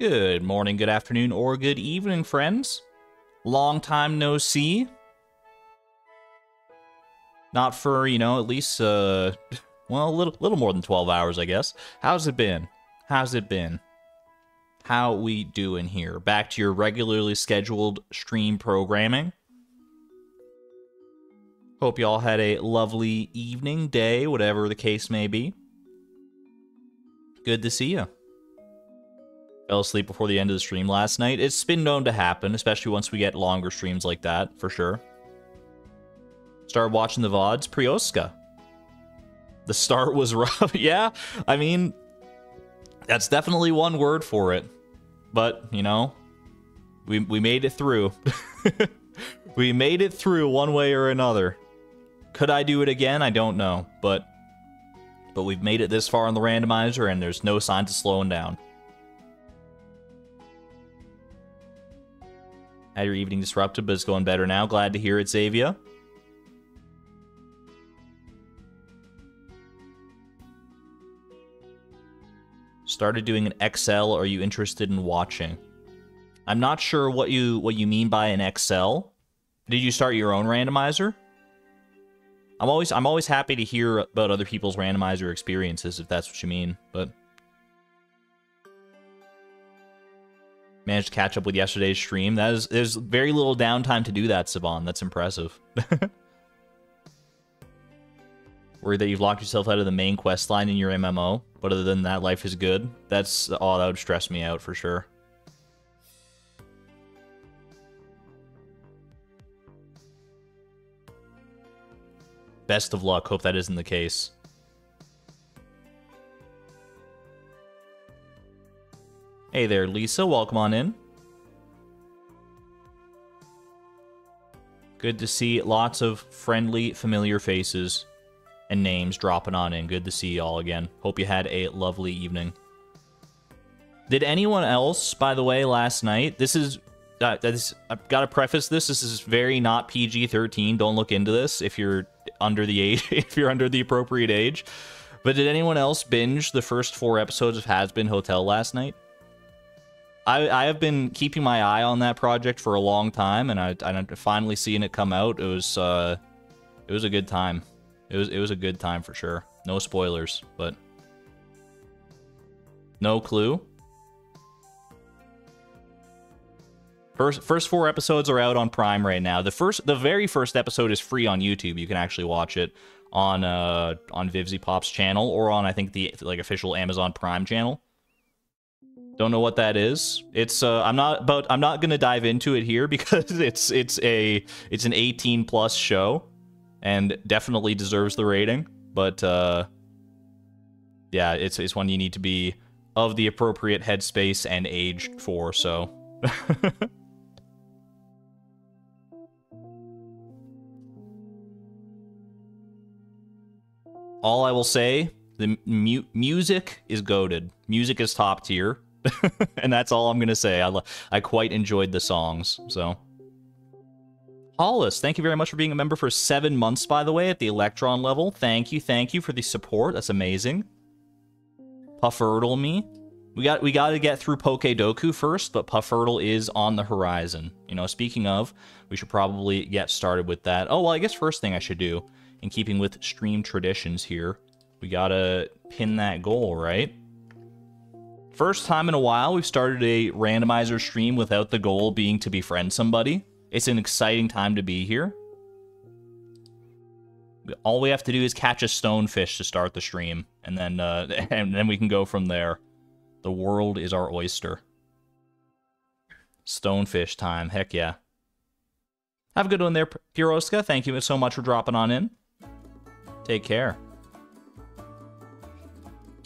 Good morning, good afternoon, or good evening, friends. Long time no see. Not for, you know, at least, uh, well, a little, little more than 12 hours, I guess. How's it been? How's it been? How we doing here? Back to your regularly scheduled stream programming. Hope y'all had a lovely evening, day, whatever the case may be. Good to see you. Fell asleep before the end of the stream last night. It's been known to happen, especially once we get longer streams like that, for sure. Started watching the VODs, Piroska. The start was rough. yeah, I mean, that's definitely one word for it. But, you know, we, we made it through. we made it through one way or another. Could I do it again? I don't know, but but we've made it this far on the randomizer and there's no signs of slowing down. Had your evening disrupted, but it's going better now. Glad to hear it, Xavier. Started doing an XL. Are you interested in watching? I'm not sure what you what you mean by an XL. Did you start your own randomizer? I'm always I'm always happy to hear about other people's randomizer experiences if that's what you mean, but managed to catch up with yesterday's stream. That is there's very little downtime to do that, Saban. That's impressive. Worried that you've locked yourself out of the main quest line in your MMO, but other than that, life is good. That's oh, that would stress me out for sure. Best of luck. Hope that isn't the case. Hey there, Lisa. Welcome on in. Good to see lots of friendly, familiar faces and names dropping on in. Good to see y'all again. Hope you had a lovely evening. Did anyone else, by the way, last night? This is, uh, this, I've got to preface this. This is very not PG-13. Don't look into this if you're under the age, if you're under the appropriate age. But did anyone else binge the first four episodes of Hazbin Hotel last night? I, I have been keeping my eye on that project for a long time, and I, I finally seeing it come out. It was uh, it was a good time. It was it was a good time for sure. No spoilers, but no clue. First first four episodes are out on Prime right now. The first the very first episode is free on YouTube. You can actually watch it on uh on VivziePop's channel or on I think the like official Amazon Prime channel. Don't know what that is. It's uh, I'm not but I'm not gonna dive into it here because it's it's a it's an 18 plus show, and definitely deserves the rating. But uh, yeah, it's it's one you need to be of the appropriate headspace and age for. So. All I will say, the mu music is goaded. Music is top tier. and that's all I'm gonna say. I I quite enjoyed the songs. So, Hollis, thank you very much for being a member for seven months. By the way, at the Electron level, thank you, thank you for the support. That's amazing. Pufferdle me. We got we got to get through Pokedoku first, but Pufferdle is on the horizon. You know, speaking of, we should probably get started with that. Oh well, I guess first thing I should do, in keeping with stream traditions here, we gotta pin that goal, right? First time in a while, we've started a randomizer stream without the goal being to befriend somebody. It's an exciting time to be here. All we have to do is catch a stonefish to start the stream, and then uh, and then we can go from there. The world is our oyster. Stonefish time, heck yeah. Have a good one there, Piroska. Thank you so much for dropping on in. Take care.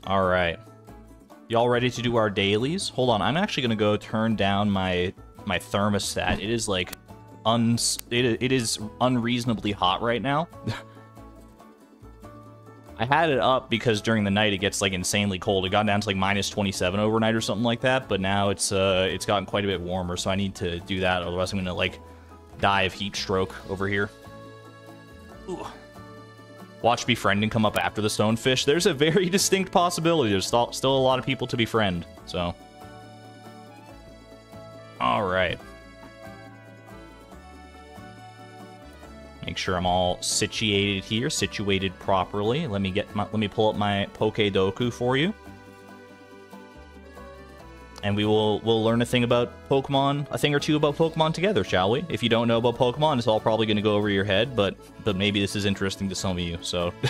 All right. Y'all ready to do our dailies? Hold on, I'm actually gonna go turn down my my thermostat. It is like un it, it is unreasonably hot right now. I had it up because during the night it gets like insanely cold. It got down to like minus 27 overnight or something like that, but now it's uh it's gotten quite a bit warmer, so I need to do that otherwise I'm gonna like die of heat stroke over here. Ooh. Watch befriending come up after the stonefish. There's a very distinct possibility. There's still a lot of people to befriend, so... All right. Make sure I'm all situated here, situated properly. Let me get my, let me pull up my Pokedoku for you. And we will we'll learn a thing about Pokemon, a thing or two about Pokemon together, shall we? If you don't know about Pokemon, it's all probably going to go over your head, but but maybe this is interesting to some of you. So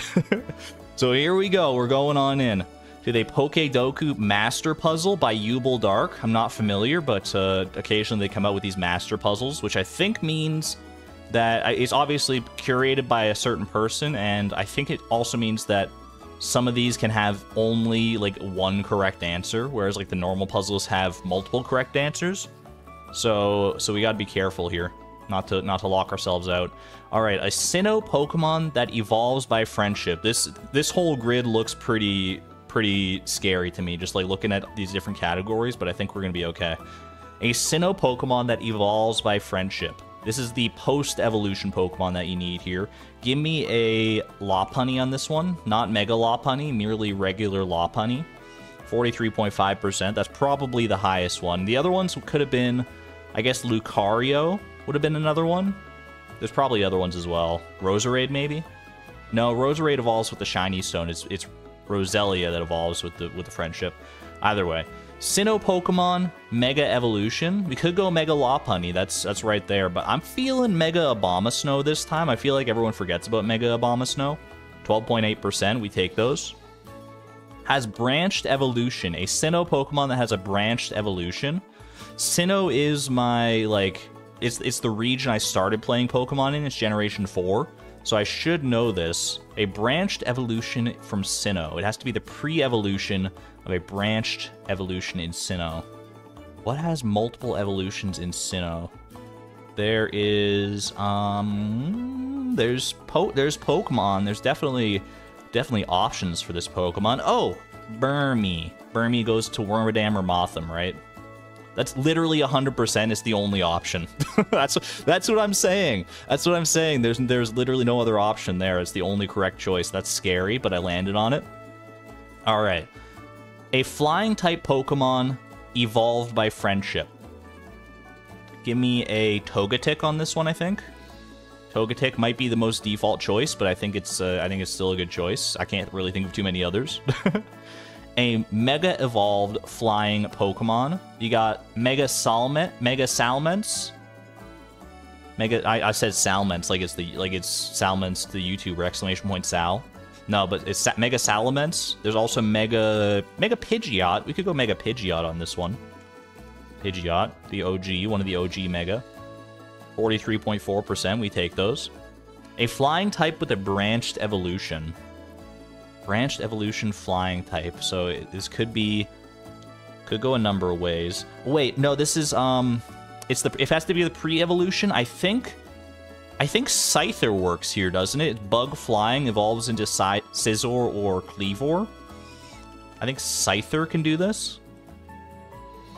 So here we go. We're going on in to the Pokedoku Master Puzzle by Yubel Dark. I'm not familiar, but uh, occasionally they come out with these master puzzles, which I think means that it's obviously curated by a certain person, and I think it also means that some of these can have only like one correct answer, whereas like the normal puzzles have multiple correct answers. So so we gotta be careful here, not to not to lock ourselves out. All right, a Sinnoh Pokemon that evolves by friendship. This this whole grid looks pretty pretty scary to me, just like looking at these different categories. But I think we're gonna be okay. A Sinnoh Pokemon that evolves by friendship. This is the post-evolution Pokemon that you need here. Give me a Lopunny on this one. Not Mega Lopunny, merely regular Lopunny. 43.5%. That's probably the highest one. The other ones could have been, I guess, Lucario would have been another one. There's probably other ones as well. Roserade, maybe? No, Roserade evolves with the Shiny Stone. It's, it's Roselia that evolves with the with the friendship. Either way. Sinnoh Pokemon, Mega Evolution. We could go Mega Lopunny, that's that's right there, but I'm feeling Mega Abomasnow this time. I feel like everyone forgets about Mega Abomasnow. 12.8%, we take those. Has Branched Evolution, a Sinnoh Pokemon that has a Branched Evolution. Sinnoh is my, like, it's, it's the region I started playing Pokemon in, it's Generation 4. So I should know this. A branched evolution from Sinnoh. It has to be the pre-evolution of a branched evolution in Sinnoh. What has multiple evolutions in Sinnoh? There is um there's po there's Pokemon. There's definitely definitely options for this Pokemon. Oh, Burmy. Burmy goes to Wormadam or Mothim, right? That's literally 100% is the only option. that's that's what I'm saying. That's what I'm saying. There's there's literally no other option there. It's the only correct choice. That's scary, but I landed on it. All right. A flying type Pokemon evolved by friendship. Give me a Togetic on this one, I think. Togetic might be the most default choice, but I think it's uh, I think it's still a good choice. I can't really think of too many others. a Mega Evolved flying Pokemon. You got Mega Salment, Mega Salments. Mega, I, I said Salments like it's the like it's Salments the YouTuber exclamation point Sal. No, but it's Mega Salamence. There's also Mega Mega Pidgeot. We could go Mega Pidgeot on this one. Pidgeot, the OG, one of the OG Mega. 43.4%, we take those. A flying type with a branched evolution branched evolution flying type. So it, this could be could go a number of ways. Wait, no, this is um it's the it has to be the pre-evolution. I think I think Scyther works here, doesn't it? Bug flying evolves into Si Scizor or Kleavor. I think Scyther can do this.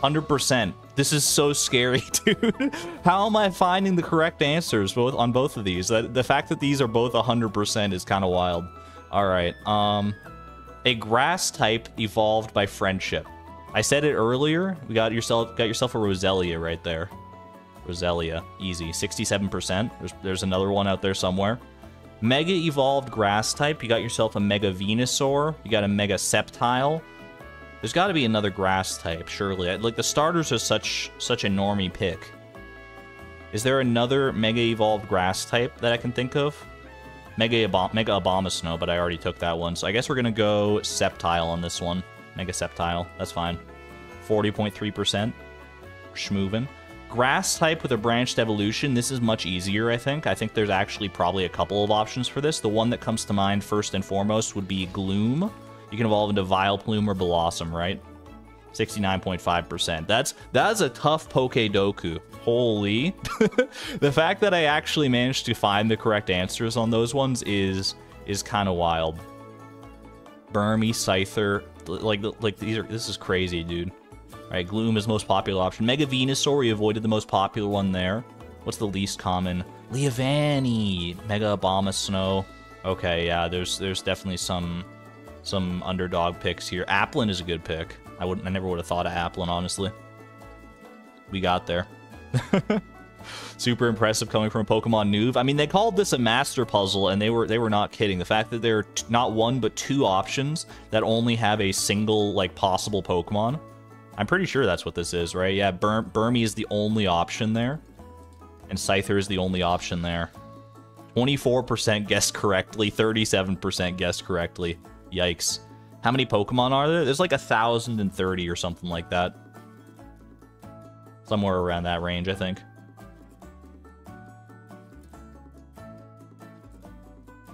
100%. This is so scary, dude. How am I finding the correct answers both on both of these? The fact that these are both 100% is kind of wild. All right. Um, a grass type evolved by friendship. I said it earlier. We got yourself got yourself a Roselia right there. Roselia, easy, 67%. There's there's another one out there somewhere. Mega evolved grass type. You got yourself a Mega Venusaur. You got a Mega Sceptile. There's got to be another grass type, surely. Like the starters are such such a normie pick. Is there another Mega evolved grass type that I can think of? Mega, Ob Mega Abomasnow, but I already took that one. So I guess we're going to go Sceptile on this one. Mega Sceptile. That's fine. 40.3%. Schmoovin. Grass type with a branched evolution. This is much easier, I think. I think there's actually probably a couple of options for this. The one that comes to mind first and foremost would be Gloom. You can evolve into Vileplume or Bellossom, right? 69.5%. That's that's a tough Pokedoku holy. the fact that I actually managed to find the correct answers on those ones is is kind of wild. Burmy, Scyther, like like these are this is crazy, dude. All right, Gloom is most popular option. Mega Venusaur, we avoided the most popular one there. What's the least common? Leavanny, Mega Abomasnow. Okay, yeah, there's there's definitely some some underdog picks here. Applin is a good pick. I wouldn't I never would have thought of Applin, honestly. We got there. Super impressive coming from a Pokemon noob. I mean, they called this a master puzzle, and they were they were not kidding. The fact that there are not one but two options that only have a single like possible Pokemon. I'm pretty sure that's what this is, right? Yeah, Bur Burmy is the only option there, and Scyther is the only option there. 24% guessed correctly, 37% guessed correctly. Yikes. How many Pokemon are there? There's like a 1,030 or something like that. Somewhere around that range, I think.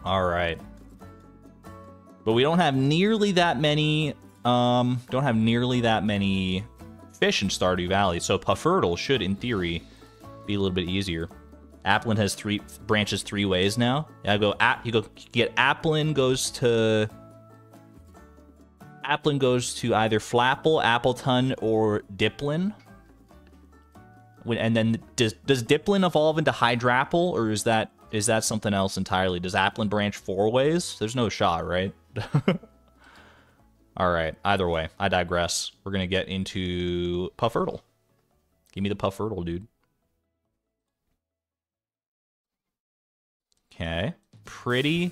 All right. But we don't have nearly that many, um, don't have nearly that many fish in Stardew Valley, so Puffurtle should, in theory, be a little bit easier. Applin has three branches three ways now. Yeah, go. You go get Applin goes to Applin goes to either Flapple, Appletun, or Dipplin. And then does does Dipplin evolve into Hydrapple, or is that is that something else entirely? Does Applin branch four ways? There's no shot, right? All right. Either way, I digress. We're gonna get into Puffertle. Give me the Puffertle, dude. Okay. Pretty.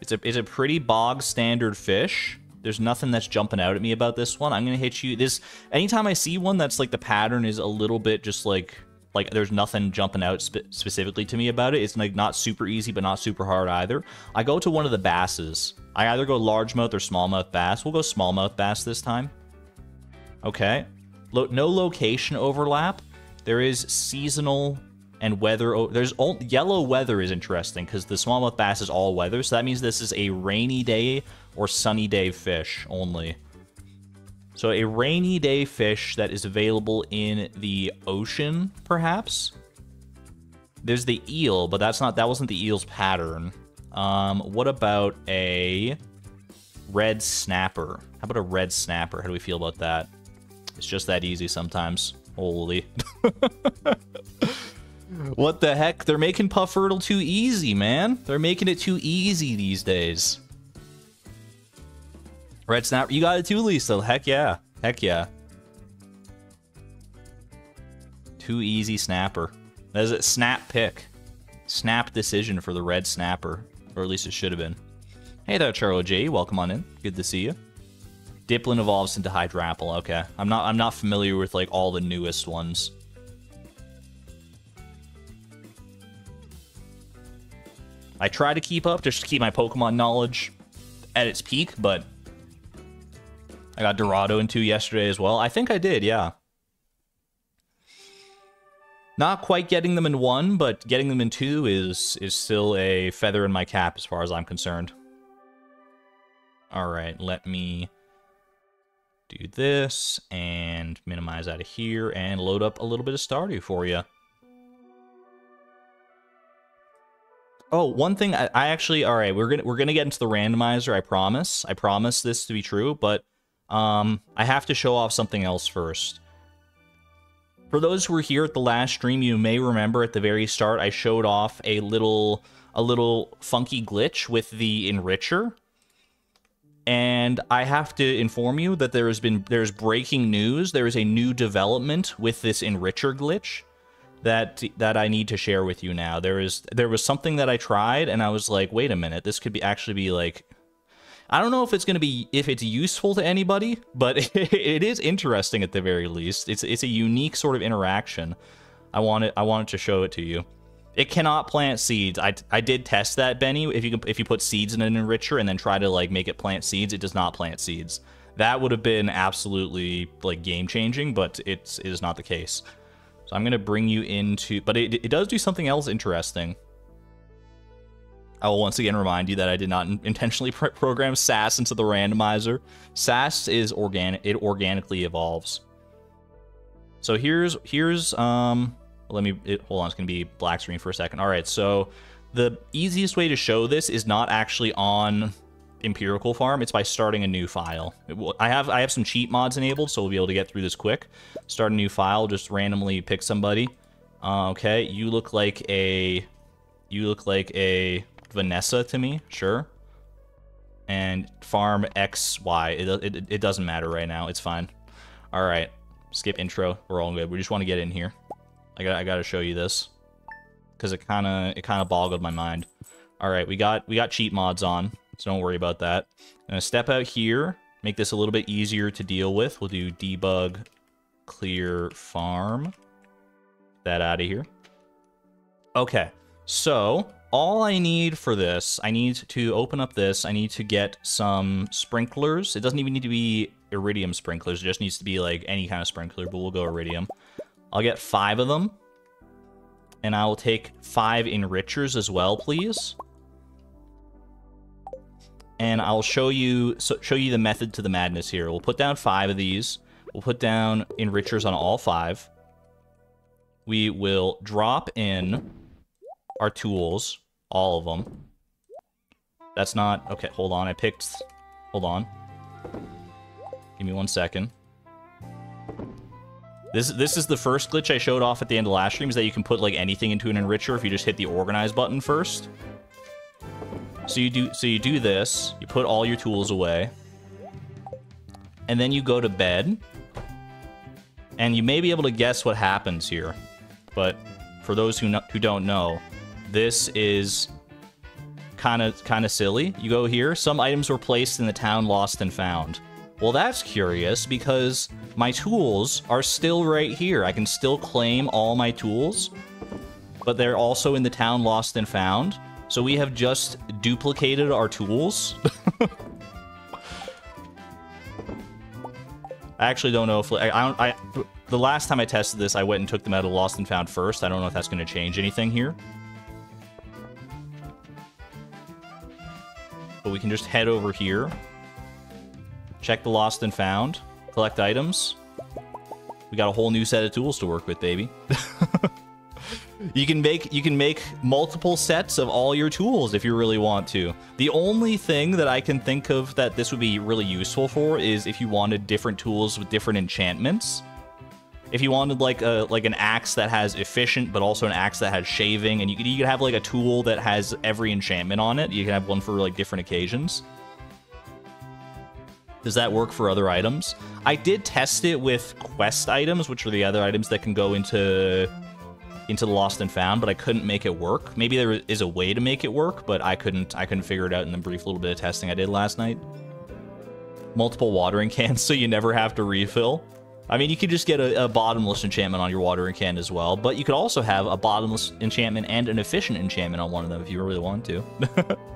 It's a it's a pretty bog standard fish. There's nothing that's jumping out at me about this one. I'm gonna hit you. This anytime I see one that's like the pattern is a little bit just like like there's nothing jumping out spe specifically to me about it. It's like not super easy, but not super hard either. I go to one of the basses. I either go largemouth or smallmouth bass. We'll go smallmouth bass this time. Okay. Lo no location overlap. There is seasonal and weather. There's yellow weather is interesting because the smallmouth bass is all weather. So that means this is a rainy day or sunny day fish only. So a rainy day fish that is available in the ocean, perhaps. There's the eel, but that's not that wasn't the eel's pattern. Um, what about a red snapper? How about a red snapper? How do we feel about that? It's just that easy sometimes. Holy. what the heck? They're making Puffertle too easy, man. They're making it too easy these days. Red Snapper. you got it too, Lisa. Heck yeah. Heck yeah. Too easy snapper. That is a snap pick. Snap decision for the red snapper. Or at least it should have been. Hey there, Charlo J. Welcome on in. Good to see you. Dipplin evolves into Hydrapple. Okay. I'm not I'm not familiar with like all the newest ones. I try to keep up just to keep my Pokemon knowledge at its peak, but I got Dorado in two yesterday as well. I think I did, yeah. Not quite getting them in one, but getting them in two is is still a feather in my cap as far as I'm concerned. All right, let me do this and minimize out of here and load up a little bit of Stardew for you. Oh, one thing I, I actually all right, we're gonna we're gonna get into the randomizer. I promise. I promise this to be true, but um, I have to show off something else first. For those who were here at the last stream, you may remember at the very start I showed off a little a little funky glitch with the enricher. And I have to inform you that there has been there's breaking news. There is a new development with this enricher glitch that that I need to share with you now. There is there was something that I tried and I was like, wait a minute, this could be actually be like I don't know if it's going to be if it's useful to anybody, but it is interesting at the very least. It's it's a unique sort of interaction. I wanted I wanted to show it to you. It cannot plant seeds. I, I did test that, Benny. If you if you put seeds in an enricher and then try to like make it plant seeds, it does not plant seeds. That would have been absolutely like game changing, but it's it is not the case. So I'm gonna bring you into, but it it does do something else interesting. I will once again remind you that I did not intentionally program SAS into the randomizer. SAS is organic; it organically evolves. So here's here's um. Let me it, hold on. It's gonna be black screen for a second. All right. So the easiest way to show this is not actually on empirical farm. It's by starting a new file. Will, I have I have some cheat mods enabled, so we'll be able to get through this quick. Start a new file. Just randomly pick somebody. Uh, okay. You look like a. You look like a Vanessa to me, sure. And farm X, Y. It, it, it doesn't matter right now. It's fine. All right. Skip intro. We're all good. We just want to get in here. I got I got to show you this because it kind of it kind of boggled my mind. All right, we got we got cheat mods on, so don't worry about that. I'm gonna step out here, make this a little bit easier to deal with. We'll do debug clear farm. That out of here. Okay, so all I need for this, I need to open up this. I need to get some sprinklers. It doesn't even need to be iridium sprinklers. It just needs to be like any kind of sprinkler, but we'll go iridium. I'll get five of them. And I will take five enrichers as well, please. And I'll show you so, show you the method to the madness here. We'll put down five of these. We'll put down enrichers on all five. We will drop in our tools, all of them. That's not... Okay, hold on. I picked... Hold on. Give me one second. This this is the first glitch I showed off at the end of last stream, is that you can put like anything into an enricher if you just hit the organize button first. So you do so you do this, you put all your tools away, and then you go to bed, and you may be able to guess what happens here, but for those who no, who don't know, this is kind of kind of silly. You go here, some items were placed in the town lost and found. Well, that's curious because my tools are still right here. I can still claim all my tools, but they're also in the town lost and found. So we have just duplicated our tools. I actually don't know if I, don't. I the last time I tested this, I went and took them out of lost and found first. I don't know if that's going to change anything here. But we can just head over here Check the lost and found. Collect items. We got a whole new set of tools to work with, baby. you can make you can make multiple sets of all your tools if you really want to. The only thing that I can think of that this would be really useful for is if you wanted different tools with different enchantments. If you wanted like a like an axe that has efficient, but also an axe that has shaving, and you could you could have like a tool that has every enchantment on it. You can have one for like different occasions. Does that work for other items? I did test it with quest items, which are the other items that can go into into the lost and found, but I couldn't make it work. Maybe there is a way to make it work, but I couldn't I couldn't figure it out in the brief little bit of testing I did last night. Multiple watering cans so you never have to refill. I mean, you could just get a, a, bottomless enchantment on your watering can as well, but you could also have a bottomless enchantment and an efficient enchantment on one of them if you really want to.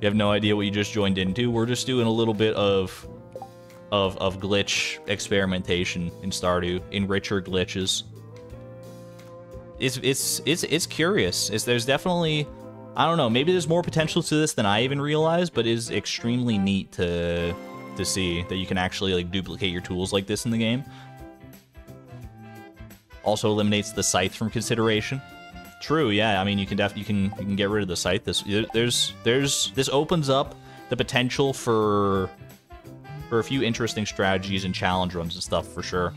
You have no idea what you just joined into. We're just doing a little bit of of of glitch experimentation in Stardew, enricher glitches. It's it's it's it's curious. It's, there's definitely I don't know, maybe there's more potential to this than I even realized, but it's extremely neat to to see that you can actually like duplicate your tools like this in the game. Also eliminates the scythe from consideration. True, yeah. I mean, you can def you can you can get rid of the scythe. This there's there's this opens up the potential for for a few interesting strategies and challenge runs and stuff for sure.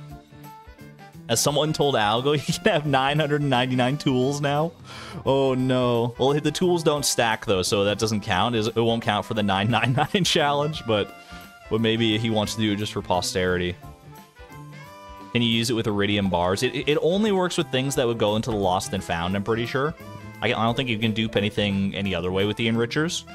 As someone told Algo, he can have 999 tools now. Oh no. Well, the tools don't stack though, so that doesn't count. It won't count for the 999 challenge, but but maybe he wants to do it just for posterity. Can you use it with iridium bars? It, it only works with things that would go into the lost and found, I'm pretty sure. I, I don't think you can dupe anything any other way with the enrichers.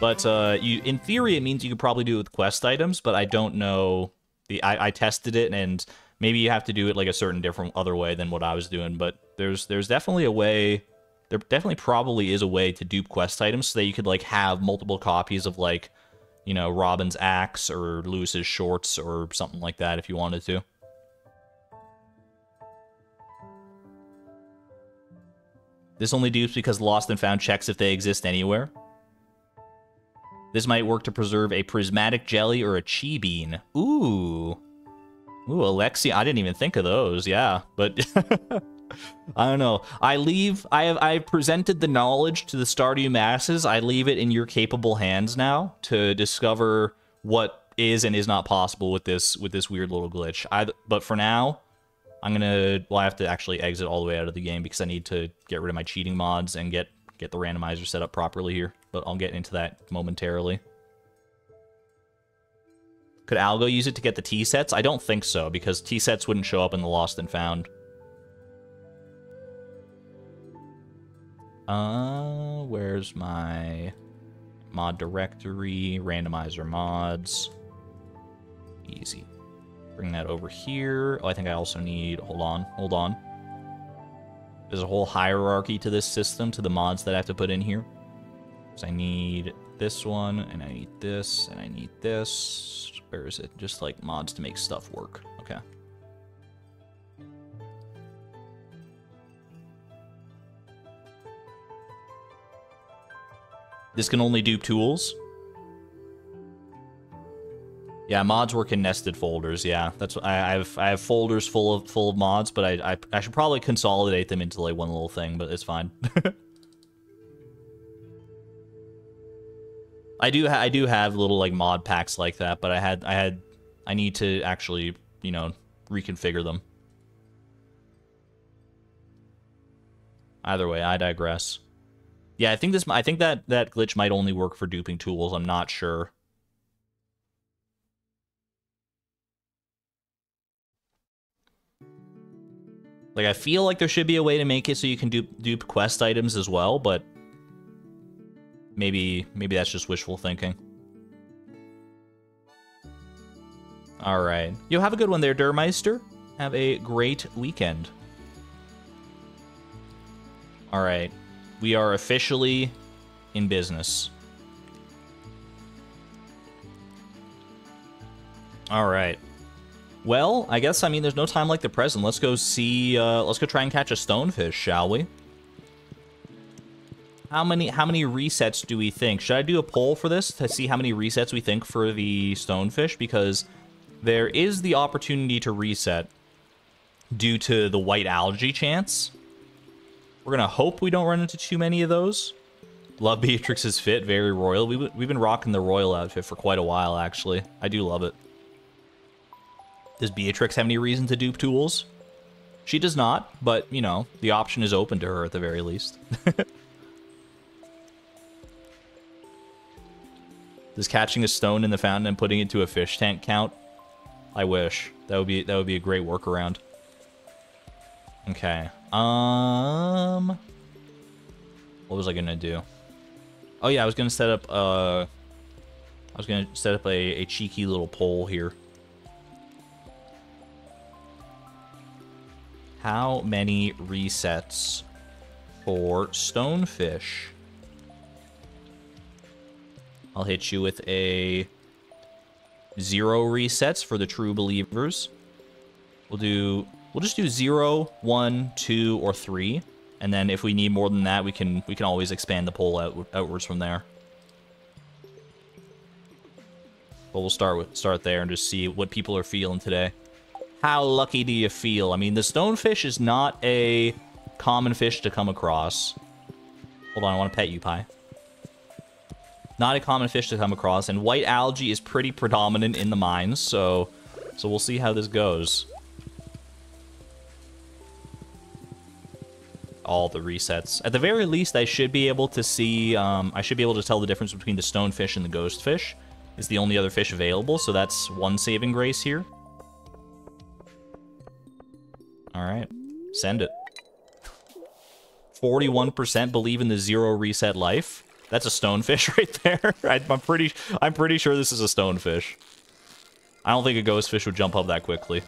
But uh, you, in theory, it means you could probably do it with quest items, but I don't know. The I, I tested it, and maybe you have to do it like a certain different other way than what I was doing. But there's there's definitely a way. There definitely probably is a way to dupe quest items so that you could like have multiple copies of like you know, Robin's axe or Lewis's shorts or something like that if you wanted to. This only dupes because Lost and Found checks if they exist anywhere. This might work to preserve a prismatic jelly or a Qi bean. Ooh. Ooh, Alexi, I didn't even think of those. Yeah, but I don't know. I leave. I have. I have presented the knowledge to the Stardew masses. I leave it in your capable hands now to discover what is and is not possible with this with this weird little glitch. I. But for now, I'm gonna. Well, I have to actually exit all the way out of the game because I need to get rid of my cheating mods and get get the randomizer set up properly here. But I'll get into that momentarily. Could Algo use it to get the tea sets? I don't think so, because tea sets wouldn't show up in the Lost and Found. Uh, where's my mod directory, randomizer mods? Easy. Bring that over here. Oh, I think I also need, hold on, hold on. There's a whole hierarchy to this system, to the mods that I have to put in here. So I need this one, and I need this, and I need this. Where is it? Just like mods to make stuff work. This can only dupe tools. Yeah, mods work in nested folders. Yeah, that's I, I have I have folders full of full of mods, but I, I I should probably consolidate them into like one little thing, but it's fine. I do I do have little like mod packs like that, but I had I had I need to actually you know reconfigure them. Either way, I digress. Yeah, I think this I think that that glitch might only work for duping tools. I'm not sure. Like, I feel like there should be a way to make it so you can dupe, dupe quest items as well, but maybe maybe that's just wishful thinking. All right. You have a good one there, Durmeister. Have a great weekend. All right. We are officially in business. All right. Well, I guess, I mean, there's no time like the present. Let's go see, uh, let's go try and catch a stonefish, shall we? How many, how many resets do we think? Should I do a poll for this to see how many resets we think for the stonefish? Because there is the opportunity to reset due to the white algae chance. We're gonna hope we don't run into too many of those. Love Beatrix's fit, very royal. We, we've been rocking the royal outfit for quite a while, actually. I do love it. Does Beatrix have any reason to dupe tools? She does not, but, you know, the option is open to her at the very least. does catching a stone in the fountain and putting it to a fish tank count? I wish. That would be that would be a great workaround. Okay. Um What was I gonna do? Oh yeah, I was gonna set up uh I was gonna set up a, a cheeky little poll here. How many resets for Stonefish? I'll hit you with a zero resets for the true believers. We'll do, we'll just do zero, one, two, or three. And then if we need more than that, we can we can always expand the poll out, outwards from there. But we'll start with start there and just see what people are feeling today. How lucky do you feel? I mean, the stonefish is not a common fish to come across. Hold on, I want to pet you, Pie. Not a common fish to come across, and white algae is pretty predominant in the mines, so so we'll see how this goes. All the resets. At the very least, I should be able to see, um, I should be able to tell the difference between the stonefish and the ghost fish. It's the only other fish available, so that's one saving grace here. Alright. Send it. 41% believe in the zero reset life. That's a stonefish right there. I, am pretty I'm pretty sure this is a stonefish. I don't think a ghost fish would jump up that quickly.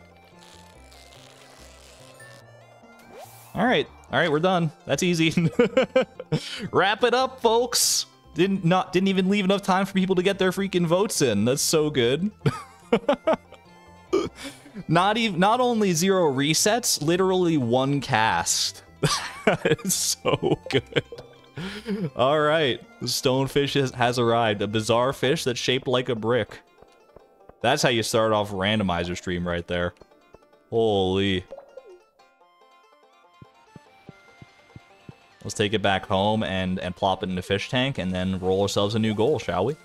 Alright. Alright, we're done. That's easy. Wrap it up, folks! Didn't not didn't even leave enough time for people to get their freaking votes in. That's so good. Not even not only zero resets, literally one cast. it's so good. All right, the stonefish has, has arrived. A bizarre fish that's shaped like a brick. That's how you start off randomizer stream right there. Holy. Let's take it back home and, and plop it in the fish tank and then roll ourselves a new goal, shall we?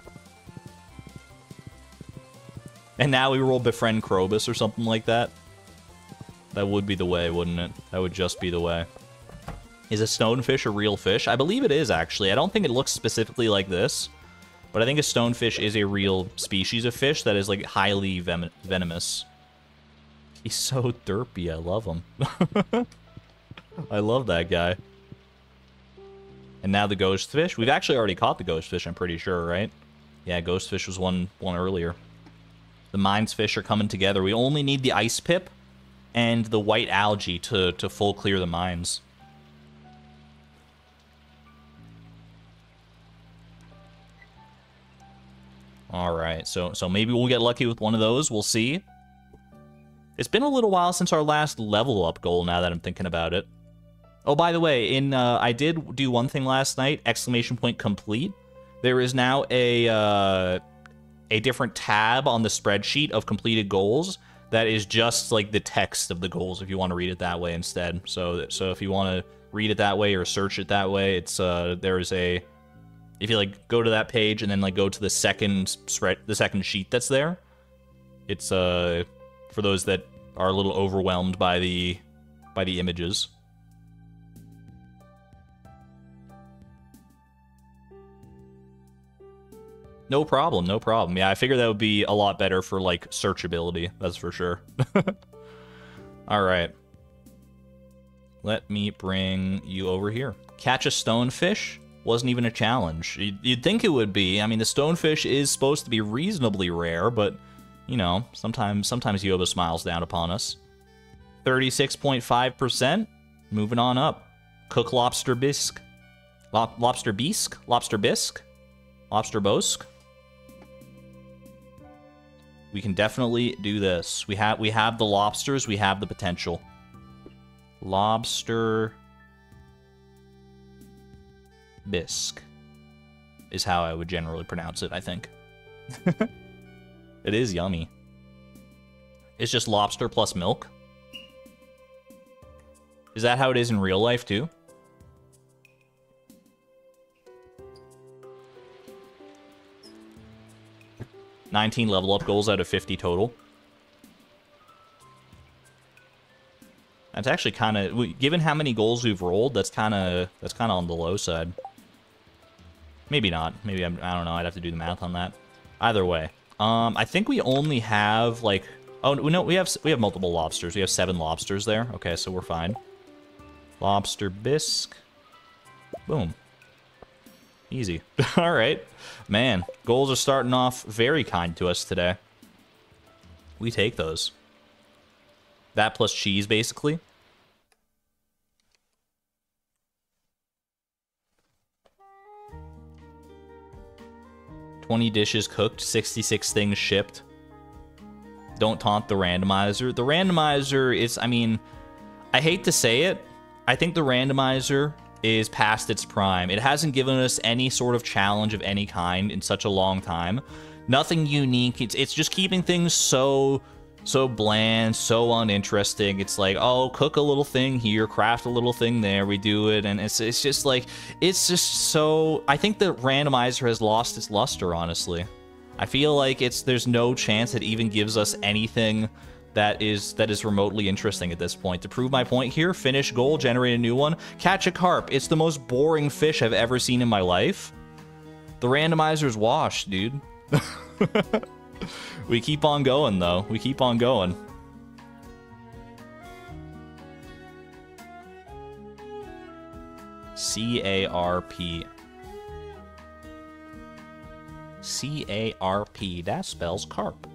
And now we roll Befriend Krobus or something like that. That would be the way, wouldn't it? That would just be the way. Is a stonefish a real fish? I believe it is, actually. I don't think it looks specifically like this. But I think a stonefish is a real species of fish that is like highly ven venomous. He's so derpy. I love him. I love that guy. And now the ghost fish. We've actually already caught the ghost fish, I'm pretty sure, right? Yeah, ghost fish was one one earlier. The mines fish are coming together. We only need the ice pip and the white algae to, to full clear the mines. All right, so so maybe we'll get lucky with one of those. We'll see. It's been a little while since our last level up goal. Now that I'm thinking about it. Oh, by the way, in uh, I did do one thing last night. Exclamation point complete. There is now a uh, a different tab on the spreadsheet of completed goals that is just like the text of the goals. If you want to read it that way instead. So so if you want to read it that way or search it that way, it's uh there is a if you like go to that page and then like go to the second spread the second sheet that's there it's uh for those that are a little overwhelmed by the by the images no problem no problem yeah i figure that would be a lot better for like searchability that's for sure all right let me bring you over here catch a stonefish wasn't even a challenge. You'd think it would be. I mean, the stonefish is supposed to be reasonably rare, but, you know, sometimes sometimes Yoba smiles down upon us. 36.5%. Moving on up. Cook lobster bisque. lobster bisque? Lobster bisque? Lobster bosque? We can definitely do this. We have we have the lobsters, we have the potential. Lobster bisque is how I would generally pronounce it, I think. it is yummy. It's just lobster plus milk. Is that how it is in real life, too? Nineteen level up goals out of 50 total. That's actually kind of, given how many goals we've rolled, that's kind of that's kind of on the low side. Maybe not. Maybe I'm, I don't know. I'd have to do the math on that. Either way, um, I think we only have like, oh no, we have we have multiple lobsters. We have seven lobsters there. Okay, so we're fine. Lobster bisque. Boom. Easy. All right, man. Goals are starting off very kind to us today. We take those. That plus cheese, basically. 20 dishes cooked, 66 things shipped. Don't taunt the randomizer. The randomizer is, I mean, I hate to say it. I think the randomizer is past its prime. It hasn't given us any sort of challenge of any kind in such a long time. Nothing unique. It's, it's just keeping things so so bland, so uninteresting. It's like, oh, cook a little thing here, craft a little thing there, we do it, and it's it's just like it's just so I think the randomizer has lost its luster, honestly. I feel like it's there's no chance it even gives us anything that is that is remotely interesting at this point. To prove my point here, finish goal, generate a new one, catch a carp. It's the most boring fish I've ever seen in my life. The randomizer's washed, dude. we keep on going, though. We keep on going. C-A-R-P. C-A-R-P. That spells carp.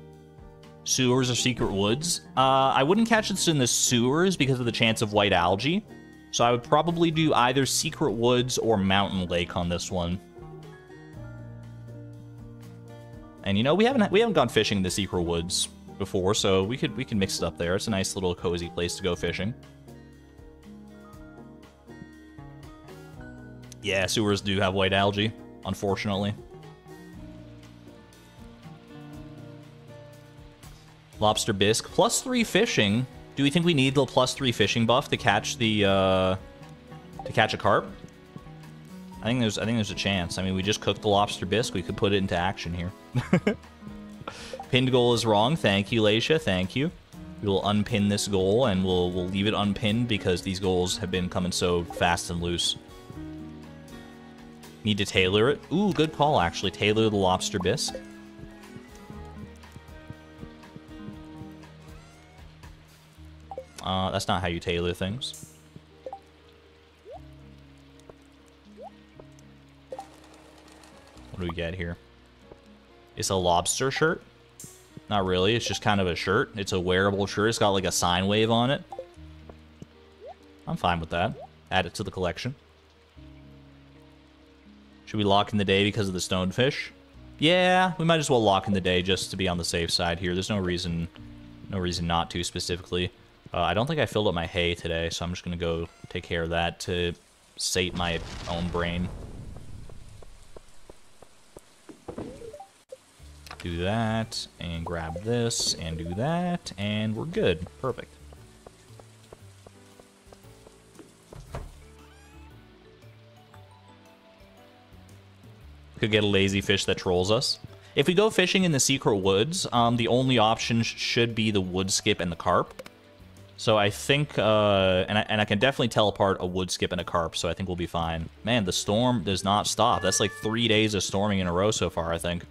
Sewers or secret woods? Uh, I wouldn't catch this in the sewers because of the chance of white algae. So I would probably do either secret woods or mountain lake on this one. And you know, we haven't we haven't gone fishing in the secret woods before, so we could we can mix it up there. It's a nice little cozy place to go fishing. Yeah, sewers do have white algae, unfortunately. Lobster bisque. Plus three fishing. Do we think we need the plus three fishing buff to catch the, uh, to catch a carp? I think there's I think there's a chance. I mean, we just cooked the lobster bisque. We could put it into action here. Pinned goal is wrong. Thank you, Laisha. Thank you. We will unpin this goal, and we'll we'll leave it unpinned because these goals have been coming so fast and loose. Need to tailor it. Ooh, good call, actually. Tailor the lobster bisque. Uh, that's not how you tailor things. What do we get here? It's a lobster shirt? Not really, it's just kind of a shirt. It's a wearable shirt. It's got like a sine wave on it. I'm fine with that. Add it to the collection. Should we lock in the day because of the stonefish? Yeah, we might as well lock in the day just to be on the safe side here. There's no reason no reason not to specifically. Uh, I don't think I filled up my hay today, so I'm just going to go take care of that to sate my own brain. Do that, and grab this, and do that, and we're good. Perfect. Could get a lazy fish that trolls us. If we go fishing in the secret woods, um, the only options should be the wood skip and the carp. So I think, uh, and, I, and I can definitely tell apart a wood skip and a carp, so I think we'll be fine. Man, the storm does not stop. That's like three days of storming in a row so far, I think.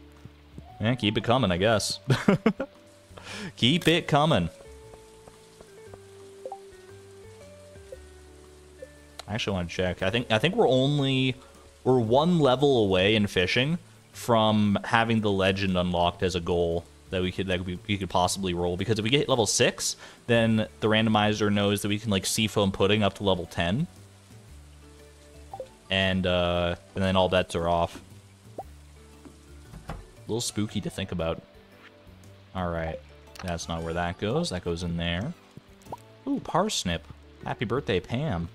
Yeah, keep it coming, I guess. keep it coming. I actually want to check. I think I think we're only we're one level away in fishing from having the legend unlocked as a goal that we could that we, we could possibly roll. Because if we get level six, then the randomizer knows that we can like seafoam pudding up to level ten, and uh, and then all bets are off. A little spooky to think about. All right, that's not where that goes. That goes in there. Ooh, parsnip. Happy birthday, Pam.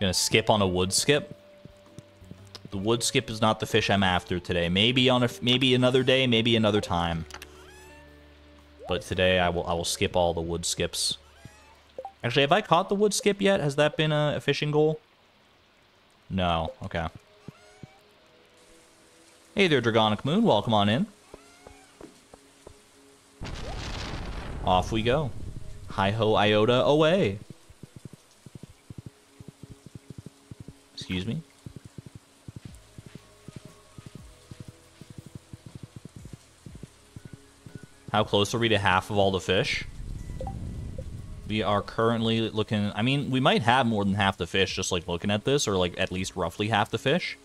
Gonna skip on a wood skip. The wood skip is not the fish I'm after today. Maybe on a maybe another day, maybe another time. But today I will I will skip all the wood skips. Actually, have I caught the wood skip yet? Has that been a, a fishing goal? No. Okay. Hey there, Dragonic Moon. Welcome on in. Off we go. Hi-ho, iota, away. Excuse me? How close are we to half of all the fish? We are currently looking... I mean, we might have more than half the fish just, like, looking at this, or, like, at least roughly half the fish.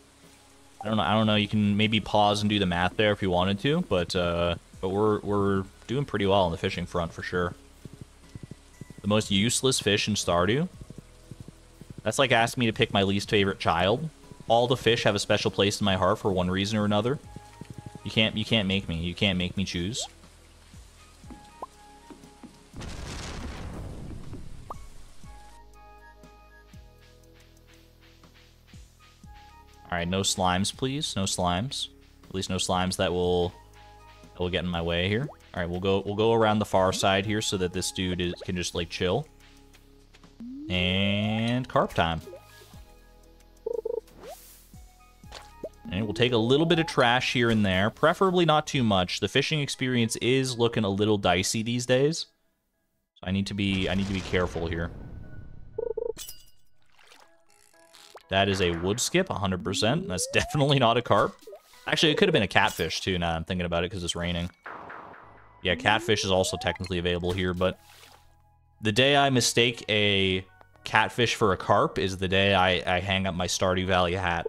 I don't know. I don't know. You can maybe pause and do the math there if you wanted to, but, uh, but we're, we're doing pretty well on the fishing front for sure. The most useless fish in Stardew? That's like asking me to pick my least favorite child. All the fish have a special place in my heart for one reason or another. You can't you can't make me. You can't make me choose. Alright, no slimes, please. No slimes. At least no slimes that will that will get in my way here. Alright, we'll go we'll go around the far side here so that this dude is, can just like chill. And carp time. And we'll take a little bit of trash here and there, preferably not too much. The fishing experience is looking a little dicey these days. I need to be I need to be careful here. That is a wood skip, 100%. That's definitely not a carp. Actually, it could have been a catfish, too, now I'm thinking about it, because it's raining. Yeah, catfish is also technically available here, but... The day I mistake a catfish for a carp is the day I, I hang up my Stardew Valley hat.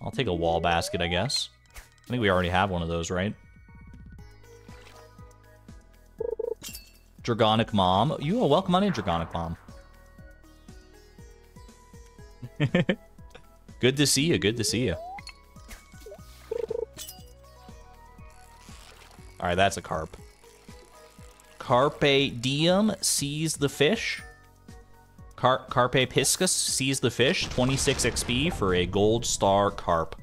I'll take a wall basket, I guess. I think we already have one of those, right? Dragonic Mom. You are welcome on in, Dragonic Mom. good to see you. Good to see you. All right, that's a carp. Carpe diem sees the fish. Car Carpe piscus sees the fish. 26 XP for a gold star carp.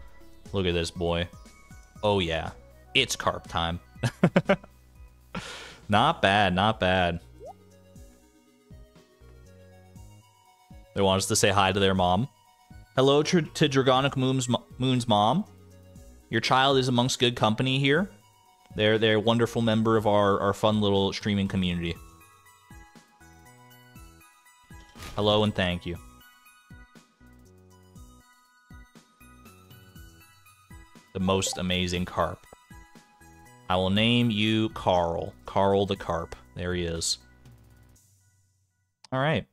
Look at this boy. Oh yeah, it's carp time. not bad, not bad. They want us to say hi to their mom. Hello to, to Dragonic Moon's, Moon's mom. Your child is amongst good company here. They're they're a wonderful member of our, our fun little streaming community. Hello and thank you. The most amazing carp. I will name you Carl. Carl the carp. There he is. All right.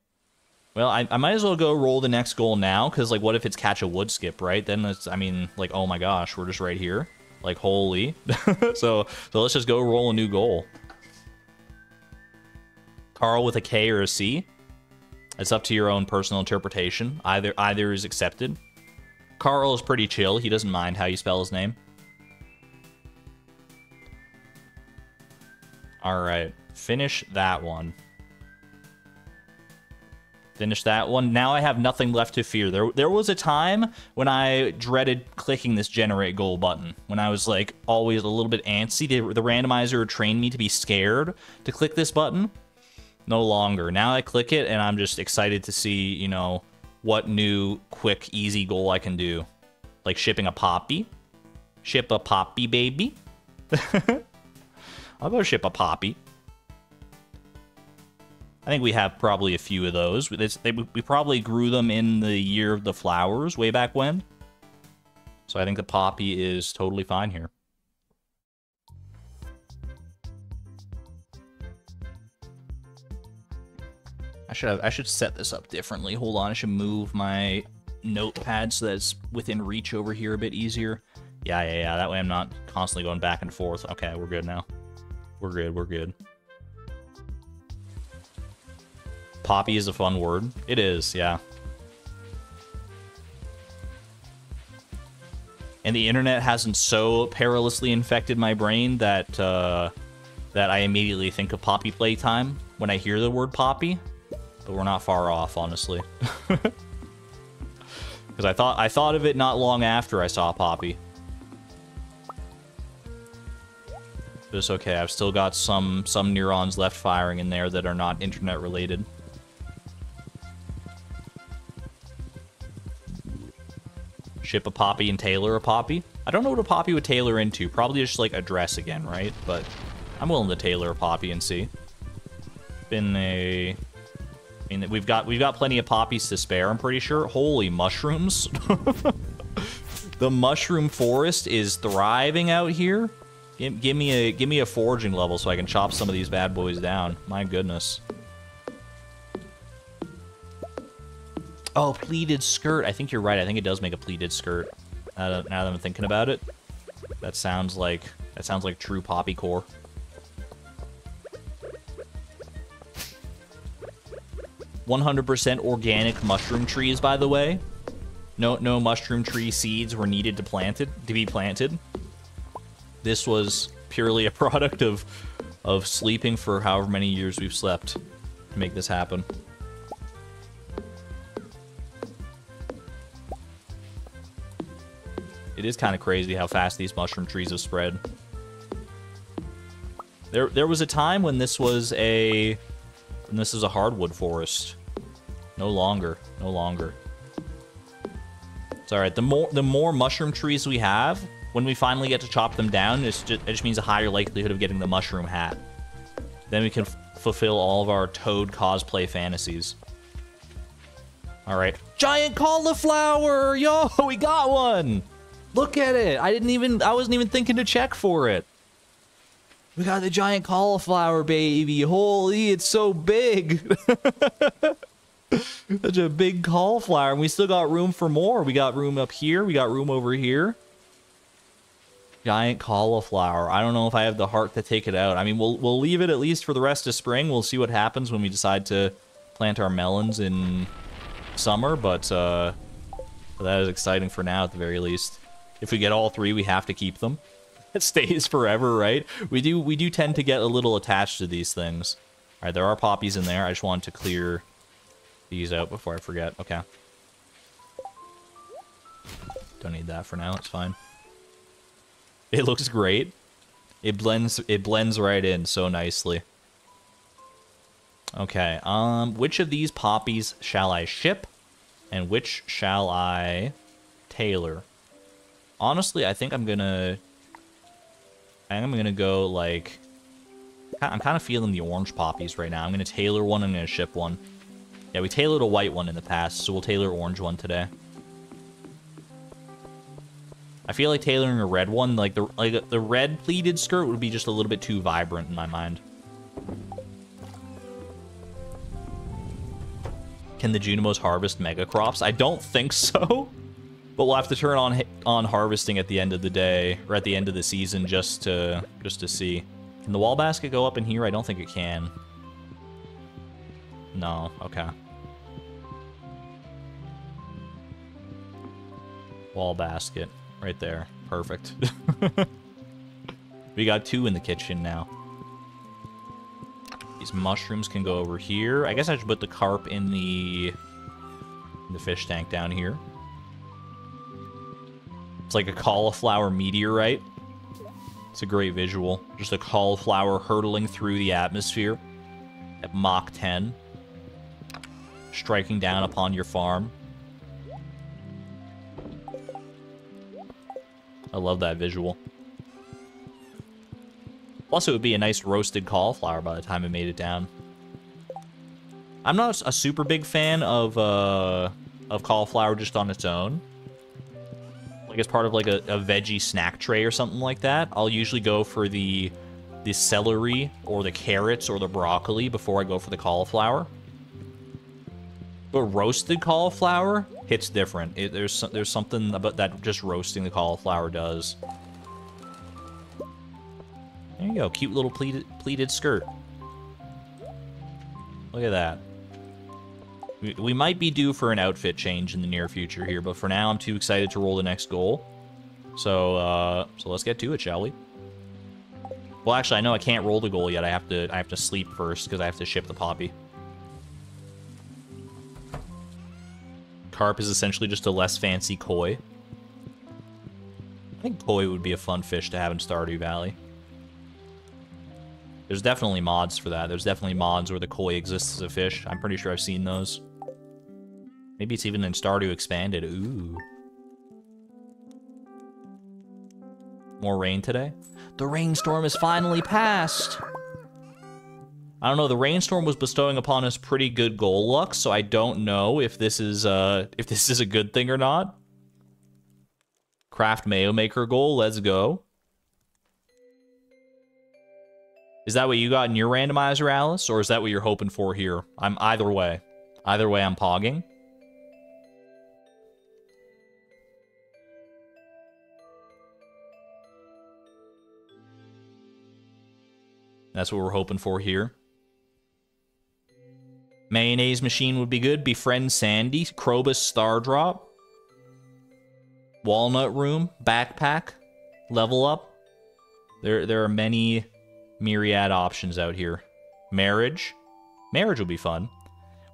Well, I, I might as well go roll the next goal now, because, like, what if it's catch a wood skip, right? Then it's, I mean, like, oh my gosh, we're just right here. Like, holy. so, so let's just go roll a new goal. Carl with a K or a C. It's up to your own personal interpretation. Either either is accepted. Carl is pretty chill. He doesn't mind how you spell his name. All right, finish that one. Finish that one. Now I have nothing left to fear. There, there was a time when I dreaded clicking this generate goal button. When I was like always a little bit antsy. The, the randomizer trained me to be scared to click this button. No longer. Now I click it and I'm just excited to see, you know, what new, quick, easy goal I can do. Like shipping a poppy. Ship a poppy, baby. I'll go ship a poppy. I think we have probably a few of those. They, we probably grew them in the year of the flowers way back when. So I think the poppy is totally fine here. I should have, I should set this up differently. Hold on, I should move my notepad so that it's within reach over here a bit easier. Yeah, yeah, yeah. That way I'm not constantly going back and forth. Okay, we're good now. We're good, we're good. Poppy is a fun word. It is, yeah. And the internet hasn't so perilously infected my brain that uh, that I immediately think of Poppy playtime when I hear the word Poppy but we're not far off, honestly. Because I thought I thought of it not long after I saw Poppy. But it's okay. I've still got some some neurons left firing in there that are not internet related. Ship a Poppy and tailor a Poppy. I don't know what a Poppy would tailor into. Probably just like a dress again, right? But I'm willing to tailor a Poppy and see. Been a I mean, we've got we've got plenty of poppies to spare. I'm pretty sure. Holy mushrooms! the mushroom forest is thriving out here. Give, give me a give me a foraging level so I can chop some of these bad boys down. My goodness. Oh, pleated skirt. I think you're right. I think it does make a pleated skirt. Uh, now that I'm thinking about it, that sounds like that sounds like true poppy core. 100% organic mushroom trees, by the way. No, no mushroom tree seeds were needed to planted to be planted. This was purely a product of of sleeping for however many years we've slept to make this happen. It is kind of crazy how fast these mushroom trees have spread. There, there was a time when this was a, when this is a hardwood forest. No longer. No longer. It's alright. The more the more mushroom trees we have, when we finally get to chop them down, just, it just means a higher likelihood of getting the mushroom hat. Then we can fulfill all of our Toad cosplay fantasies. Alright. Giant cauliflower! Yo, we got one! Look at it! I didn't even, I wasn't even thinking to check for it. We got the giant cauliflower, baby. Holy, it's so big. Such a big cauliflower, and we still got room for more. We got room up here. We got room over here. Giant cauliflower. I don't know if I have the heart to take it out. I mean, we'll we'll leave it at least for the rest of spring. We'll see what happens when we decide to plant our melons in summer, but uh, that is exciting for now at the very least. If we get all three, we have to keep them. It stays forever, right? We do we do tend to get a little attached to these things. All right, there are poppies in there. I just wanted to clear these out before I forget. Okay. Don't need that for now. It's fine. It looks great. It blends it blends right in so nicely. Okay, um, which of these poppies shall I ship? And which shall I tailor? Honestly, I think I'm gonna... I think I'm gonna go, like... I'm kind of feeling the orange poppies right now. I'm gonna tailor one, I'm gonna ship one. Yeah, we tailored a white one in the past, so we'll tailor orange one today. I feel like tailoring a red one, like the like the red pleated skirt would be just a little bit too vibrant in my mind. Can the Junimos harvest mega crops? I don't think so. But we'll have to turn on on harvesting at the end of the day or at the end of the season just to just to see. Can the wall basket go up in here? I don't think it can. No, okay. Wall basket right there. Perfect. we got two in the kitchen now. These mushrooms can go over here. I guess I should put the carp in the in the fish tank down here. It's like a cauliflower meteorite. It's a great visual. Just a cauliflower hurtling through the atmosphere at Mach 10 striking down upon your farm. I love that visual. Plus, it would be a nice roasted cauliflower by the time it made it down. I'm not a super big fan of uh, of cauliflower just on its own. Like as part of like a, a veggie snack tray or something like that. I'll usually go for the the celery or the carrots or the broccoli before I go for the cauliflower. But roasted cauliflower hits different. It, there's there's something about that just roasting the cauliflower does. There you go, cute little pleated pleated skirt. Look at that. We, we might be due for an outfit change in the near future here, but for now I'm too excited to roll the next goal. So uh, so let's get to it, shall we? Well, actually, I know I can't roll the goal yet. I have to I have to sleep first because I have to ship the poppy. Carp is essentially just a less fancy koi. I think koi would be a fun fish to have in Stardew Valley. There's definitely mods for that. There's definitely mods where the koi exists as a fish. I'm pretty sure I've seen those. Maybe it's even in Stardew Expanded. Ooh. More rain today? The rainstorm is finally passed! I don't know, the rainstorm was bestowing upon us pretty good goal luck, so I don't know if this is uh if this is a good thing or not. Craft Mayo Maker goal, let's go. Is that what you got in your randomizer, Alice? Or is that what you're hoping for here? I'm either way. Either way, I'm pogging. That's what we're hoping for here. Mayonnaise machine would be good. Befriend Sandy. Krobus Star Drop. Walnut Room. Backpack. Level up. There, there are many myriad options out here. Marriage. Marriage will be fun.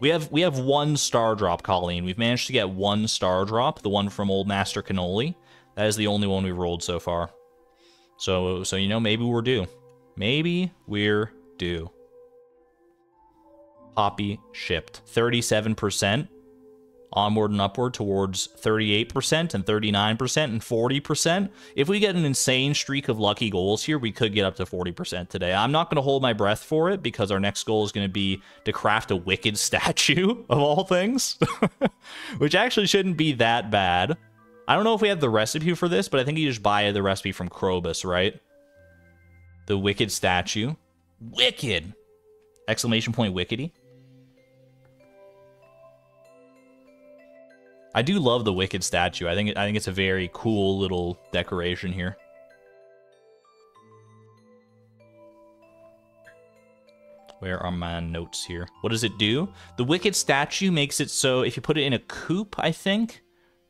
We have we have one star drop, Colleen. We've managed to get one star drop, the one from Old Master Cannoli. That is the only one we've rolled so far. So so you know maybe we're due. Maybe we're due. Poppy shipped. 37% onward and upward towards 38% and 39% and 40%. If we get an insane streak of lucky goals here, we could get up to 40% today. I'm not going to hold my breath for it because our next goal is going to be to craft a wicked statue of all things, which actually shouldn't be that bad. I don't know if we have the recipe for this, but I think you just buy the recipe from Krobus, right? The wicked statue. Wicked! Exclamation point wickedy. I do love the Wicked statue. I think I think it's a very cool little decoration here. Where are my notes here? What does it do? The Wicked statue makes it so if you put it in a coop, I think,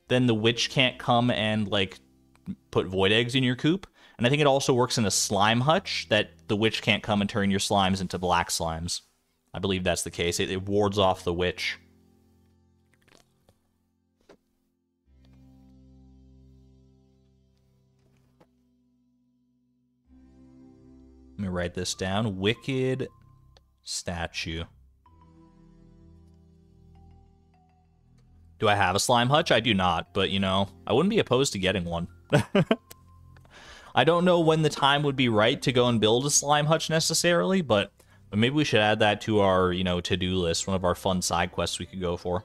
then the witch can't come and like put void eggs in your coop. And I think it also works in a slime hutch that the witch can't come and turn your slimes into black slimes. I believe that's the case. It, it wards off the witch. Let me write this down. Wicked statue. Do I have a slime hutch? I do not, but you know, I wouldn't be opposed to getting one. I don't know when the time would be right to go and build a slime hutch necessarily, but But maybe we should add that to our, you know, to-do list, one of our fun side quests we could go for.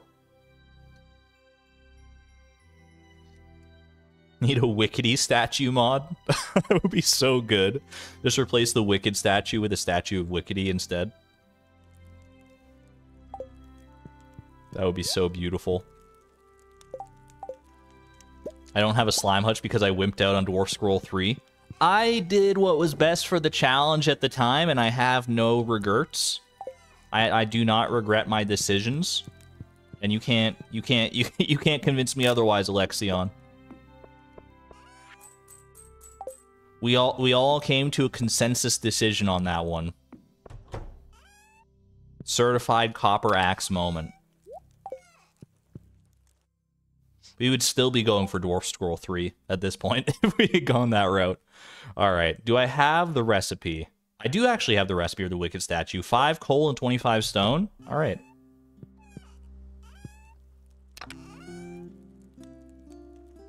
Need a Wickedy statue mod? that would be so good. Just replace the Wicked statue with a statue of Wickedy instead. That would be so beautiful. I don't have a slime hutch because I wimped out on Dwarf Scroll 3. I did what was best for the challenge at the time, and I have no regrets. I, I do not regret my decisions. And you can't you can't you you can't convince me otherwise, Alexion. We all we all came to a consensus decision on that one. Certified copper axe moment. We would still be going for Dwarf Scroll 3 at this point if we had gone that route. All right. Do I have the recipe? I do actually have the recipe of the Wicked Statue. 5 coal and 25 stone. All right.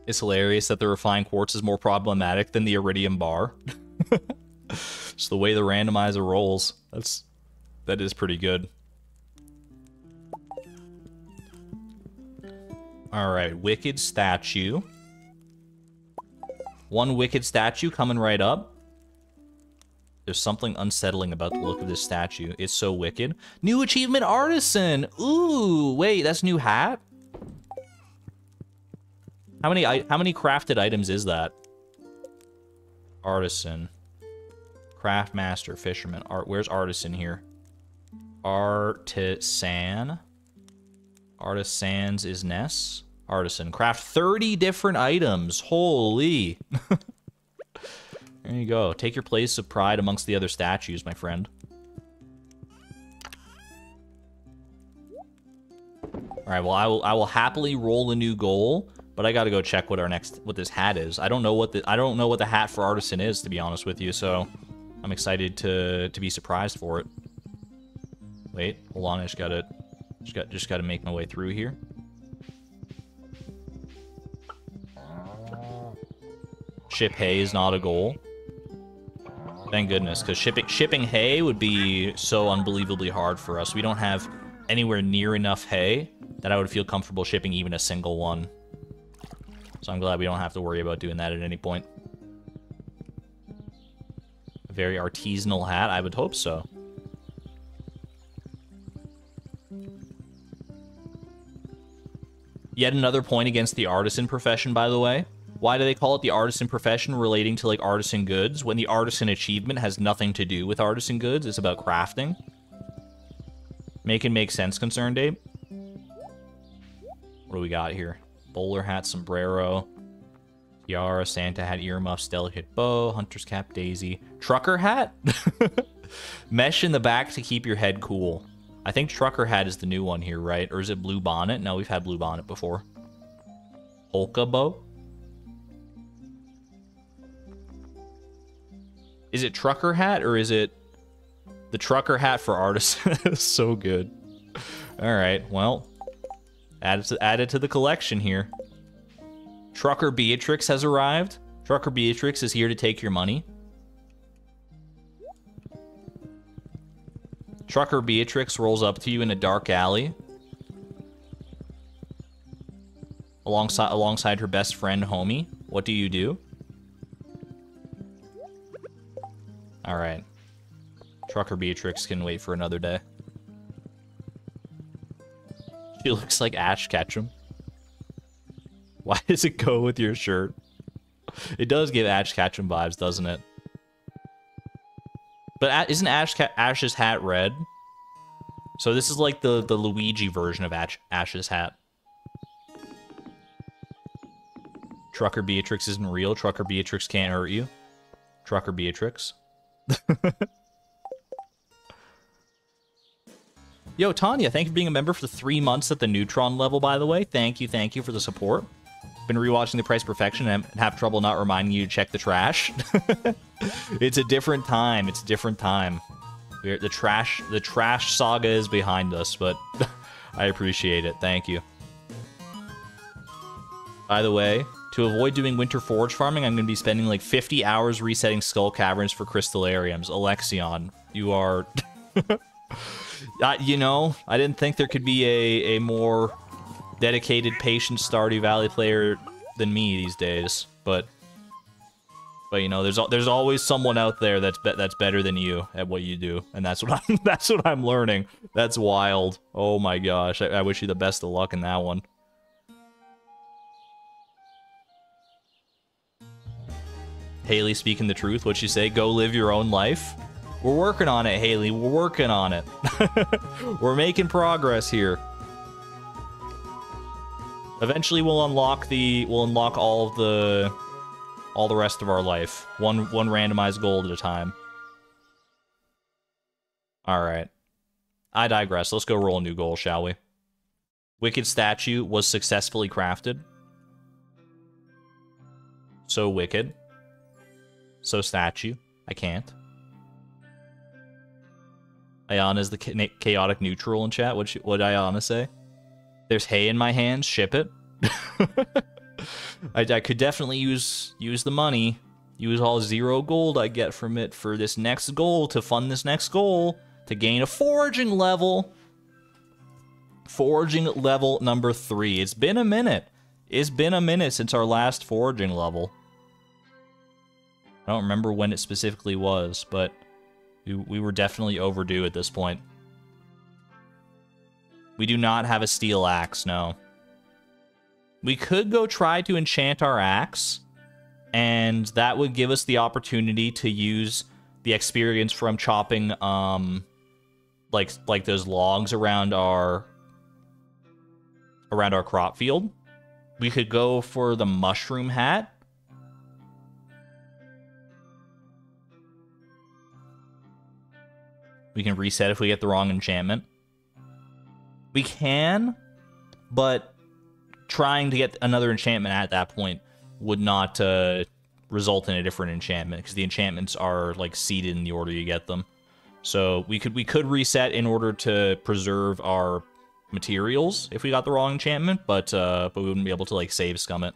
It's hilarious that the refined quartz is more problematic than the iridium bar. It's the way the randomizer rolls. That's that is pretty good. Alright, Wicked Statue. One Wicked Statue coming right up. There's something unsettling about the look of this statue. It's so wicked. New achievement artisan! Ooh, wait, that's new hat? How many how many crafted items is that? Artisan. Craft master, fisherman. Art where's artisan here? Artisan. Artisans is Ness. Artisan. Craft 30 different items. Holy. there you go. Take your place of pride amongst the other statues, my friend. Alright, well I will I will happily roll a new goal, but I gotta go check what our next what this hat is. I don't know what the I don't know what the hat for artisan is, to be honest with you, so I'm excited to to be surprised for it. Wait, hold on, I just gotta just got just got to make my way through here. Ship hay is not a goal. Thank goodness, because shipping shipping hay would be so unbelievably hard for us. We don't have anywhere near enough hay that I would feel comfortable shipping even a single one. So I'm glad we don't have to worry about doing that at any point. A very artisanal hat, I would hope so. Yet another point against the artisan profession, by the way. Why do they call it the artisan profession relating to, like, artisan goods when the artisan achievement has nothing to do with artisan goods? It's about crafting. Make it make sense, concerned Abe. What do we got here? Bowler hat, sombrero, tiara, Santa hat, earmuffs, delicate bow, hunter's cap, daisy, trucker hat? Mesh in the back to keep your head cool. I think Trucker Hat is the new one here, right? Or is it Blue Bonnet? No, we've had Blue Bonnet before. Polka Bow? Is it Trucker Hat or is it the Trucker Hat for artists? so good. All right, well, add it, to, to the collection here. Trucker Beatrix has arrived. Trucker Beatrix is here to take your money. Trucker Beatrix rolls up to you in a dark alley. Alongside, alongside her best friend, Homie. What do you do? Alright. Trucker Beatrix can wait for another day. She looks like Ash Ketchum. Why does it go with your shirt? It does give Ash Ketchum vibes, doesn't it? But isn't Ash Ash's hat red? So this is like the, the Luigi version of Ash, Ash's hat. Trucker Beatrix isn't real. Trucker Beatrix can't hurt you. Trucker Beatrix. Yo, Tanya, thank you for being a member for three months at the Neutron level, by the way. Thank you, thank you for the support. Been rewatching The Price Perfection and have trouble not reminding you to check the trash. it's a different time. It's a different time. We're, the trash the trash saga is behind us, but I appreciate it. Thank you. By the way, to avoid doing winter forge farming, I'm going to be spending like 50 hours resetting skull caverns for crystalariums. Alexion, you are you know, I didn't think there could be a, a more dedicated, patient Stardew Valley player than me these days, but but you know, there's there's always someone out there that's be that's better than you at what you do, and that's what I'm that's what I'm learning. That's wild. Oh my gosh, I, I wish you the best of luck in that one. Haley speaking the truth. What'd she say? Go live your own life. We're working on it, Haley. We're working on it. We're making progress here. Eventually, we'll unlock the we'll unlock all of the all the rest of our life. One one randomized goal at a time. Alright. I digress. Let's go roll a new goal, shall we? Wicked statue was successfully crafted. So wicked. So statue. I can't. Ayana is the chaotic neutral in chat. What would Ayana say? There's hay in my hands. Ship it. I, I could definitely use use the money, use all zero gold I get from it for this next goal to fund this next goal to gain a foraging level. Foraging level number three. It's been a minute. It's been a minute since our last foraging level. I don't remember when it specifically was, but we, we were definitely overdue at this point. We do not have a steel axe, no. We could go try to enchant our axe, and that would give us the opportunity to use the experience from chopping, um, like like those logs around our around our crop field. We could go for the mushroom hat. We can reset if we get the wrong enchantment. We can, but trying to get another enchantment at that point would not uh, result in a different enchantment because the enchantments are like seeded in the order you get them. So we could we could reset in order to preserve our materials if we got the wrong enchantment, but uh, but we wouldn't be able to like save scum it.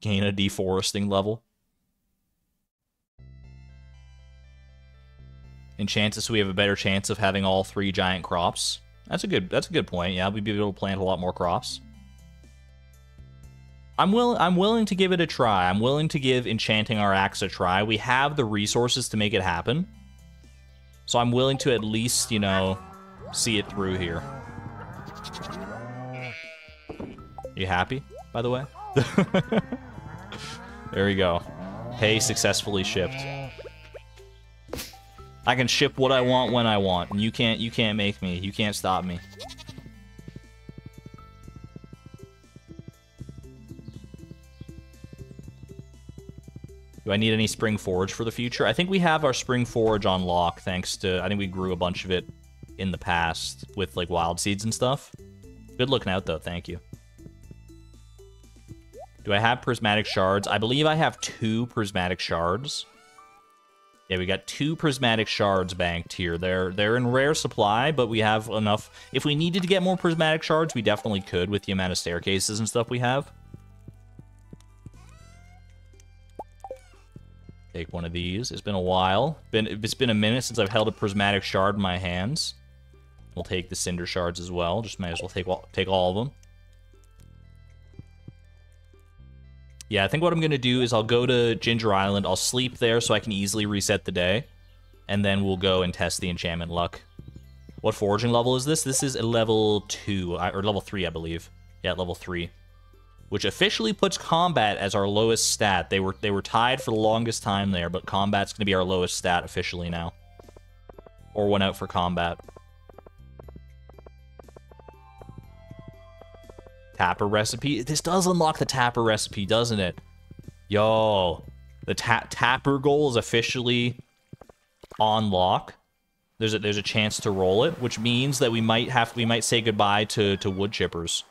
Gain a deforesting level. us so we have a better chance of having all three giant crops. That's a good that's a good point. Yeah, we'd be able to plant a lot more crops. I'm will I'm willing to give it a try. I'm willing to give enchanting our axe a try. We have the resources to make it happen. So I'm willing to at least, you know, see it through here. You happy, by the way? there we go. Hay successfully shipped. I can ship what I want when I want, and you can't you can't make me. You can't stop me. Do I need any spring forage for the future? I think we have our spring forage on lock thanks to I think we grew a bunch of it in the past with like wild seeds and stuff. Good looking out though, thank you. Do I have prismatic shards? I believe I have two prismatic shards. Yeah, we got two prismatic shards banked here. They're they're in rare supply, but we have enough. If we needed to get more prismatic shards, we definitely could with the amount of staircases and stuff we have. Take one of these. It's been a while. Been It's been a minute since I've held a prismatic shard in my hands. We'll take the cinder shards as well. Just might as well take, take all of them. Yeah, I think what I'm going to do is I'll go to Ginger Island. I'll sleep there so I can easily reset the day. And then we'll go and test the enchantment luck. What foraging level is this? This is a level 2, or level 3, I believe. Yeah, level 3. Which officially puts combat as our lowest stat. They were they were tied for the longest time there, but combat's going to be our lowest stat officially now. Or went out for combat. Tapper recipe. This does unlock the Tapper recipe, doesn't it? Yo, the ta Tapper goal is officially on lock. There's a, there's a chance to roll it, which means that we might have we might say goodbye to to wood chippers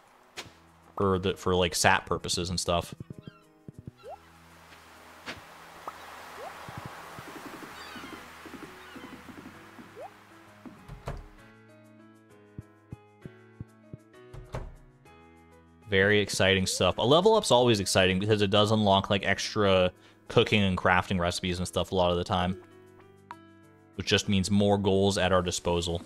for the for like sap purposes and stuff. Very exciting stuff. A level up's always exciting because it does unlock like extra cooking and crafting recipes and stuff a lot of the time. Which just means more goals at our disposal.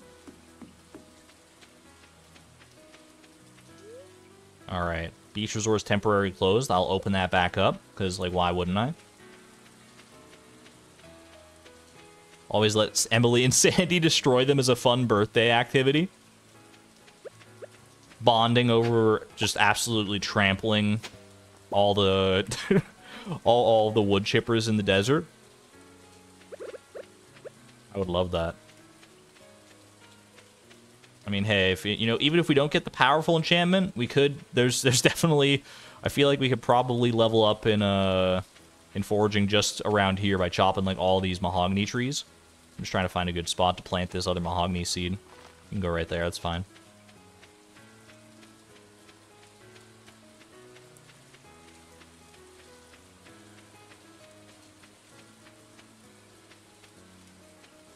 Alright. Beach Resort is temporarily closed. I'll open that back up, because, like, why wouldn't I? Always lets Emily and Sandy destroy them as a fun birthday activity. Bonding over just absolutely trampling all the all, all the wood chippers in the desert. I would love that. I mean, hey, if you know, even if we don't get the powerful enchantment, we could. There's, there's definitely. I feel like we could probably level up in uh, in foraging just around here by chopping like all these mahogany trees. I'm just trying to find a good spot to plant this other mahogany seed. You can go right there. That's fine.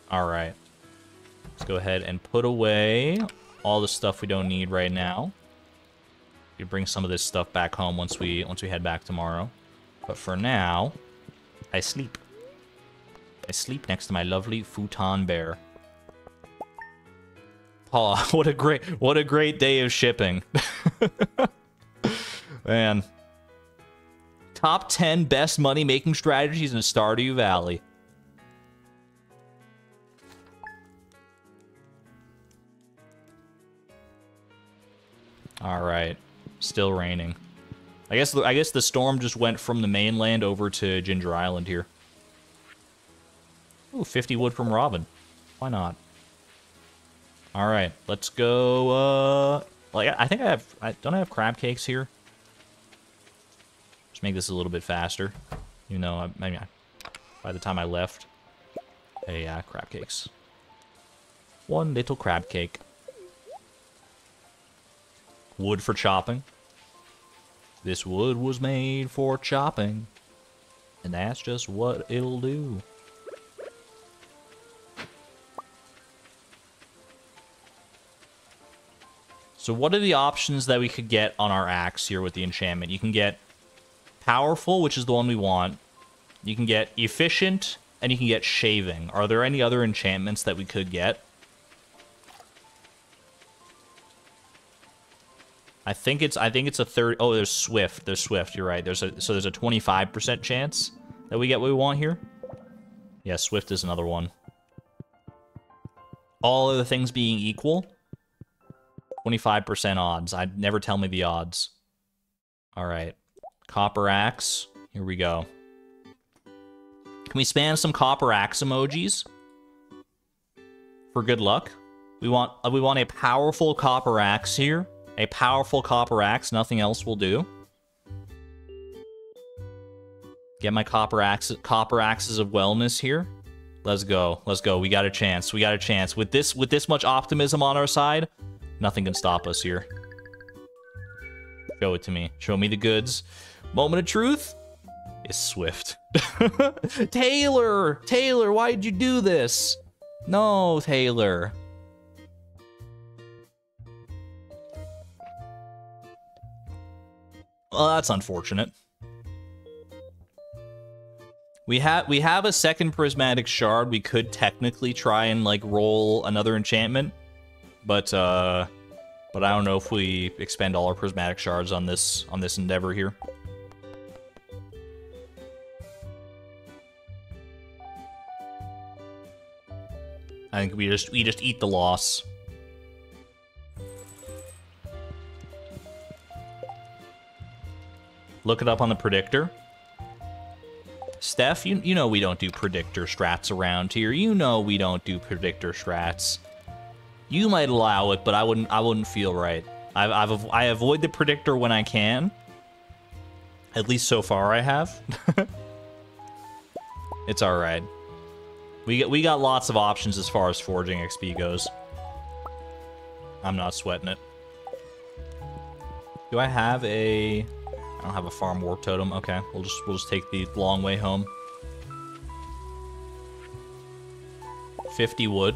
All right. Let's go ahead and put away all the stuff we don't need right now. We bring some of this stuff back home once we once we head back tomorrow. But for now, I sleep. I sleep next to my lovely futon bear. Oh, what a great what a great day of shipping. Man. Top 10 best money making strategies in Stardew Valley. All right. Still raining. I guess I guess the storm just went from the mainland over to Ginger Island here. Ooh, 50 wood from Robin. Why not? All right, let's go. Uh, like I think I have. I don't I have crab cakes here. Just make this a little bit faster. You know, I, I mean, by the time I left, hey, yeah, crab cakes. One little crab cake. Wood for chopping. This wood was made for chopping. And that's just what it'll do. So what are the options that we could get on our axe here with the enchantment? You can get powerful, which is the one we want. You can get efficient, and you can get shaving. Are there any other enchantments that we could get? I think it's I think it's a third. Oh, there's Swift. There's Swift. You're right. There's a so there's a 25% chance that we get what we want here. Yeah, Swift is another one. All other things being equal, 25% odds. I'd never tell me the odds. All right, copper axe. Here we go. Can we spam some copper axe emojis for good luck? We want uh, we want a powerful copper axe here. A powerful copper axe, nothing else will do. Get my copper axe, copper axes of wellness here. Let's go. Let's go. We got a chance. We got a chance. With this with this much optimism on our side, nothing can stop us here. Show it to me. Show me the goods. Moment of truth is Swift. Taylor! Taylor, why did you do this? No, Taylor. Well, that's unfortunate. We have we have a second prismatic shard. We could technically try and like roll another enchantment, but uh, but I don't know if we expend all our prismatic shards on this on this endeavor here. I think we just we just eat the loss. Look it up on the predictor. Steph, you, you know we don't do predictor strats around here. You know we don't do predictor strats. You might allow it, but I wouldn't. I wouldn't feel right. I've, I've I avoid the predictor when I can. At least so far, I have. it's all right. We we got lots of options as far as forging XP goes. I'm not sweating it. Do I have a? I don't have a farm warp totem. Okay, we'll just we'll just take the long way home. 50 wood.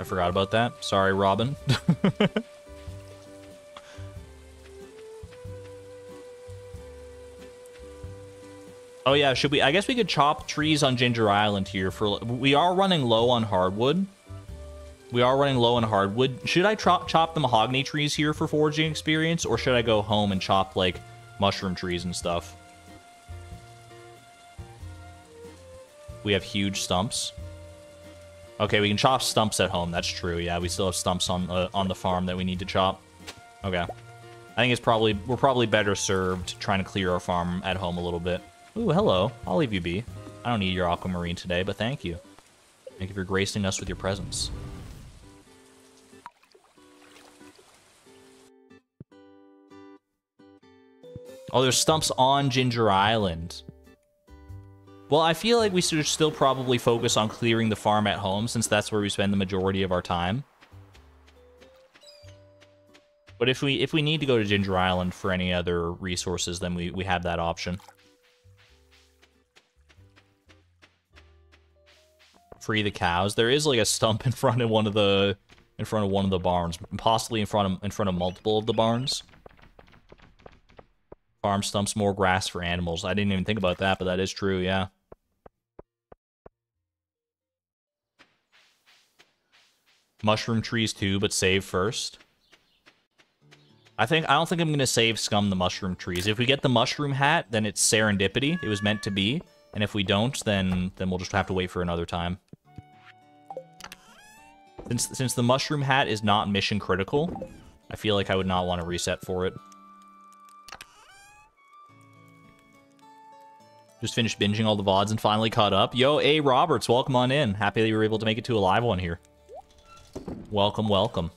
I forgot about that. Sorry, Robin. oh yeah, should we I guess we could chop trees on Ginger Island here for we are running low on hardwood. We are running low on hardwood. Should I chop the mahogany trees here for foraging experience, or should I go home and chop like mushroom trees and stuff? We have huge stumps. Okay, we can chop stumps at home. That's true. Yeah, we still have stumps on uh, on the farm that we need to chop. Okay. I think it's probably we're probably better served trying to clear our farm at home a little bit. Ooh, hello. I'll leave you be. I don't need your aquamarine today, but thank you. Thank you for gracing us with your presence. Oh, there's stumps on Ginger Island. Well, I feel like we should still probably focus on clearing the farm at home, since that's where we spend the majority of our time. But if we if we need to go to Ginger Island for any other resources, then we, we have that option. Free the cows. There is like a stump in front of one of the in front of one of the barns, possibly in front of in front of multiple of the barns. Farm stumps, more grass for animals. I didn't even think about that, but that is true, yeah. Mushroom trees too, but save first. I think I don't think I'm gonna save scum the mushroom trees. If we get the mushroom hat, then it's serendipity. It was meant to be. And if we don't, then then we'll just have to wait for another time. Since since the mushroom hat is not mission critical, I feel like I would not want to reset for it. Just finished binging all the VODs and finally caught up. Yo, A. Roberts, welcome on in. Happy that you were able to make it to a live one here. Welcome, welcome.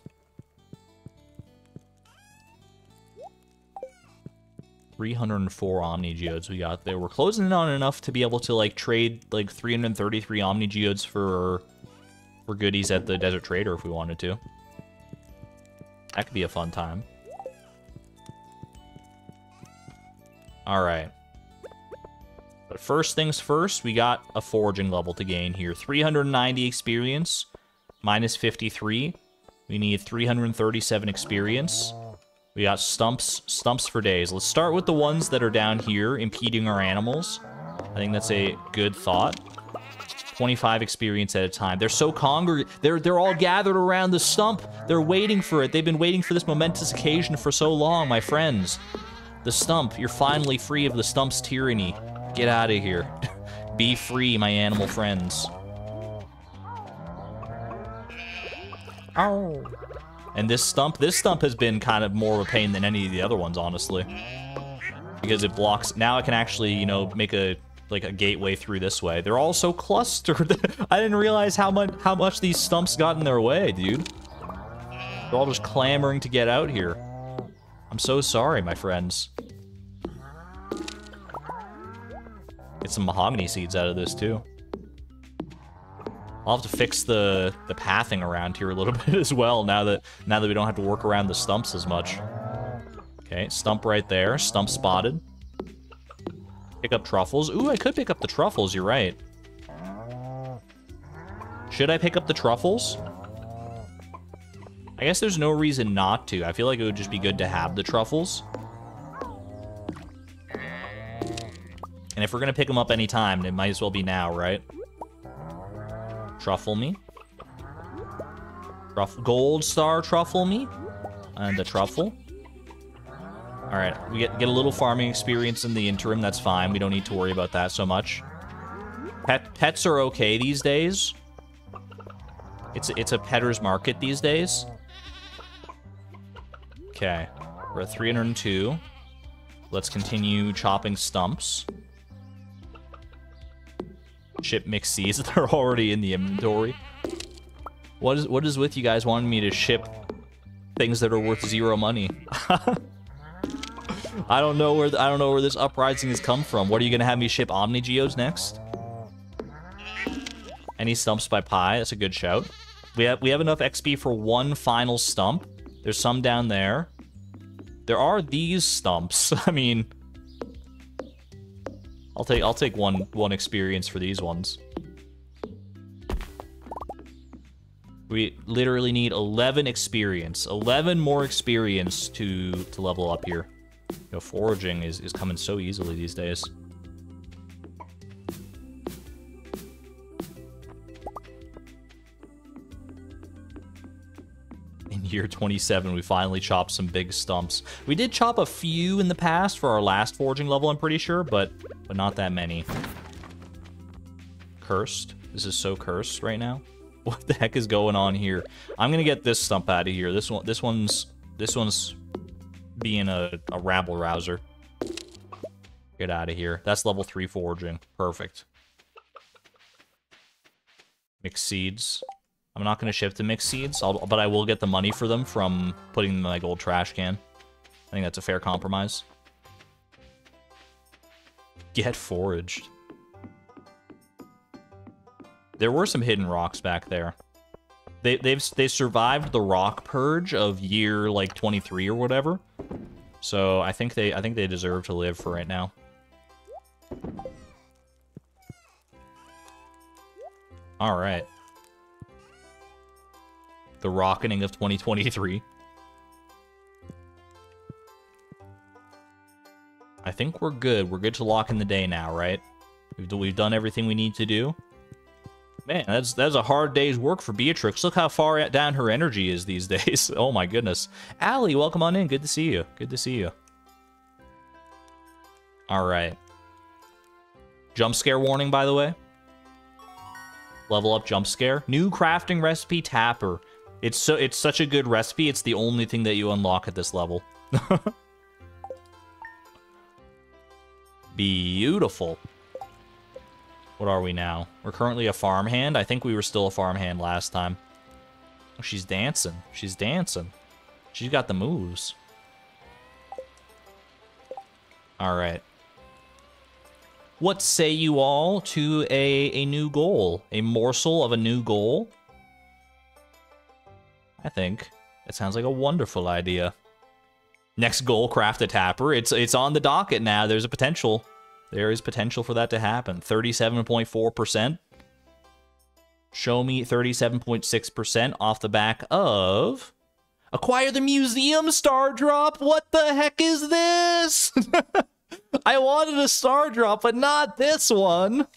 Three hundred and four Omni Geodes we got there. We're closing in on enough to be able to like trade like 333 Omni Geodes for for goodies at the Desert Trader if we wanted to. That could be a fun time. Alright. But first things first, we got a foraging level to gain here. 390 experience, minus 53. We need 337 experience. We got stumps, stumps for days. Let's start with the ones that are down here, impeding our animals. I think that's a good thought. 25 experience at a time. They're so congregate. They're they're all gathered around the stump. They're waiting for it. They've been waiting for this momentous occasion for so long, my friends. The stump. You're finally free of the stump's tyranny. Get out of here. Be free, my animal friends. Oh. And this stump, this stump has been kind of more of a pain than any of the other ones, honestly. Because it blocks, now I can actually, you know, make a, like a gateway through this way. They're all so clustered. I didn't realize how much, how much these stumps got in their way, dude. They're all just clamoring to get out here. I'm so sorry, my friends. Get some mahogany seeds out of this, too. I'll have to fix the the pathing around here a little bit as well now that now that we don't have to work around the stumps as much. Okay, stump right there. Stump spotted. Pick up truffles. Ooh, I could pick up the truffles, you're right. Should I pick up the truffles? I guess there's no reason not to. I feel like it would just be good to have the truffles. And if we're gonna pick them up anytime, it might as well be now, right? Truffle me. Truff gold star truffle me. And a truffle. Alright, we get, get a little farming experience in the interim, that's fine. We don't need to worry about that so much. Pet, pets are okay these days. It's, it's a petter's market these days. Okay, we're at 302. Let's continue chopping stumps. Ship mixed seeds. They're already in the inventory. What is what is with you guys wanting me to ship things that are worth zero money? I don't know where I don't know where this uprising has come from. What are you gonna have me ship Omni Geos next? Any stumps by Pi? That's a good shout. We have we have enough XP for one final stump. There's some down there. There are these stumps. I mean, I'll take I'll take one one experience for these ones. We literally need 11 experience. 11 more experience to to level up here. You know, foraging is, is coming so easily these days. In year 27, we finally chopped some big stumps. We did chop a few in the past for our last foraging level, I'm pretty sure, but but not that many. Cursed. This is so cursed right now. What the heck is going on here? I'm gonna get this stump out of here. This one, this one's, this one's being a, a rabble rouser. Get out of here. That's level three foraging. Perfect. Mixed seeds. I'm not going to ship the mixed seeds, I'll, but I will get the money for them from putting them in my gold trash can. I think that's a fair compromise. Get foraged. There were some hidden rocks back there. They they've they survived the rock purge of year like 23 or whatever. So I think they I think they deserve to live for right now. All right. The rocketing of 2023. I think we're good. We're good to lock in the day now, right? We've, we've done everything we need to do. Man, that's that's a hard day's work for Beatrix. Look how far down her energy is these days. oh my goodness. Allie, welcome on in. Good to see you. Good to see you. All right. Jump scare warning, by the way. Level up jump scare. New crafting recipe tapper. It's so it's such a good recipe. It's the only thing that you unlock at this level. Beautiful. What are we now? We're currently a farmhand. I think we were still a farmhand last time. Oh, she's dancing. She's dancing. She's got the moves. All right. What say you all to a, a new goal? A morsel of a new goal? I think. It sounds like a wonderful idea. Next goal, craft a tapper. It's it's on the docket now. There's a potential. There is potential for that to happen. 37.4%. Show me 37.6% off the back of... Acquire the museum star drop? What the heck is this? I wanted a star drop, but not this one.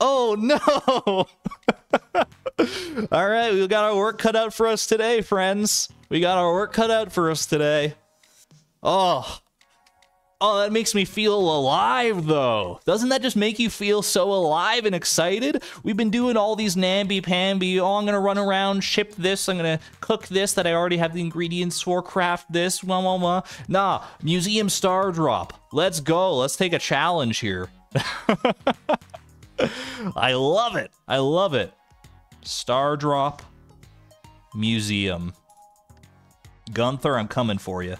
Oh, no. All right, we got our work cut out for us today, friends. We got our work cut out for us today. Oh. Oh, that makes me feel alive, though. Doesn't that just make you feel so alive and excited? We've been doing all these namby-pamby. Oh, I'm going to run around, ship this. I'm going to cook this that I already have the ingredients for, craft this. Wah, wah, wah. Nah, museum star drop. Let's go. Let's take a challenge here. I love it. I love it. Star drop museum. Gunther, I'm coming for you.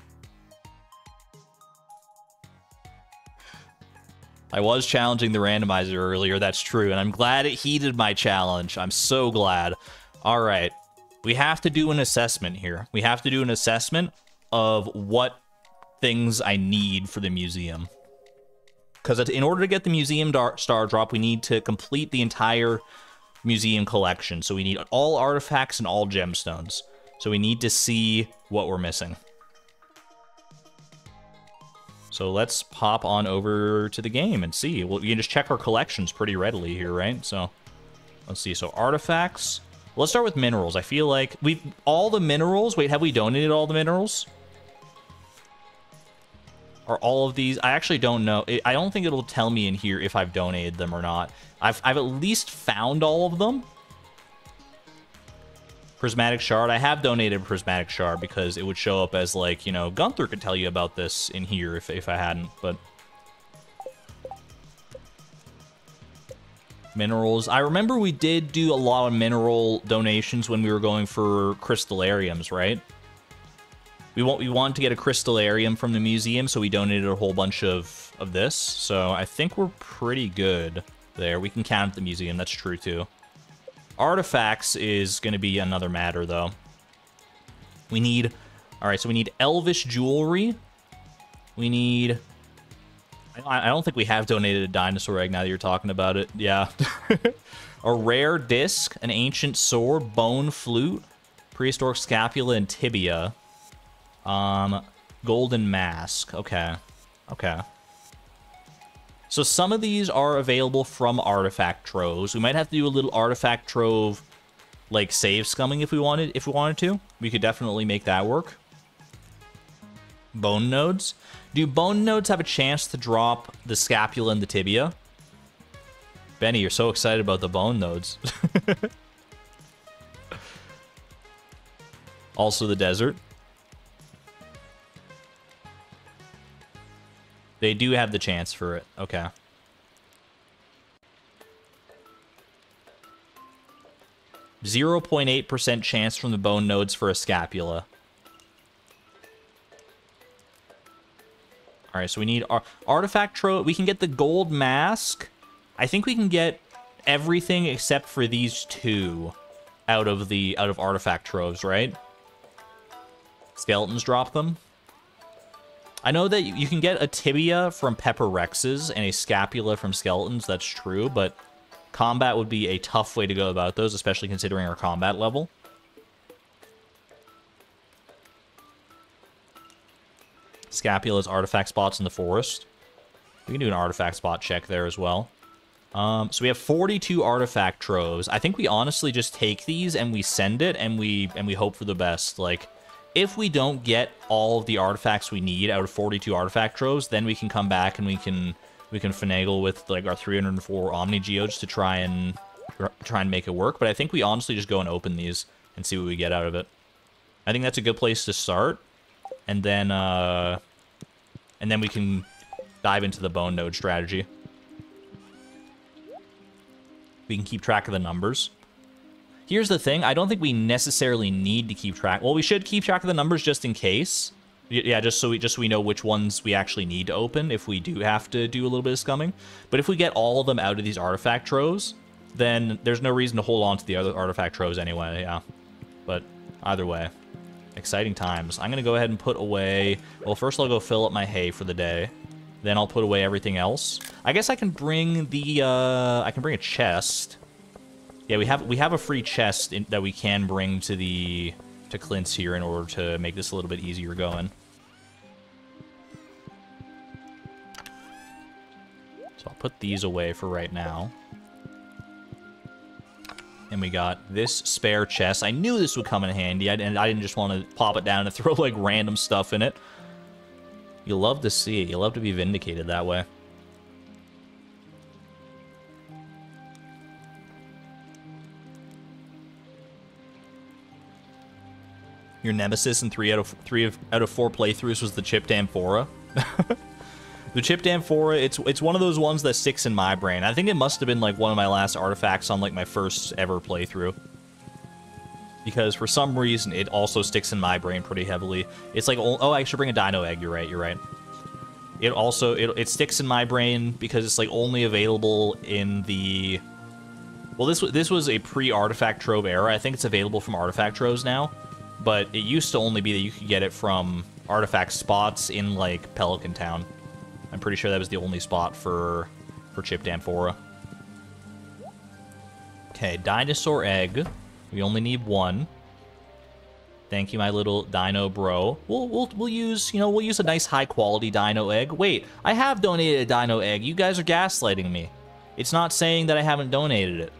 I was challenging the randomizer earlier, that's true, and I'm glad it heeded my challenge. I'm so glad. All right, we have to do an assessment here. We have to do an assessment of what things I need for the museum. Because in order to get the museum star drop, we need to complete the entire museum collection. So we need all artifacts and all gemstones. So we need to see what we're missing. So let's pop on over to the game and see. Well, we can just check our collections pretty readily here, right? So let's see. So artifacts. Let's start with minerals. I feel like we've all the minerals. Wait, have we donated all the minerals? Are all of these? I actually don't know. I don't think it'll tell me in here if I've donated them or not. I've, I've at least found all of them. Prismatic Shard. I have donated Prismatic Shard because it would show up as like, you know, Gunther could tell you about this in here if, if I hadn't, but... Minerals. I remember we did do a lot of mineral donations when we were going for crystalariums, right? We want we wanted to get a crystalarium from the museum, so we donated a whole bunch of, of this. So I think we're pretty good there. We can count the museum, that's true too. Artifacts is going to be another matter, though. We need... Alright, so we need Elvish Jewelry. We need... I don't think we have donated a dinosaur egg now that you're talking about it. Yeah. a rare disc, an ancient sword, bone flute, prehistoric scapula, and tibia. Um, golden mask. Okay. Okay. So some of these are available from artifact troves. We might have to do a little artifact trove like save scumming if we wanted if we wanted to. We could definitely make that work. Bone nodes. Do bone nodes have a chance to drop the scapula and the tibia? Benny, you're so excited about the bone nodes. also the desert. They do have the chance for it. Okay. Zero point eight percent chance from the bone nodes for a scapula. All right, so we need our artifact trove. We can get the gold mask. I think we can get everything except for these two out of the out of artifact troves, right? Skeletons drop them. I know that you can get a tibia from Pepper Rexes and a scapula from skeletons, that's true, but combat would be a tough way to go about those, especially considering our combat level. Scapula's artifact spots in the forest. We can do an artifact spot check there as well. Um, so we have 42 artifact troves. I think we honestly just take these and we send it and we and we hope for the best. Like, if we don't get all of the artifacts we need out of 42 artifact troves, then we can come back and we can we can finagle with like our 304 Omni Geodes to try and try and make it work. But I think we honestly just go and open these and see what we get out of it. I think that's a good place to start, and then uh, and then we can dive into the bone node strategy. We can keep track of the numbers. Here's the thing, I don't think we necessarily need to keep track. Well, we should keep track of the numbers just in case. Yeah, just so we just so we know which ones we actually need to open if we do have to do a little bit of scumming. But if we get all of them out of these artifact troves, then there's no reason to hold on to the other artifact troves anyway, yeah. But either way, exciting times. I'm going to go ahead and put away... Well, first I'll go fill up my hay for the day. Then I'll put away everything else. I guess I can bring the... Uh, I can bring a chest yeah, we have we have a free chest in, that we can bring to the to Clint's here in order to make this a little bit easier going. So I'll put these away for right now. And we got this spare chest. I knew this would come in handy, I, and I didn't just want to pop it down and throw like random stuff in it. You love to see it. You love to be vindicated that way. Your nemesis in three out of three of, out of four playthroughs was the chipped amphora. the chipped amphora, it's it's one of those ones that sticks in my brain. I think it must have been like one of my last artifacts on like my first ever playthrough. Because for some reason it also sticks in my brain pretty heavily. It's like oh, oh I should bring a dino egg. You're right. You're right. It also it, it sticks in my brain because it's like only available in the well this this was a pre-artifact trove era. I think it's available from artifact troves now but it used to only be that you could get it from artifact spots in, like, Pelican Town. I'm pretty sure that was the only spot for, for Chipped Amphora. Okay, dinosaur egg. We only need one. Thank you, my little dino bro. We'll, we'll, we'll use, you know, we'll use a nice high-quality dino egg. Wait, I have donated a dino egg. You guys are gaslighting me. It's not saying that I haven't donated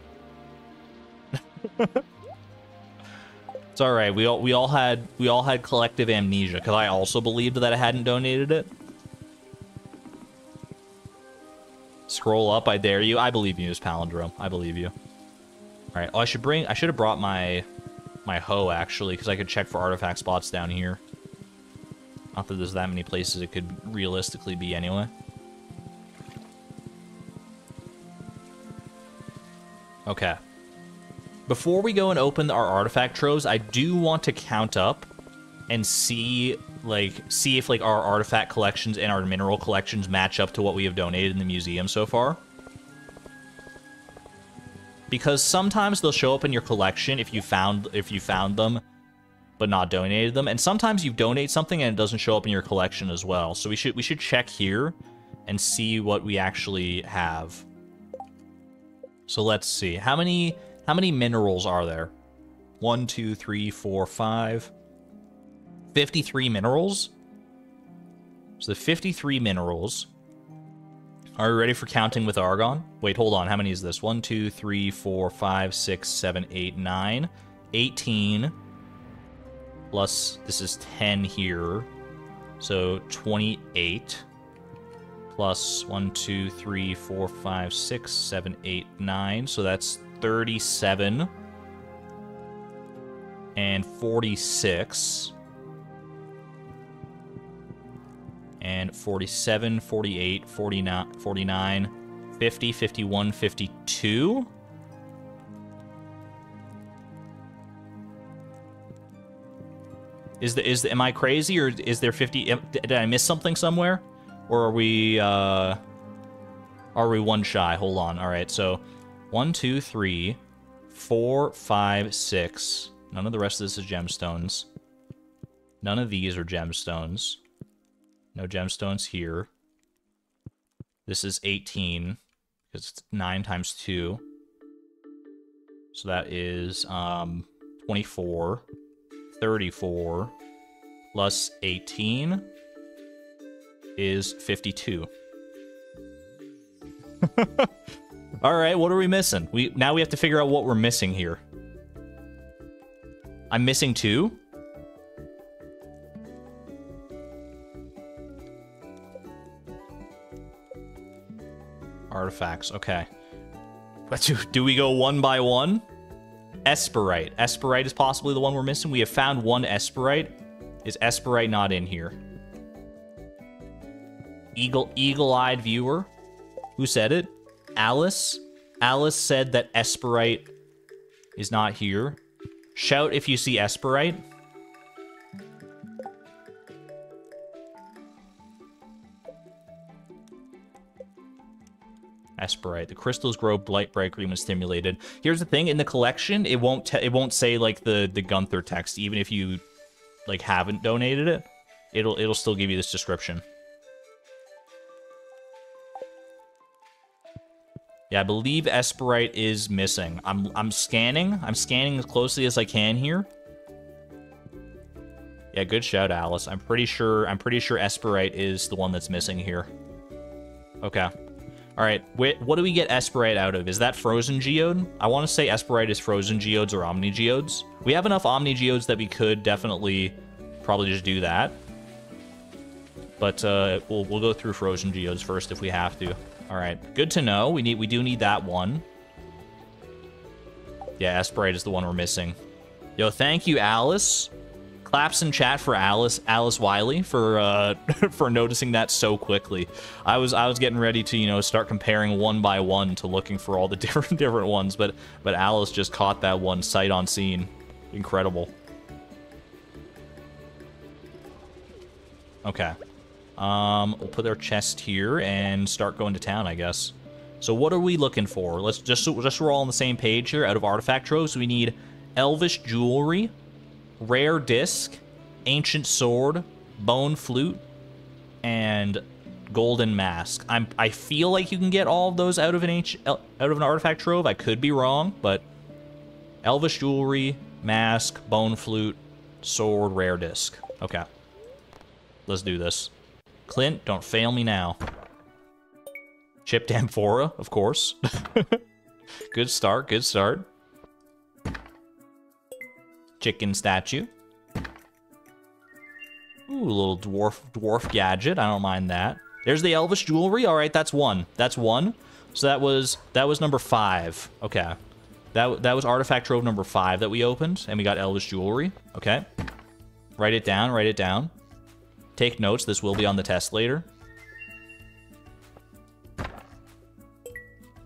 it. It's all right. We all we all had we all had collective amnesia because I also believed that I hadn't donated it. Scroll up, I dare you. I believe you, Miss Palindrome. I believe you. All right. Oh, I should bring. I should have brought my my hoe actually because I could check for artifact spots down here. Not that there's that many places it could realistically be anyway. Okay. Before we go and open our artifact troves, I do want to count up and see like see if like our artifact collections and our mineral collections match up to what we have donated in the museum so far. Because sometimes they'll show up in your collection if you found if you found them but not donated them, and sometimes you donate something and it doesn't show up in your collection as well. So we should we should check here and see what we actually have. So let's see. How many how many minerals are there? One, two, three, four, five. 53 minerals? So the 53 minerals. Are we ready for counting with Argon? Wait, hold on. How many is this? 1, 2, 3, 4, 5, 6, 7, 8, 9. 18. Plus, this is 10 here. So 28. Plus 1, 2, 3, 4, 5, 6, 7, 8, 9. So that's 37. And 46. and 47, 48, 49, 49 50, 51, 52. Is the is the, am I crazy or is there 50 did I miss something somewhere or are we uh are we one shy? Hold on. All right. So one, two, three, four, five, six. None of the rest of this is gemstones. None of these are gemstones. No gemstones here. This is 18, because it's 9 times 2. So that is um, 24, 34, plus 18 is 52. All right, what are we missing? We Now we have to figure out what we're missing here. I'm missing two? Artifacts, okay. But do, do we go one by one? Esperite. Esperite is possibly the one we're missing. We have found one Esperite. Is Esperite not in here? Eagle eagle-eyed viewer. Who said it? Alice. Alice said that Esperite is not here. Shout if you see Esperite. Esperite. The crystals grow light bright green when stimulated. Here's the thing: in the collection, it won't it won't say like the the Gunther text, even if you like haven't donated it. It'll it'll still give you this description. Yeah, I believe Esperite is missing. I'm I'm scanning. I'm scanning as closely as I can here. Yeah, good shout, Alice. I'm pretty sure I'm pretty sure Esperite is the one that's missing here. Okay. All right, wait, what do we get Esperite out of? Is that Frozen Geode? I want to say Esperite is Frozen Geodes or Omni Geodes. We have enough Omni Geodes that we could definitely probably just do that. But uh, we'll, we'll go through Frozen Geodes first if we have to. All right, good to know. We need we do need that one. Yeah, Esperite is the one we're missing. Yo, thank you, Alice claps in chat for Alice Alice Wiley for uh, for noticing that so quickly. I was I was getting ready to you know start comparing one by one to looking for all the different different ones, but but Alice just caught that one sight on scene. Incredible. Okay. Um, we'll put our chest here and start going to town, I guess. So what are we looking for? Let's just just so we're all on the same page here. Out of artifact troves, we need elvish jewelry, Rare Disc, Ancient Sword, Bone Flute, and Golden Mask. I'm I feel like you can get all of those out of an H, out of an artifact trove. I could be wrong, but Elvish Jewelry, Mask, Bone Flute, Sword, Rare Disc. Okay. Let's do this. Clint, don't fail me now. Chipped Amphora, of course. good start, good start chicken statue. Ooh, little dwarf dwarf gadget. I don't mind that. There's the elvish jewelry. All right, that's one. That's one. So that was that was number five. Okay, that that was artifact trove number five that we opened, and we got elvish jewelry. Okay, write it down. Write it down. Take notes. This will be on the test later.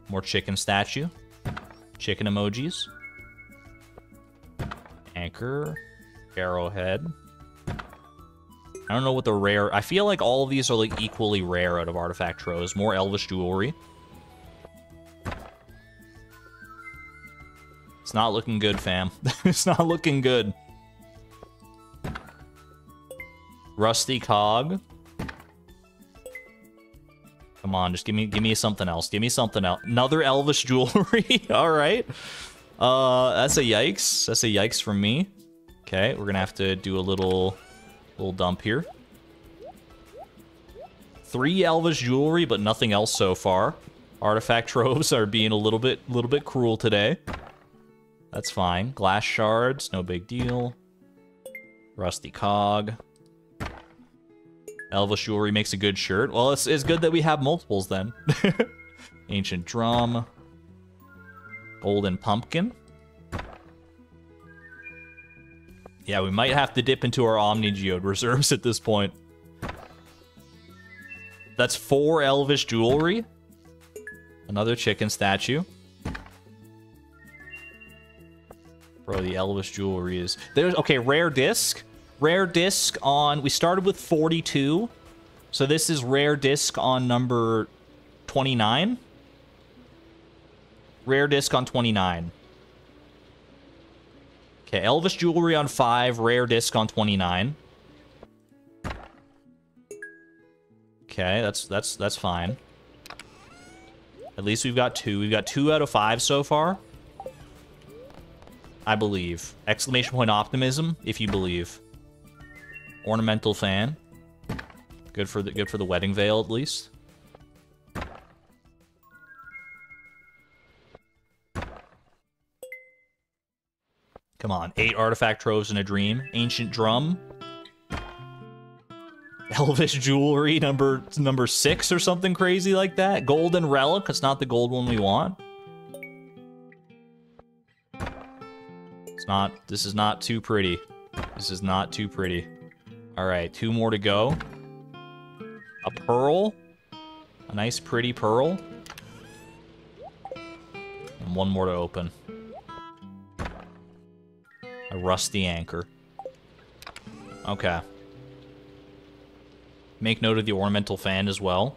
More chicken statue. Chicken emojis. Anchor. Arrowhead. I don't know what the rare... I feel like all of these are like equally rare out of Artifact Troves. More Elvish Jewelry. It's not looking good, fam. it's not looking good. Rusty Cog. Come on, just give me give me something else. Give me something else. Another Elvish Jewelry. all right. Uh, that's a yikes. That's a yikes from me. Okay, we're gonna have to do a little, little dump here. Three Elvish jewelry, but nothing else so far. Artifact troves are being a little bit, little bit cruel today. That's fine. Glass shards, no big deal. Rusty cog. Elvish jewelry makes a good shirt. Well, it's, it's good that we have multiples then. Ancient drum. Golden pumpkin. Yeah, we might have to dip into our Omni Geode reserves at this point. That's four Elvish jewelry. Another chicken statue. Bro, the Elvish jewelry is... There's... Okay, rare disc. Rare disc on... We started with 42. So this is rare disc on number 29. Rare disc on 29. Okay, Elvish jewelry on 5, rare disc on 29. Okay, that's that's that's fine. At least we've got two. We've got two out of five so far. I believe. Exclamation point optimism, if you believe. Ornamental fan. Good for the good for the wedding veil at least. Come on, eight artifact troves in a dream. Ancient drum. Elvish jewelry number number six or something crazy like that. Golden relic. It's not the gold one we want. It's not. This is not too pretty. This is not too pretty. All right, two more to go. A pearl. A nice, pretty pearl. And one more to open. A rusty anchor. Okay. Make note of the ornamental fan as well.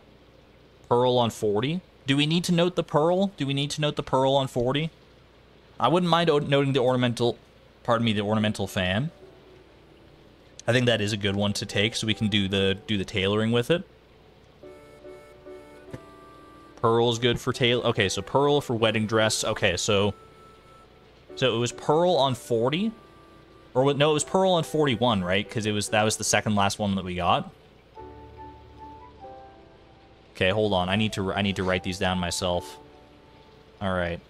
Pearl on 40. Do we need to note the pearl? Do we need to note the pearl on 40? I wouldn't mind noting the ornamental, pardon me, the ornamental fan. I think that is a good one to take so we can do the do the tailoring with it. Pearl's good for tail. Okay, so pearl for wedding dress. Okay, so so it was pearl on 40 or no, it was pearl on 41, right? Cuz it was that was the second last one that we got. Okay, hold on. I need to I need to write these down myself. All right.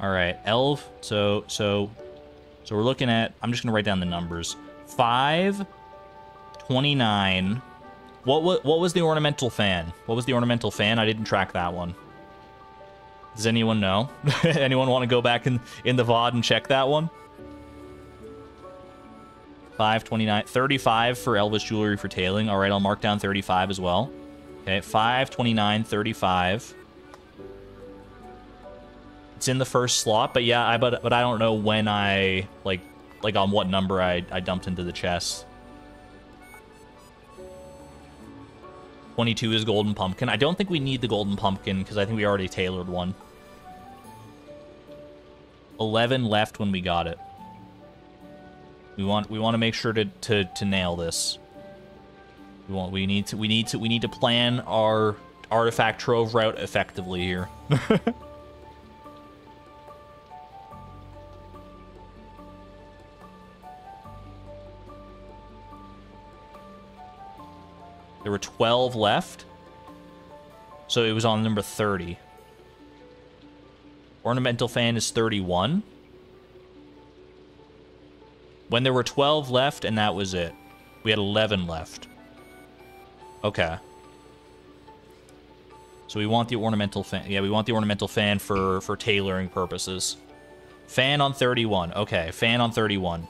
All right, elf. So so so we're looking at I'm just going to write down the numbers. 5 29 What what what was the ornamental fan? What was the ornamental fan? I didn't track that one. Does anyone know? anyone want to go back in in the VOD and check that one? 5, 29, 35 for Elvish Jewelry for tailing. All right, I'll mark down 35 as well. Okay, 5, 29, 35. It's in the first slot, but yeah, I but but I don't know when I like like on what number I I dumped into the chest. 22 is golden pumpkin. I don't think we need the golden pumpkin because I think we already tailored one. 11 left when we got it. We want we want to make sure to, to to nail this. We want we need to we need to we need to plan our artifact trove route effectively here. there were 12 left. So it was on number 30. Ornamental fan is 31 when there were 12 left and that was it. We had 11 left. Okay. So we want the ornamental fan. Yeah, we want the ornamental fan for, for tailoring purposes. Fan on 31. Okay, fan on 31.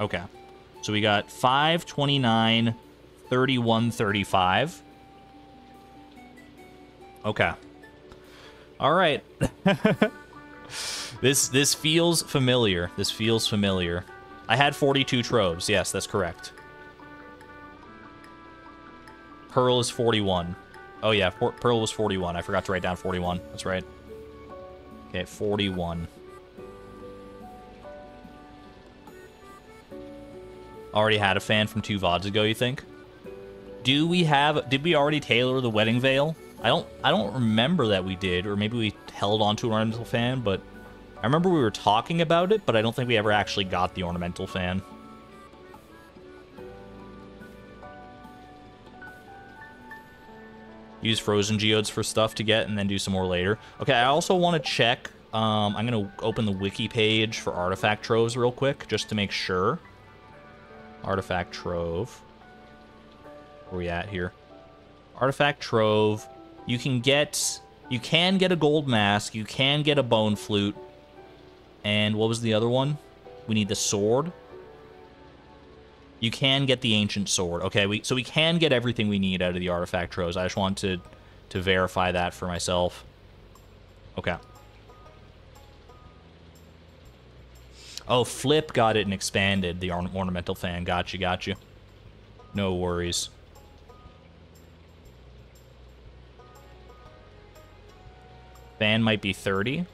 Okay. So we got 5, 29, 31, 35. Okay. All right. This this feels familiar. This feels familiar. I had 42 troves. Yes, that's correct. Pearl is 41. Oh yeah, Pearl was 41. I forgot to write down 41. That's right. Okay, 41. Already had a fan from two VODs ago, you think? Do we have... Did we already tailor the wedding veil? I don't I don't remember that we did, or maybe we held onto an ornamental fan, but I remember we were talking about it, but I don't think we ever actually got the ornamental fan. Use frozen geodes for stuff to get and then do some more later. Okay, I also want to check. Um, I'm going to open the wiki page for artifact troves real quick just to make sure. Artifact trove. Where are we at here? Artifact trove. You can get you can get a gold mask, you can get a bone flute. And what was the other one? We need the sword. You can get the ancient sword. Okay, we so we can get everything we need out of the artifact troves. I just want to to verify that for myself. Okay. Oh, Flip got it and expanded, the ornamental fan. Got you, got you. No worries. Fan might be 30.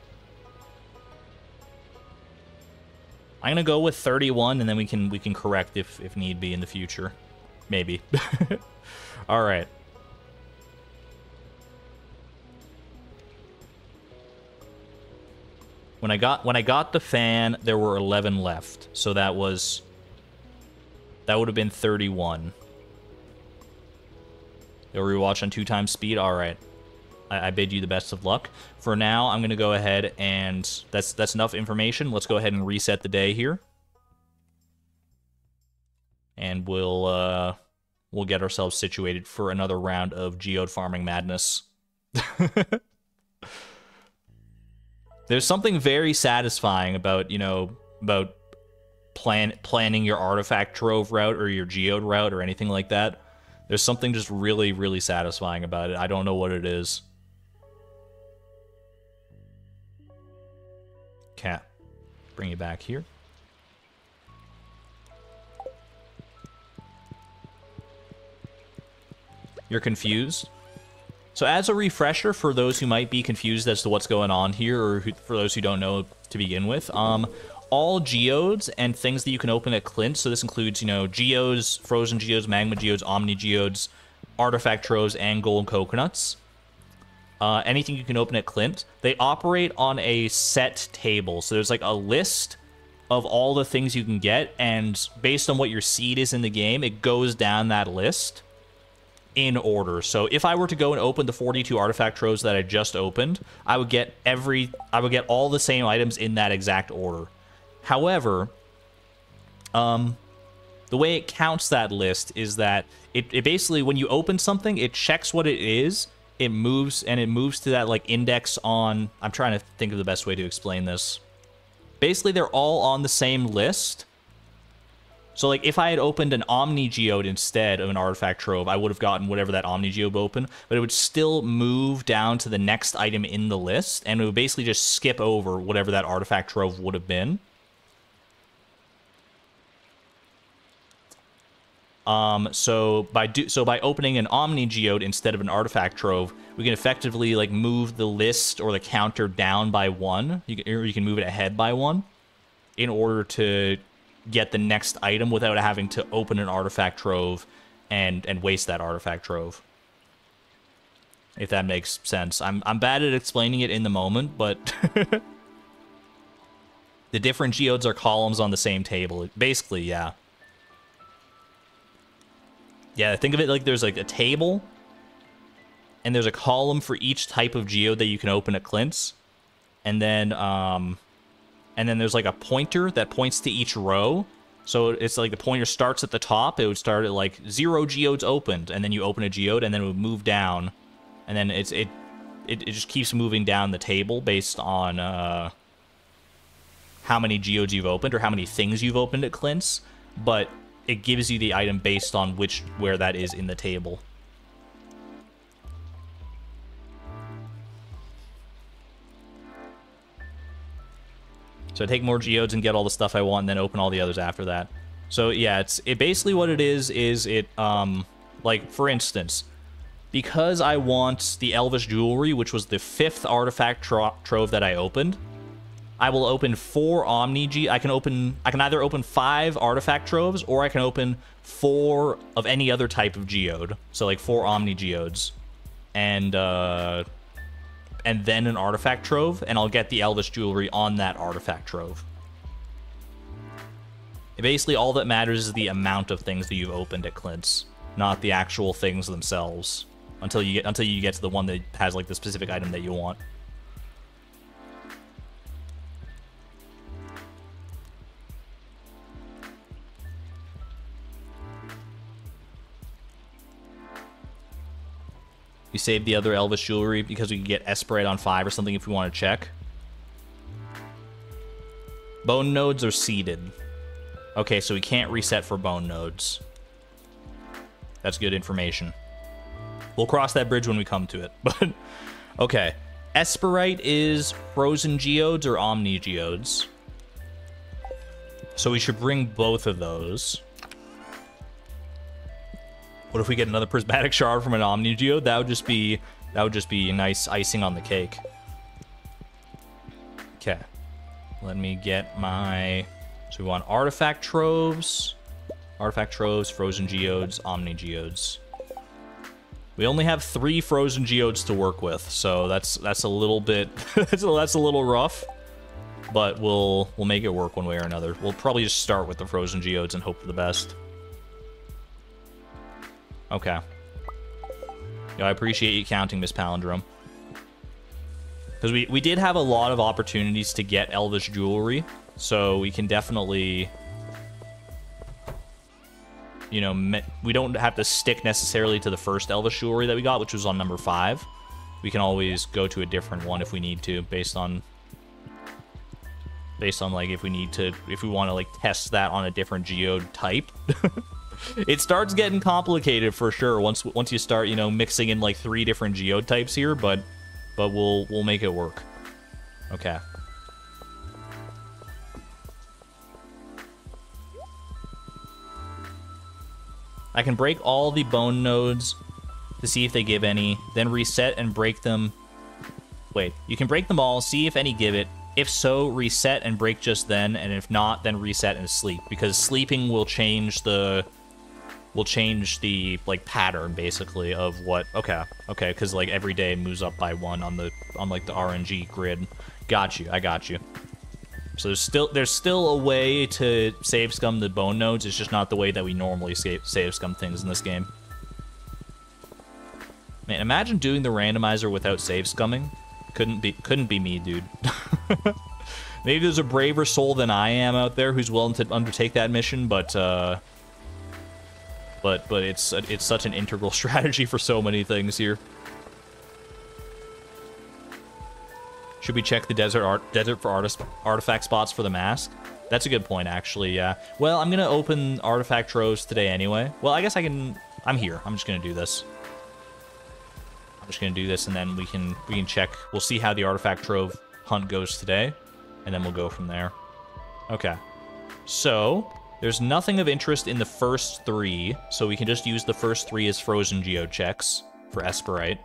I'm gonna go with 31, and then we can we can correct if if need be in the future, maybe. All right. When I got when I got the fan, there were 11 left, so that was that would have been 31. You'll rewatch on two times speed. All right. I, I bid you the best of luck. For now, I'm going to go ahead and that's that's enough information. Let's go ahead and reset the day here. And we'll uh, we'll get ourselves situated for another round of geode farming madness. There's something very satisfying about, you know, about plan planning your artifact trove route or your geode route or anything like that. There's something just really, really satisfying about it. I don't know what it is. Cat. Bring you back here. You're confused? So as a refresher for those who might be confused as to what's going on here, or who, for those who don't know to begin with, um, all geodes and things that you can open at Clint, so this includes, you know, geodes, frozen geodes, magma geodes, omni geodes, artifact troves, and gold coconuts, uh, anything you can open at Clint, they operate on a set table. So there's like a list of all the things you can get, and based on what your seed is in the game, it goes down that list in order. So if I were to go and open the 42 artifact troves that I just opened, I would get every I would get all the same items in that exact order. However, um the way it counts that list is that it, it basically when you open something, it checks what it is it moves and it moves to that like index on I'm trying to think of the best way to explain this. Basically, they're all on the same list. So like if I had opened an Omni Geode instead of an Artifact Trove, I would have gotten whatever that Omni Geode opened, but it would still move down to the next item in the list, and it would basically just skip over whatever that Artifact Trove would have been. Um, so by do so by opening an Omni Geode instead of an Artifact Trove, we can effectively like move the list or the counter down by one. You can, or you can move it ahead by one, in order to get the next item without having to open an Artifact Trove and and waste that Artifact Trove. If that makes sense. I'm I'm bad at explaining it in the moment, but the different geodes are columns on the same table. Basically, yeah. Yeah, think of it like there's like a table, and there's a column for each type of geode that you can open at Clint's, and then um, and then there's like a pointer that points to each row. So it's like the pointer starts at the top. It would start at like zero geodes opened, and then you open a geode, and then it would move down, and then it's it it, it just keeps moving down the table based on uh, how many geodes you've opened or how many things you've opened at Clint's. But it gives you the item based on which where that is in the table. So I take more geodes and get all the stuff I want, and then open all the others after that. So yeah, it's it basically what it is is it um like for instance, because I want the Elvish jewelry, which was the fifth artifact tro trove that I opened. I will open four Omni G. I can open. I can either open five artifact troves, or I can open four of any other type of geode. So like four Omni geodes, and uh, and then an artifact trove, and I'll get the Elvish jewelry on that artifact trove. Basically, all that matters is the amount of things that you've opened at Clint's, not the actual things themselves. until you get until you get to the one that has like the specific item that you want. We saved the other Elvish jewelry because we can get Esperite on 5 or something if we want to check. Bone nodes are seeded. Okay, so we can't reset for bone nodes. That's good information. We'll cross that bridge when we come to it. But, okay. Esperite is Frozen Geodes or Omni Geodes. So we should bring both of those. What if we get another prismatic shard from an Omni Geode? That would just be that would just be nice icing on the cake. Okay. Let me get my so we want artifact troves, artifact troves, frozen geodes, omni geodes. We only have three frozen geodes to work with, so that's that's a little bit that's a, that's a little rough, but we'll we'll make it work one way or another. We'll probably just start with the frozen geodes and hope for the best. Okay. Yo, I appreciate you counting, Miss Palindrome. Because we, we did have a lot of opportunities to get Elvish jewelry, so we can definitely... You know, we don't have to stick necessarily to the first Elvish jewelry that we got, which was on number 5. We can always go to a different one if we need to, based on... Based on, like, if we need to... If we want to, like, test that on a different geode type. it starts getting complicated for sure once once you start, you know, mixing in like three different geotypes here, but but we'll we'll make it work. Okay. I can break all the bone nodes to see if they give any, then reset and break them. Wait, you can break them all, see if any give it. If so, reset and break just then, and if not, then reset and sleep, because sleeping will change the will change the like pattern basically of what okay okay because like every day moves up by one on the on like the rng grid. Got you i got you. So there's still there's still a way to save scum the bone nodes. It's just not the way that we normally save, save scum things in this game. Man imagine doing the randomizer without save scumming. Couldn't be couldn't be me dude. Maybe there's a braver soul than i am out there who's willing to undertake that mission but uh but but it's it's such an integral strategy for so many things here. Should we check the desert art desert for artist artifact spots for the mask? That's a good point, actually. Yeah. Well, I'm gonna open artifact troves today anyway. Well, I guess I can. I'm here. I'm just gonna do this. I'm just gonna do this, and then we can we can check. We'll see how the artifact trove hunt goes today, and then we'll go from there. Okay. So there's nothing of interest in the first three, so we can just use the first three as frozen geo checks for Esperite.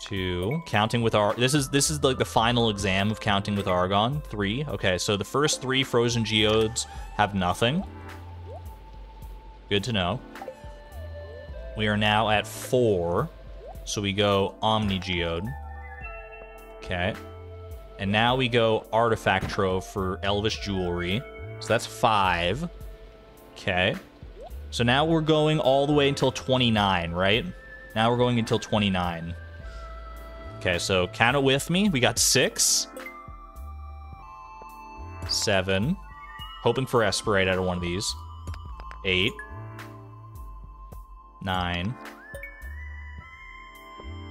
Two, counting with our this is this is like the final exam of counting with Argon. Three. Okay, so the first three frozen geodes have nothing. Good to know. We are now at four. So we go Omni Geode. Okay. And now we go Artifact Trove for Elvish Jewelry. So that's five. Okay. So now we're going all the way until 29, right? Now we're going until 29. Okay, so count it with me. We got six. Seven. Hoping for Esperite out of one of these. Eight. Nine.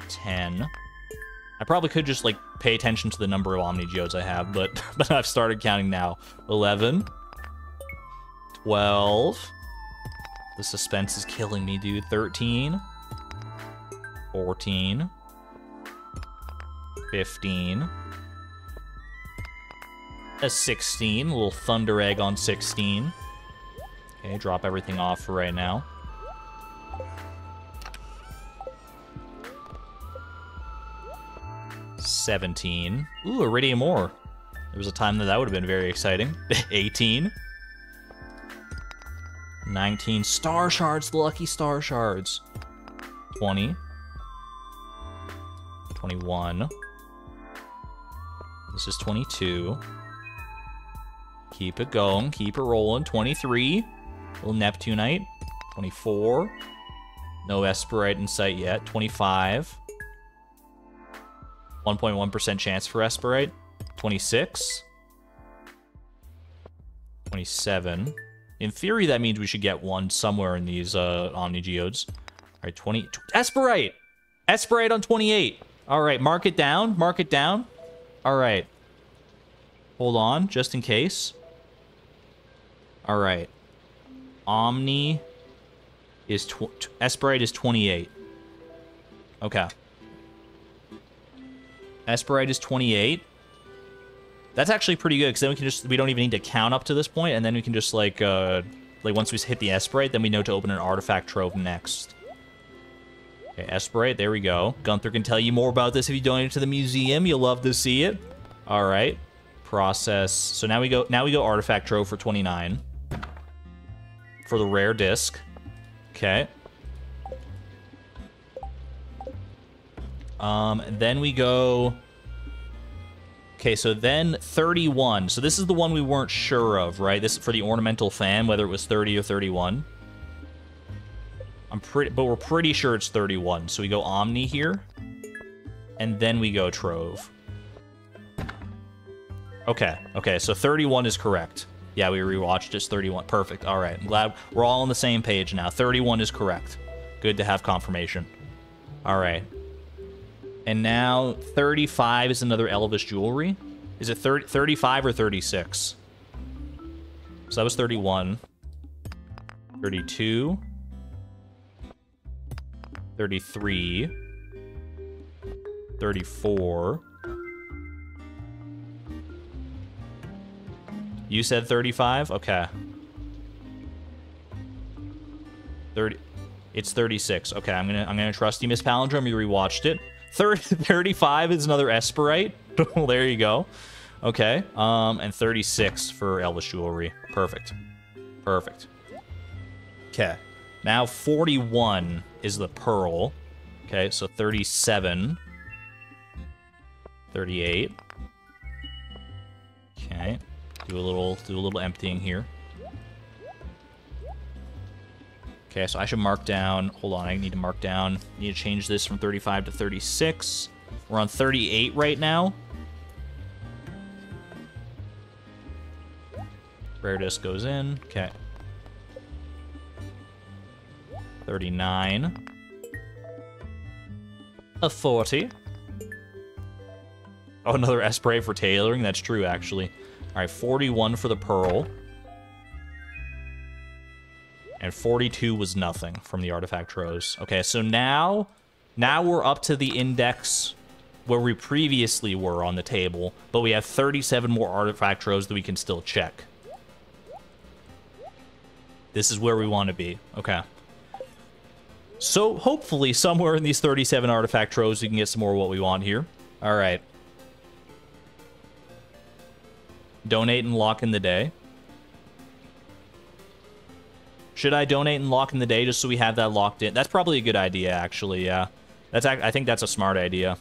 Ten. I probably could just, like, pay attention to the number of Omni Geodes I have, but, but I've started counting now. 11. 12. The suspense is killing me, dude. 13. 14. 15. A 16. A little Thunder Egg on 16. Okay, drop everything off for right now. 17. Ooh, Iridium Ore. There was a time that that would have been very exciting. 18. 19. Star Shards, lucky Star Shards. 20. 21. This is 22. Keep it going, keep it rolling. 23. Little Neptunite. 24. No Esperite in sight yet. 25. 1.1% chance for Esperite. 26. 27. In theory, that means we should get one somewhere in these uh, Omni Geodes. All right, 20. Esperite! Esperite on 28. All right, mark it down. Mark it down. All right. Hold on, just in case. All right. Omni is... Esperite is 28. Okay. Esperite is 28. That's actually pretty good, because then we can just, we don't even need to count up to this point, and then we can just, like, uh, like, once we hit the Esperite, then we know to open an Artifact Trove next. Okay, Esperite, there we go. Gunther can tell you more about this if you donate to the museum. You'll love to see it. All right. Process. So now we go, now we go Artifact Trove for 29. For the rare disc. Okay. Um, then we go... Okay, so then 31. So this is the one we weren't sure of, right? This is for the ornamental fan, whether it was 30 or 31. I'm pretty, but we're pretty sure it's 31. So we go Omni here, and then we go Trove. Okay, okay, so 31 is correct. Yeah, we rewatched it's 31. Perfect. All right, I'm glad we're all on the same page now. 31 is correct. Good to have confirmation. All right. And now 35 is another Elvish jewelry. Is it 30, 35 or 36? So that was 31. 32. 33. 34. You said 35? Okay. 30. It's 36. Okay, I'm gonna I'm gonna trust you, Miss Palindrome. You rewatched it. 30, 35 is another Esperite. well, there you go. Okay. Um, and 36 for Elvish Jewelry. Perfect. Perfect. Okay. Now 41 is the Pearl. Okay, so 37. 38. Okay. Do a little do a little emptying here. Okay, so I should mark down. Hold on, I need to mark down. I need to change this from 35 to 36. We're on 38 right now. Rare disc goes in. Okay. 39. A 40. Oh, another Esprit for tailoring. That's true, actually. All right, 41 for the Pearl. And 42 was nothing from the artifact troves. Okay, so now, now we're up to the index where we previously were on the table, but we have 37 more artifact troves that we can still check. This is where we want to be. Okay. So hopefully somewhere in these 37 artifact troves, we can get some more of what we want here. All right. Donate and lock in the day. Should I donate and lock in the day just so we have that locked in? That's probably a good idea, actually, yeah. That's I think that's a smart idea.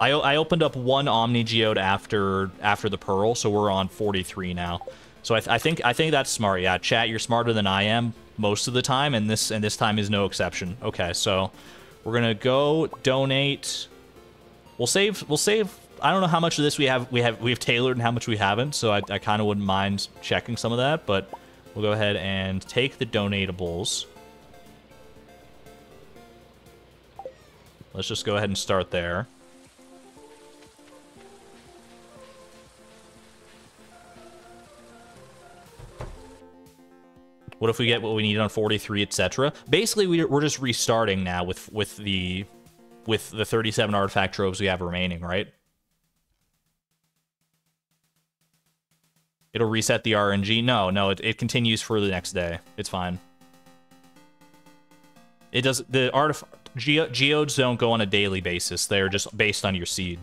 I, I opened up one Omni Geode after after the Pearl, so we're on 43 now. So I, th I think I think that's smart. Yeah, chat, you're smarter than I am most of the time, and this and this time is no exception. Okay, so we're gonna go donate. We'll save. We'll save I don't know how much of this we have we have we've tailored and how much we haven't, so I, I kind of wouldn't mind checking some of that, but we'll go ahead and take the donatables. Let's just go ahead and start there. What if we get what we need on 43, etc.? Basically, we're just restarting now with with the with the 37 artifact troves we have remaining, right? It'll reset the RNG. No, no, it, it continues for the next day. It's fine. It does the artif ge geodes don't go on a daily basis. They're just based on your seed.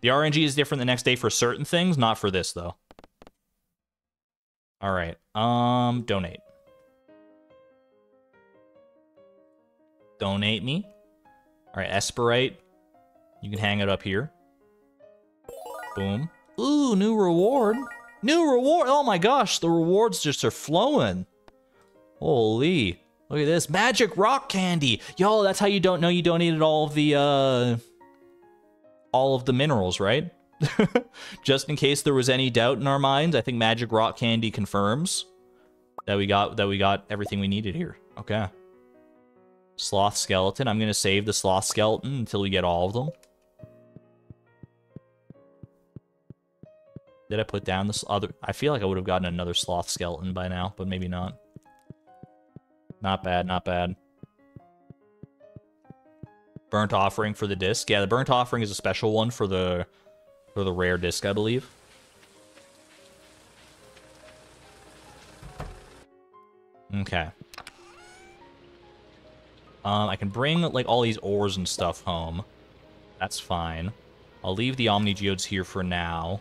The RNG is different the next day for certain things, not for this though. All right. Um, donate. Donate me. All right, Esperite. You can hang it up here. Boom. Ooh, new reward. New reward. Oh my gosh, the rewards just are flowing. Holy. Look at this. Magic rock candy. Yo, that's how you don't know you donated all of the, uh, all of the minerals, right? Just in case there was any doubt in our minds, I think magic rock candy confirms that we got, that we got everything we needed here. Okay. Sloth skeleton. I'm going to save the sloth skeleton until we get all of them. Did I put down this other... I feel like I would have gotten another sloth skeleton by now, but maybe not. Not bad, not bad. Burnt offering for the disc. Yeah, the burnt offering is a special one for the for the rare disc, I believe. Okay. Um, I can bring, like, all these ores and stuff home. That's fine. I'll leave the Omni Geodes here for now.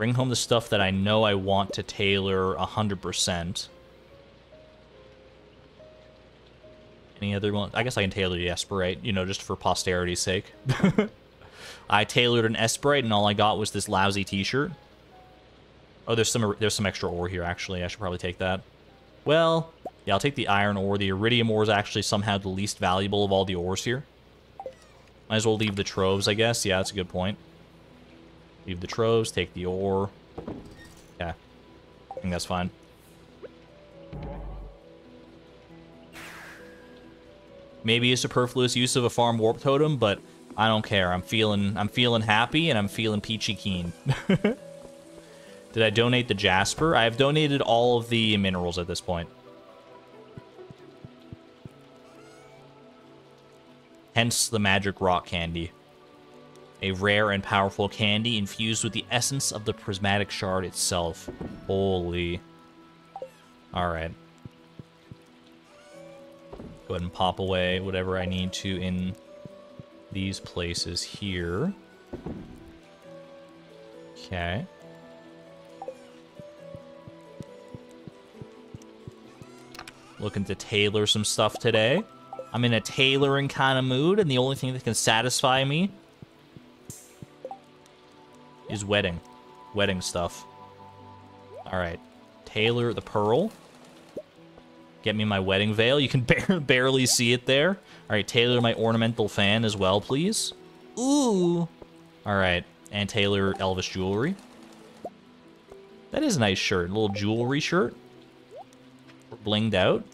Bring home the stuff that I know I want to tailor 100%. Any other one? I guess I can tailor the Esperite, you know, just for posterity's sake. I tailored an Esperite, and all I got was this lousy t-shirt. Oh, there's some there's some extra ore here, actually. I should probably take that. Well, yeah, I'll take the iron ore. The iridium ore is actually somehow the least valuable of all the ores here. Might as well leave the troves, I guess. Yeah, that's a good point. Leave the troves, take the ore. Yeah. I think that's fine. Maybe a superfluous use of a farm warp totem, but I don't care. I'm feeling I'm feeling happy and I'm feeling peachy keen. Did I donate the Jasper? I have donated all of the minerals at this point. Hence the magic rock candy a rare and powerful candy infused with the essence of the prismatic shard itself. Holy. Alright. Go ahead and pop away whatever I need to in these places here. Okay. Looking to tailor some stuff today. I'm in a tailoring kind of mood, and the only thing that can satisfy me is wedding. Wedding stuff. Alright. Tailor the pearl. Get me my wedding veil. You can bar barely see it there. Alright, tailor my ornamental fan as well, please. Ooh. Alright, and tailor Elvish jewelry. That is a nice shirt. A little jewelry shirt. Blinged out.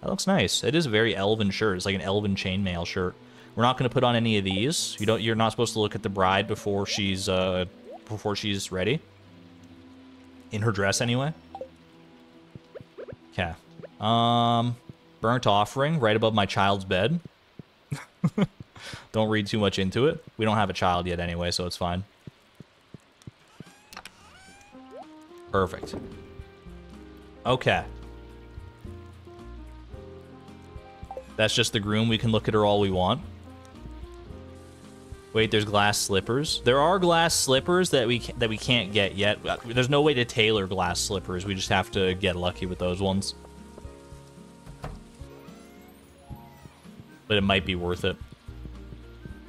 That looks nice. It is a very elven shirt. It's like an elven chainmail shirt. We're not going to put on any of these. You don't. You're not supposed to look at the bride before she's uh, before she's ready. In her dress, anyway. Okay. Um, burnt offering right above my child's bed. don't read too much into it. We don't have a child yet, anyway, so it's fine. Perfect. Okay. That's just the groom. We can look at her all we want. Wait, there's glass slippers. There are glass slippers that we that we can't get yet. Uh, there's no way to tailor glass slippers. We just have to get lucky with those ones. But it might be worth it.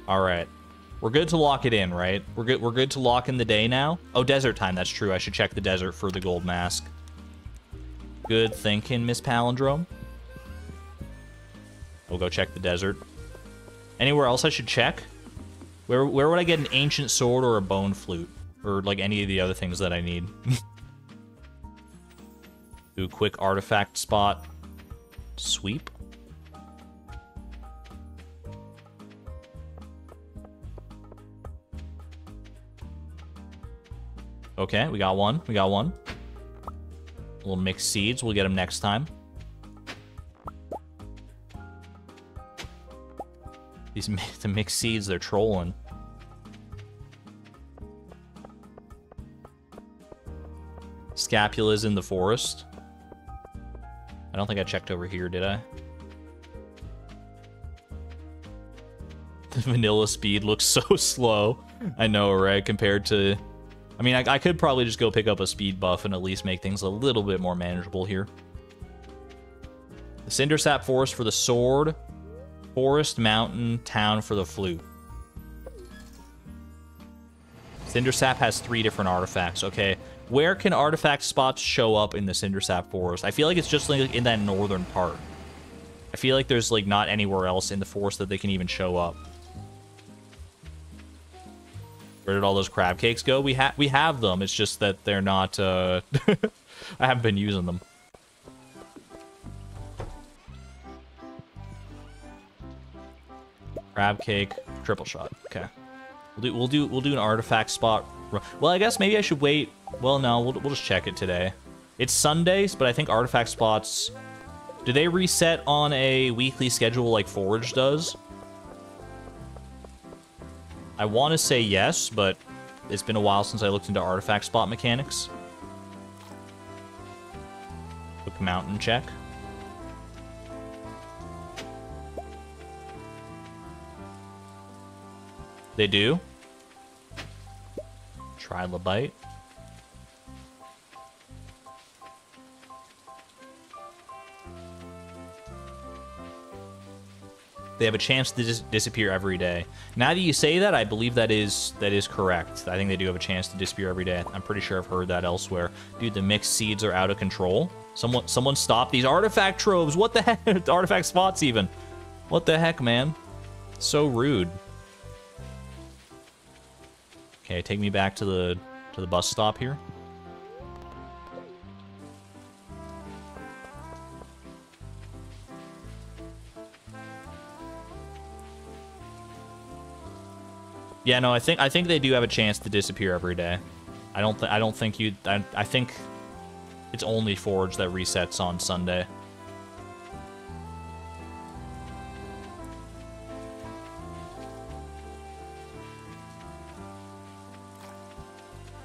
All right. We're good to lock it in, right? We're good we're good to lock in the day now. Oh, desert time. That's true. I should check the desert for the gold mask. Good thinking, Miss Palindrome. We'll go check the desert. Anywhere else I should check? Where where would I get an ancient sword or a bone flute? Or like any of the other things that I need? Do quick artifact spot. Sweep. Okay, we got one. We got one. Little mixed seeds. We'll get them next time. These the mixed seeds, they're trolling. Scapula's in the forest. I don't think I checked over here, did I? The vanilla speed looks so slow. I know, right? Compared to... I mean, I, I could probably just go pick up a speed buff and at least make things a little bit more manageable here. The Cindersap Forest for the sword. Forest Mountain Town for the flute. Cindersap has three different artifacts. Okay, Where can artifact spots show up in the Cindersap Forest? I feel like it's just like in that northern part. I feel like there's like not anywhere else in the forest that they can even show up. Where did all those crab cakes go? We have we have them. It's just that they're not. Uh, I haven't been using them. Crab cake, triple shot. Okay. We'll do we'll do we'll do an artifact spot. Well, I guess maybe I should wait. Well, no, we'll we'll just check it today. It's Sundays, but I think artifact spots. Do they reset on a weekly schedule like Forge does? I want to say yes, but it's been a while since I looked into artifact spot mechanics. Quick mountain check. They do. Trilobite. They have a chance to dis disappear every day. Now that you say that, I believe that is that is correct. I think they do have a chance to disappear every day. I'm pretty sure I've heard that elsewhere. Dude, the mixed seeds are out of control. Someone someone stop these artifact troves. What the heck? artifact spots even. What the heck, man? So rude. Okay, take me back to the to the bus stop here. Yeah, no, I think I think they do have a chance to disappear every day. I don't I don't think you I, I think it's only Forge that resets on Sunday.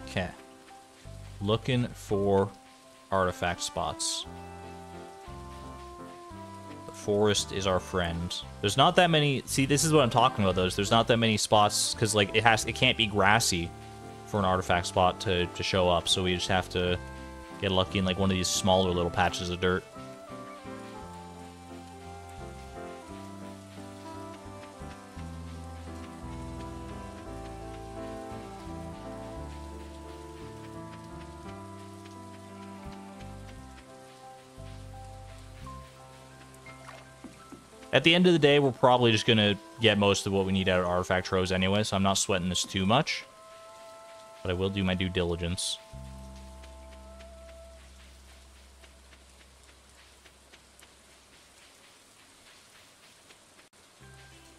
Okay. Looking for artifact spots forest is our friend. There's not that many... See, this is what I'm talking about, though. There's not that many spots, because, like, it has, it can't be grassy for an artifact spot to, to show up, so we just have to get lucky in, like, one of these smaller little patches of dirt. At the end of the day, we're probably just going to get most of what we need out of Artifact Troves anyway, so I'm not sweating this too much. But I will do my due diligence.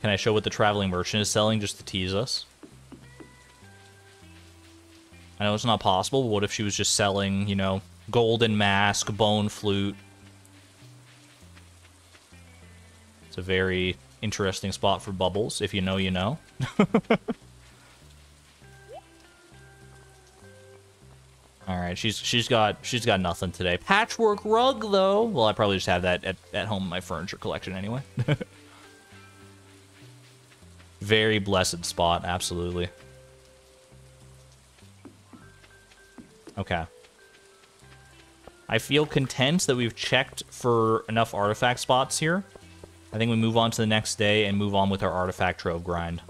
Can I show what the Traveling Merchant is selling just to tease us? I know it's not possible, but what if she was just selling, you know, Golden Mask, Bone Flute, It's a very interesting spot for bubbles. If you know, you know. All right, she's she's got she's got nothing today. Patchwork rug though. Well, I probably just have that at, at home in my furniture collection anyway. Very blessed spot, absolutely. Okay. I feel content that we've checked for enough artifact spots here. I think we move on to the next day and move on with our artifact trove grind.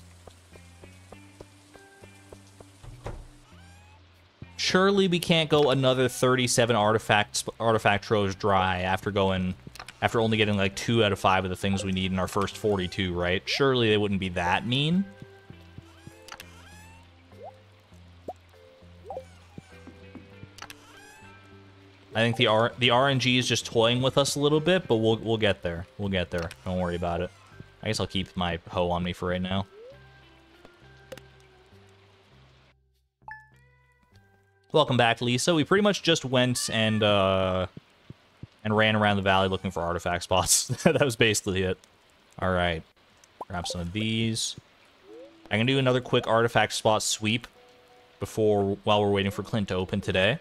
Surely we can't go another 37 artifacts artifact troves dry after going after only getting like two out of five of the things we need in our first 42, right? Surely they wouldn't be that mean. I think the R the RNG is just toying with us a little bit, but we'll we'll get there. We'll get there. Don't worry about it. I guess I'll keep my hoe on me for right now. Welcome back, Lisa. We pretty much just went and uh and ran around the valley looking for artifact spots. that was basically it. All right. Grab some of these. I'm to do another quick artifact spot sweep before while we're waiting for Clint to open today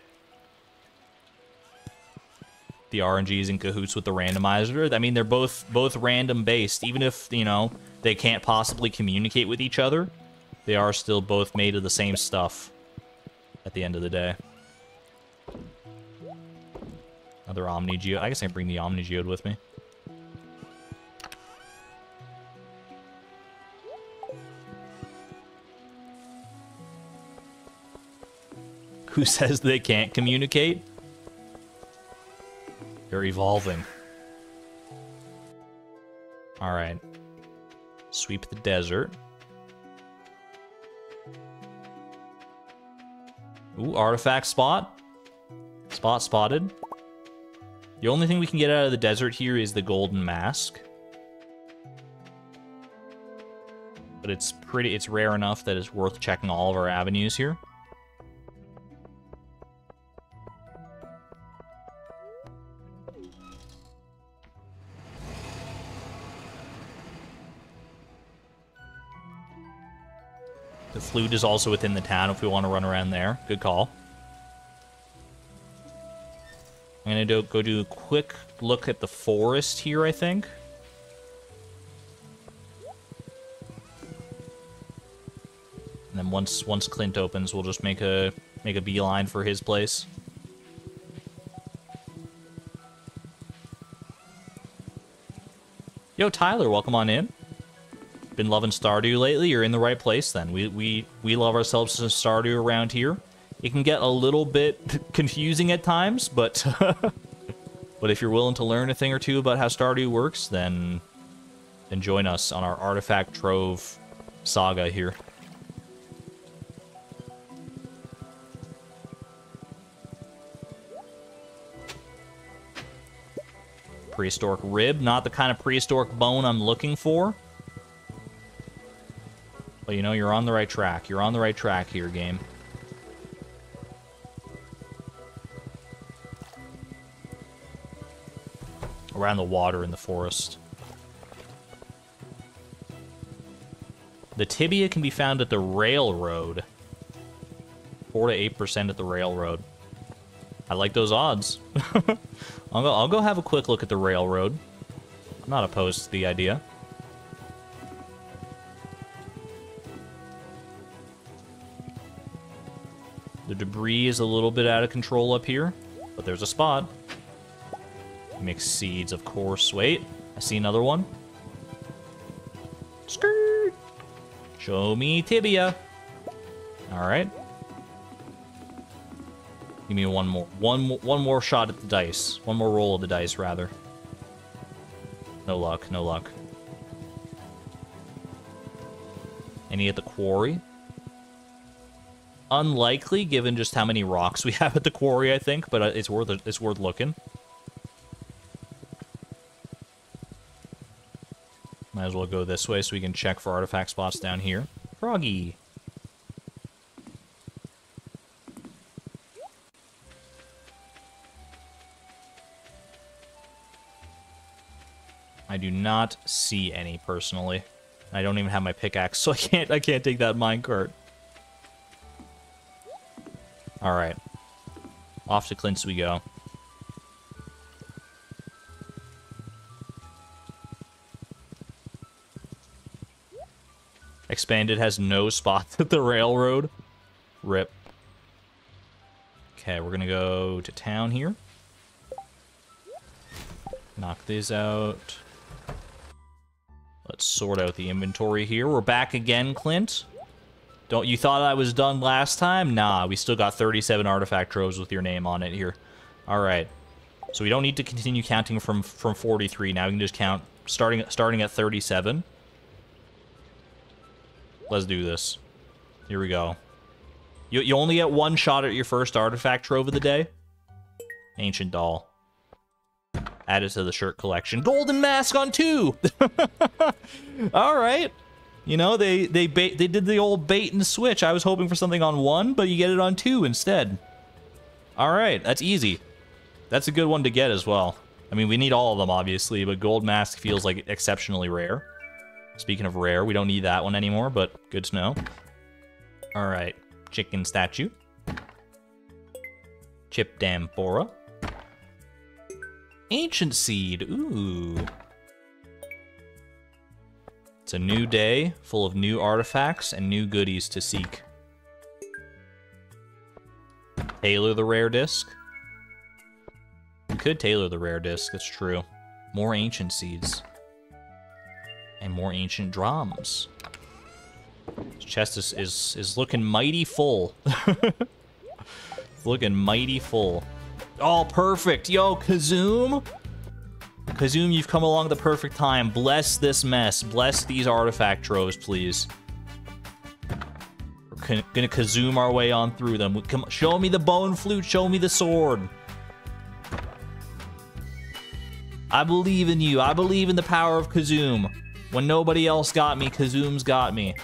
the RNG is in cahoots with the randomizer. I mean, they're both both random based. Even if, you know, they can't possibly communicate with each other, they are still both made of the same stuff at the end of the day. Another Omni Geode. I guess I can bring the Omni Geode with me. Who says they can't communicate? You're evolving. Alright. Sweep the desert. Ooh, artifact spot. Spot spotted. The only thing we can get out of the desert here is the golden mask. But it's pretty it's rare enough that it's worth checking all of our avenues here. Flute is also within the town if we want to run around there. Good call. I'm going to go do a quick look at the forest here, I think. And then once once Clint opens, we'll just make a make a beeline for his place. Yo, Tyler, welcome on in been loving Stardew lately, you're in the right place then. We we we love ourselves some Stardew around here. It can get a little bit confusing at times, but but if you're willing to learn a thing or two about how Stardew works, then then join us on our artifact trove saga here. Prehistoric rib, not the kind of prehistoric bone I'm looking for. But you know, you're on the right track. You're on the right track here, game. Around the water in the forest. The tibia can be found at the railroad. 4 to 8% at the railroad. I like those odds. I'll, go, I'll go have a quick look at the railroad. I'm not opposed to the idea. The debris is a little bit out of control up here, but there's a spot. Mixed seeds, of course. Wait, I see another one. Skirt! Show me tibia. Alright. Give me one more. One, one more shot at the dice. One more roll of the dice, rather. No luck, no luck. Any at the quarry? Unlikely given just how many rocks we have at the quarry, I think, but uh, it's worth it's worth looking. Might as well go this way so we can check for artifact spots down here. Froggy. I do not see any personally. I don't even have my pickaxe, so I can't I can't take that minecart. Alright. Off to Clint's we go. Expanded has no spots at the railroad. Rip. Okay, we're gonna go to town here. Knock these out. Let's sort out the inventory here. We're back again, Clint. Don't you thought I was done last time? Nah, we still got 37 artifact troves with your name on it here. All right. So we don't need to continue counting from from 43 now. We can just count starting starting at 37. Let's do this. Here we go. You, you only get one shot at your first artifact trove of the day. Ancient doll. Added to the shirt collection. Golden mask on two! All right. You know, they they bait, they did the old bait and switch. I was hoping for something on one, but you get it on two instead. All right, that's easy. That's a good one to get as well. I mean, we need all of them, obviously, but Gold Mask feels like exceptionally rare. Speaking of rare, we don't need that one anymore, but good to know. All right, Chicken Statue. Chipped Amphora. Ancient Seed, ooh. It's a new day, full of new artifacts and new goodies to seek. Tailor the rare disc. We could tailor the rare disc, that's true. More ancient seeds. And more ancient drums. This chest is, is, is looking mighty full. looking mighty full. Oh, perfect. Yo, Kazoom. Kazoom, you've come along the perfect time. Bless this mess. Bless these artifact troves, please. We're gonna Kazoom our way on through them. Come, show me the bone flute. Show me the sword. I believe in you. I believe in the power of Kazoom. When nobody else got me, Kazoom's got me.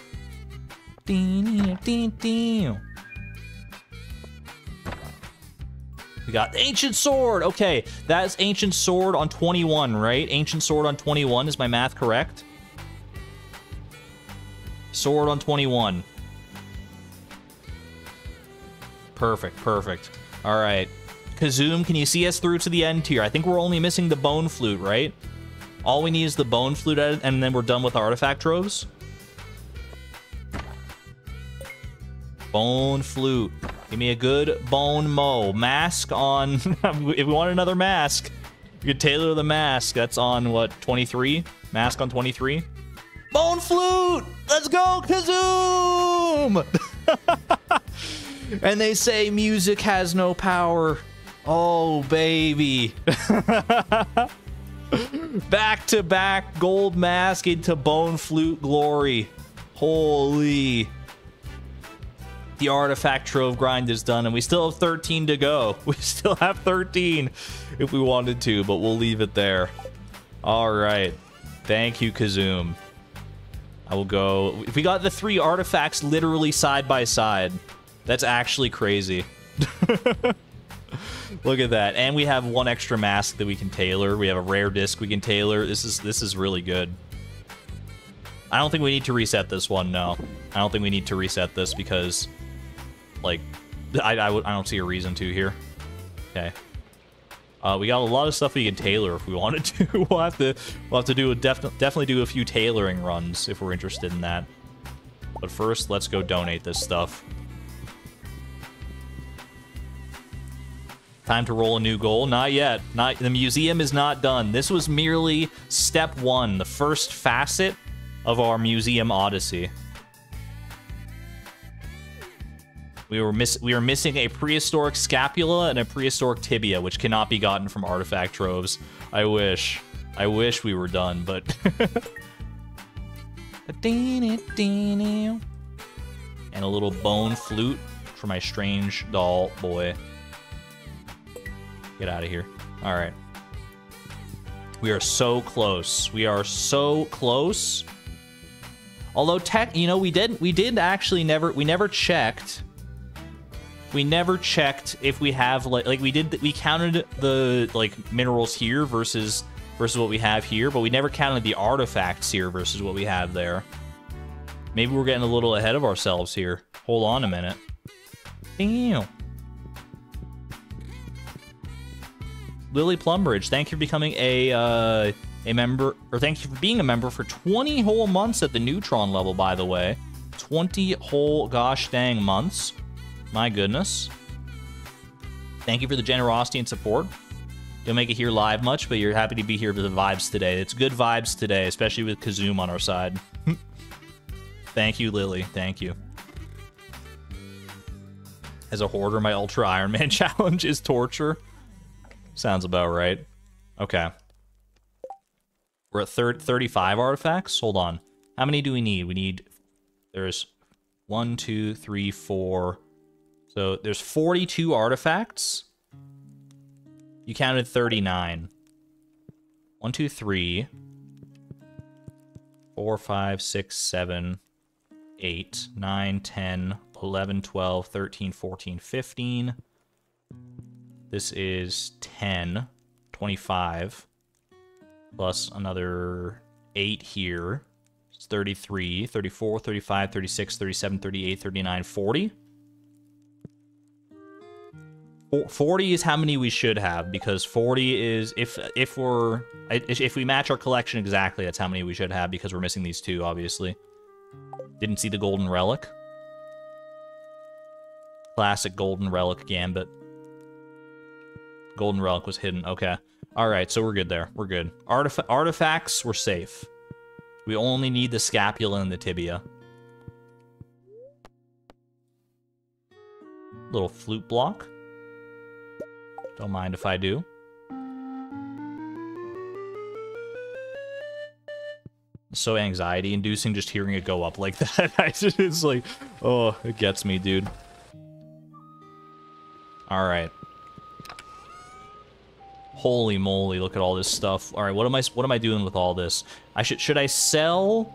We got Ancient Sword. Okay, that's Ancient Sword on 21, right? Ancient Sword on 21. Is my math correct? Sword on 21. Perfect, perfect. All right. Kazoom, can you see us through to the end here? I think we're only missing the Bone Flute, right? All we need is the Bone Flute, and then we're done with Artifact Troves. Bone Flute. Give me a good Bone Mo. Mask on... if we want another mask, you could tailor the mask. That's on, what, 23? Mask on 23? Bone Flute! Let's go, Kazoom! and they say music has no power. Oh, baby. back to back gold mask into bone flute glory. Holy. The artifact trove grind is done, and we still have 13 to go. We still have 13 if we wanted to, but we'll leave it there. All right. Thank you, Kazoom. I will go... If we got the three artifacts literally side by side, that's actually crazy. Look at that. And we have one extra mask that we can tailor. We have a rare disc we can tailor. This is this is really good. I don't think we need to reset this one, no. I don't think we need to reset this because, like, I, I, I don't see a reason to here. Okay. Uh, we got a lot of stuff we can tailor if we wanted to. we'll have to we'll have to do a def definitely do a few tailoring runs if we're interested in that. But first, let's go donate this stuff. Time to roll a new goal? Not yet. Not The museum is not done. This was merely step one, the first facet of our museum odyssey. We were miss we were missing a prehistoric scapula and a prehistoric tibia, which cannot be gotten from artifact troves. I wish. I wish we were done, but and a little bone flute for my strange doll boy. Get out of here. All right. We are so close. We are so close. Although tech, you know, we didn't. we did actually never we never checked. We never checked if we have like like we did we counted the like minerals here versus versus what we have here, but we never counted the artifacts here versus what we have there. Maybe we're getting a little ahead of ourselves here. Hold on a minute. Damn. Lily Plumbridge, thank you for becoming a uh, a member, or thank you for being a member for 20 whole months at the Neutron level, by the way. 20 whole gosh dang months. My goodness. Thank you for the generosity and support. Don't make it here live much, but you're happy to be here for the vibes today. It's good vibes today, especially with Kazoom on our side. Thank you, Lily. Thank you. As a hoarder, my Ultra Iron Man challenge is torture. Sounds about right. Okay. We're at 35 artifacts. Hold on. How many do we need? We need... There's one, two, three, four. So there's 42 artifacts. You counted 39. One, two, three. Four, five, six, seven, eight, nine, 10, 11, 12, 13, 14, 15. This is 10, 25, plus another 8 here. It's 33, 34, 35, 36, 37, 38, 39, 40. 40 is how many we should have because 40 is if if we're if we match our collection exactly that's how many we should have because we're missing these two obviously didn't see the golden relic classic golden relic gambit Golden relic was hidden. Okay. All right, so we're good there. We're good. Artif artifacts, we're safe. We only need the scapula and the tibia. Little flute block. Don't mind if I do. So anxiety inducing just hearing it go up like that. i it's like, oh, it gets me, dude. All right. Holy moly, look at all this stuff. All right, what am I what am I doing with all this? I should should I sell?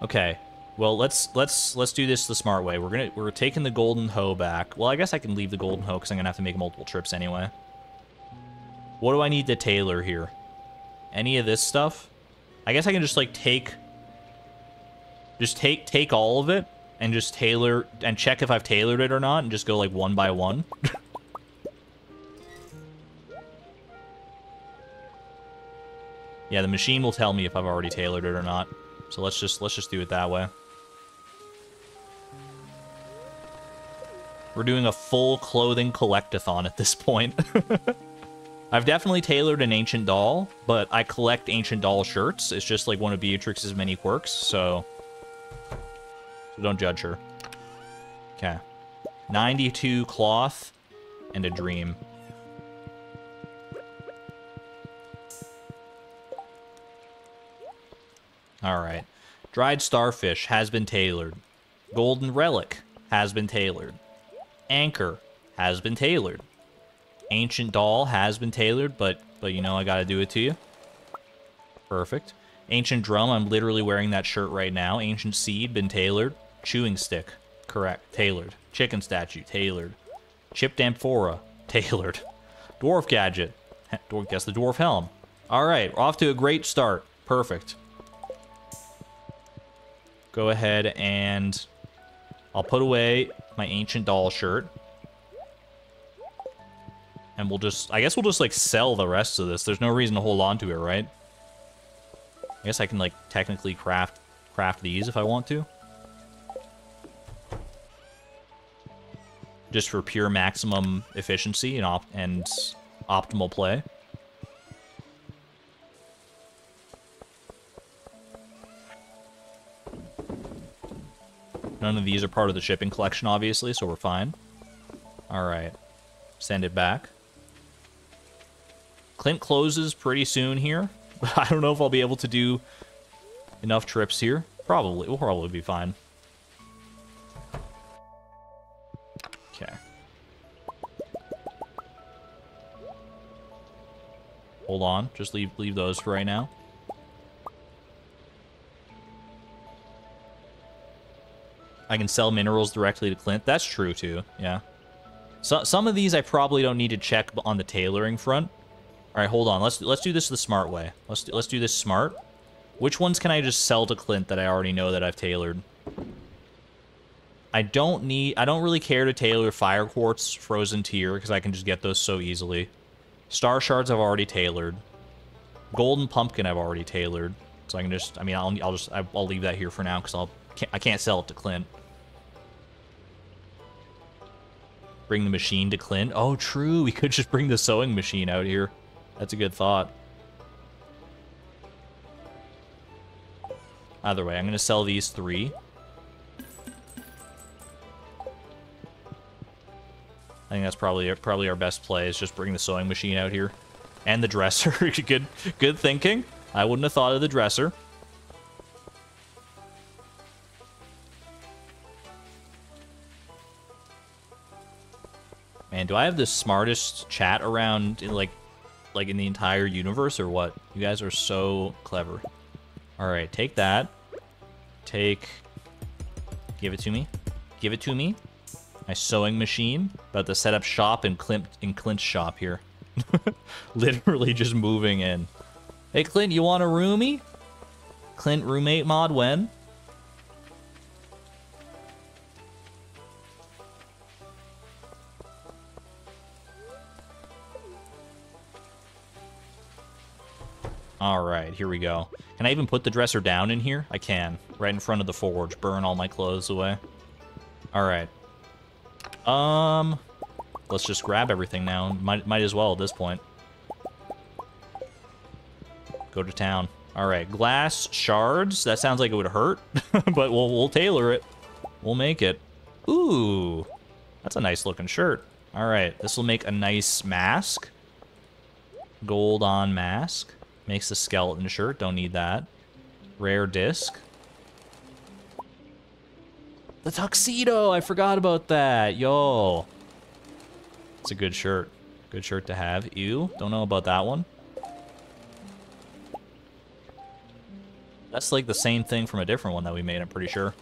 Okay. Well, let's let's let's do this the smart way. We're to we're taking the golden hoe back. Well, I guess I can leave the golden hoe cuz I'm to have to make multiple trips anyway. What do I need to tailor here? Any of this stuff? I guess I can just like take just take take all of it and just tailor and check if I've tailored it or not and just go like one by one. Yeah, the machine will tell me if I've already tailored it or not. So let's just let's just do it that way. We're doing a full clothing collectathon at this point. I've definitely tailored an ancient doll, but I collect ancient doll shirts. It's just like one of Beatrix's many quirks, so, so don't judge her. Okay. 92 cloth and a dream. Alright. Dried starfish has been tailored. Golden relic has been tailored. Anchor has been tailored. Ancient doll has been tailored, but but you know I gotta do it to you. Perfect. Ancient drum, I'm literally wearing that shirt right now. Ancient seed, been tailored. Chewing stick, correct, tailored. Chicken statue, tailored. Chipped amphora, tailored. Dwarf gadget, guess the dwarf helm. All right, off to a great start. Perfect go ahead and I'll put away my ancient doll shirt. And we'll just, I guess we'll just like sell the rest of this. There's no reason to hold on to it, right? I guess I can like technically craft craft these if I want to. Just for pure maximum efficiency and, op and optimal play. None of these are part of the shipping collection, obviously, so we're fine. Alright. Send it back. Clint closes pretty soon here. I don't know if I'll be able to do enough trips here. Probably. We'll probably be fine. Okay. Hold on. Just leave leave those for right now. I can sell minerals directly to Clint. That's true, too. Yeah. So, some of these I probably don't need to check on the tailoring front. All right, hold on. Let's let's do this the smart way. Let's do, let's do this smart. Which ones can I just sell to Clint that I already know that I've tailored? I don't need... I don't really care to tailor Fire Quartz, Frozen Tear, because I can just get those so easily. Star Shards I've already tailored. Golden Pumpkin I've already tailored. So I can just... I mean, I'll, I'll just... I'll leave that here for now, because I'll... I can't sell it to Clint. Bring the machine to Clint. Oh, true. We could just bring the sewing machine out here. That's a good thought. Either way, I'm going to sell these three. I think that's probably probably our best play is just bring the sewing machine out here. And the dresser. good, good thinking. I wouldn't have thought of the dresser. Do I have the smartest chat around in like like in the entire universe or what? You guys are so clever. Alright, take that. Take give it to me. Give it to me. My sewing machine. About to set up shop in Clint in Clint's shop here. Literally just moving in. Hey Clint, you want a roomie? Clint roommate mod when? All right, here we go. Can I even put the dresser down in here? I can. Right in front of the forge. Burn all my clothes away. All right. Um, let's just grab everything now. Might, might as well at this point. Go to town. All right, glass shards. That sounds like it would hurt, but we'll, we'll tailor it. We'll make it. Ooh, that's a nice looking shirt. Alright, this will make a nice mask. Golden mask. Makes a skeleton shirt. Don't need that. Rare disc. The tuxedo! I forgot about that. Yo. It's a good shirt. Good shirt to have. Ew. Don't know about that one. That's like the same thing from a different one that we made, I'm pretty sure.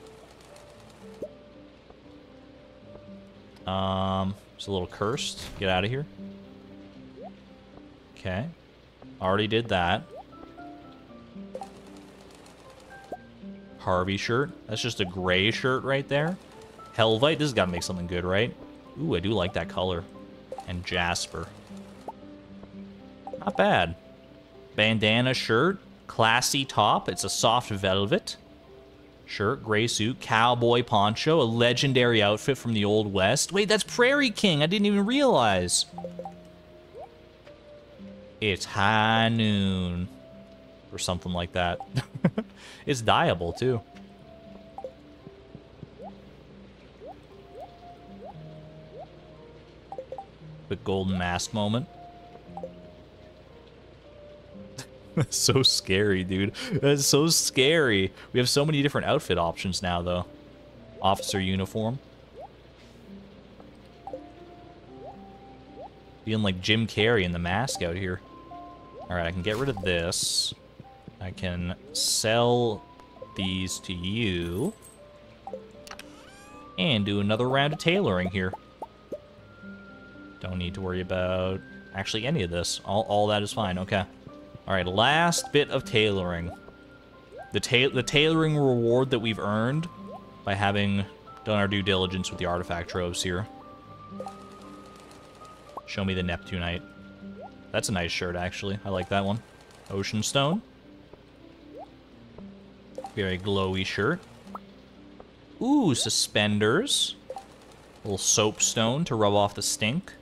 Um, it's a little cursed. Get out of here. Okay. Already did that. Harvey shirt. That's just a gray shirt right there. Helvite. This has got to make something good, right? Ooh, I do like that color. And Jasper. Not bad. Bandana shirt. Classy top. It's a soft velvet. Shirt, gray suit, cowboy poncho, a legendary outfit from the Old West. Wait, that's Prairie King. I didn't even realize. It's high noon. Or something like that. it's dyeable, too. The golden mask moment. So scary, dude. That's so scary. We have so many different outfit options now, though. Officer uniform. Feeling like Jim Carrey in the mask out here. Alright, I can get rid of this. I can sell these to you. And do another round of tailoring here. Don't need to worry about actually any of this. All, all that is fine. Okay. All right, last bit of tailoring. The, ta the tailoring reward that we've earned by having done our due diligence with the artifact troves here. Show me the Neptunite. That's a nice shirt, actually. I like that one. Ocean Stone. Very glowy shirt. Ooh, suspenders. A little soapstone to rub off the stink.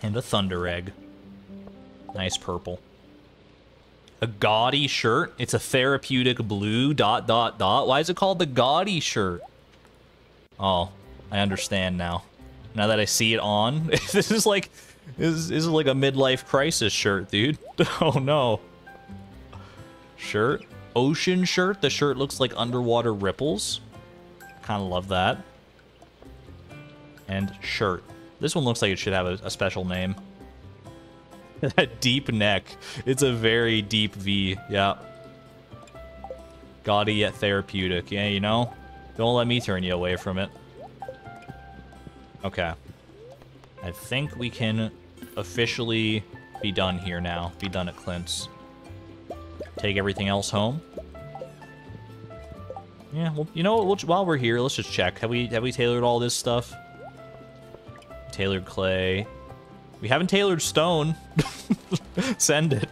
And a thunder egg. Nice purple. A gaudy shirt. It's a therapeutic blue dot dot dot. Why is it called the gaudy shirt? Oh, I understand now. Now that I see it on, this is like this, is like a midlife crisis shirt, dude. Oh no. Shirt. Ocean shirt. The shirt looks like underwater ripples. Kind of love that. And shirt. This one looks like it should have a, a special name. that deep neck. It's a very deep V. Yeah. Gaudy yet therapeutic. Yeah, you know? Don't let me turn you away from it. Okay. I think we can officially be done here now. Be done at Clint's. Take everything else home. Yeah, well, you know what? While we're here, let's just check. Have we have we tailored all this stuff? Tailored clay. We haven't tailored stone. Send it.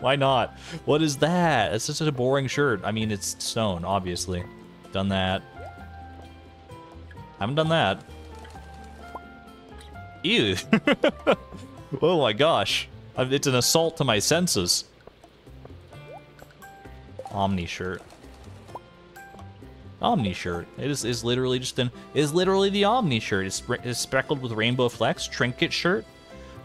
Why not? What is that? It's just a boring shirt. I mean, it's stone, obviously. Done that. Haven't done that. Ew. oh my gosh. It's an assault to my senses. Omni shirt. Omni shirt. It is, is literally just an is literally the Omni shirt. It's, it's speckled with rainbow flecks. Trinket shirt.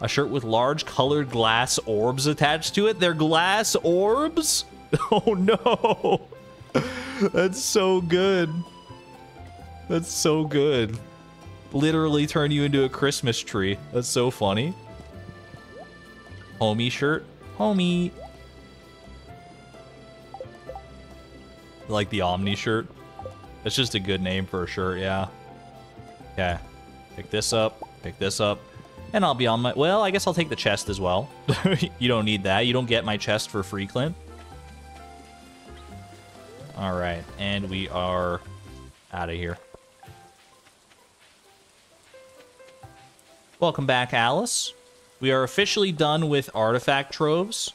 A shirt with large colored glass orbs attached to it. They're glass orbs? Oh no. That's so good. That's so good. Literally turn you into a Christmas tree. That's so funny. Homie shirt. Homie. Like the Omni shirt. That's just a good name for a shirt, yeah. Okay. Pick this up. Pick this up. And I'll be on my... Well, I guess I'll take the chest as well. you don't need that. You don't get my chest for free, Clint. Alright, and we are out of here. Welcome back, Alice. We are officially done with artifact troves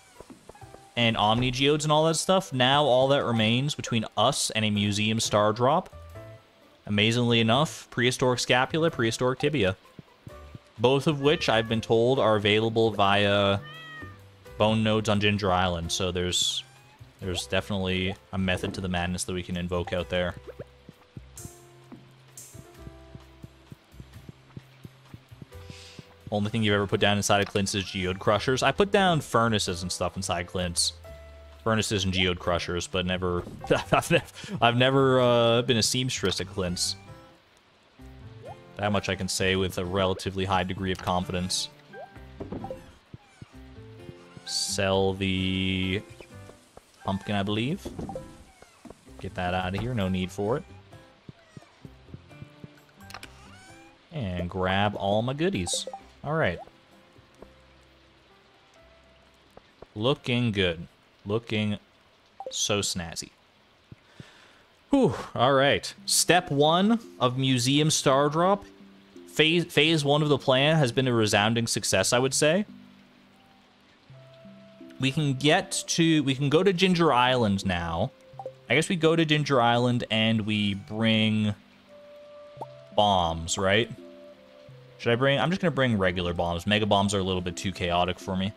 and omni geodes and all that stuff. Now all that remains between us and a museum star drop. Amazingly enough, prehistoric scapula, prehistoric tibia both of which I've been told are available via bone nodes on Ginger Island. So there's there's definitely a method to the madness that we can invoke out there. Only thing you've ever put down inside of Clint's is geode crushers. I put down furnaces and stuff inside Clint's. Furnaces and geode crushers, but never... I've never, uh, been a seamstress at Clint's. That much I can say with a relatively high degree of confidence. Sell the pumpkin, I believe. Get that out of here. No need for it. And grab all my goodies. All right. Looking good. Looking so snazzy. Whew. All right. Step one of Museum Star Drop. Phase, phase one of the plan has been a resounding success, I would say. We can get to... We can go to Ginger Island now. I guess we go to Ginger Island and we bring bombs, right? Should I bring... I'm just going to bring regular bombs. Mega bombs are a little bit too chaotic for me.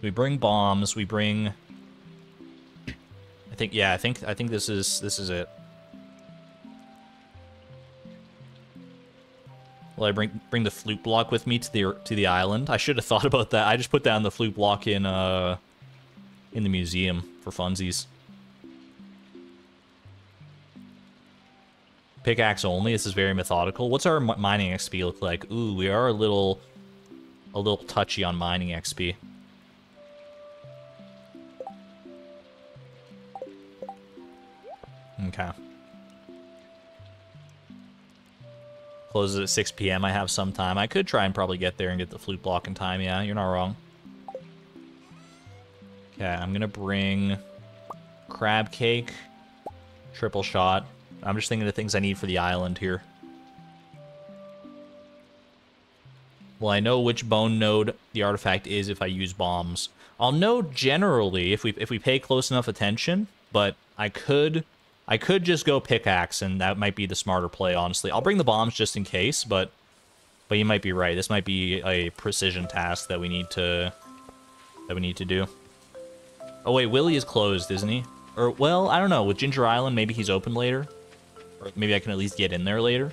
We bring bombs. We bring... I think, yeah, I think, I think this is, this is it. Will I bring bring the flute block with me to the to the island? I should have thought about that. I just put down the flute block in uh in the museum for funsies. Pickaxe only. This is very methodical. What's our mining XP look like? Ooh, we are a little a little touchy on mining XP. Okay. Closes at 6 p.m. I have some time. I could try and probably get there and get the flute block in time. Yeah, you're not wrong. Okay, I'm going to bring crab cake, triple shot. I'm just thinking of the things I need for the island here. Well, I know which bone node the artifact is if I use bombs. I'll know generally if we if we pay close enough attention, but I could I could just go pickaxe, and that might be the smarter play, honestly. I'll bring the bombs just in case, but but you might be right. This might be a precision task that we need to that we need to do. Oh wait, Willy is closed, isn't he? Or well, I don't know. With Ginger Island, maybe he's open later. Or maybe I can at least get in there later.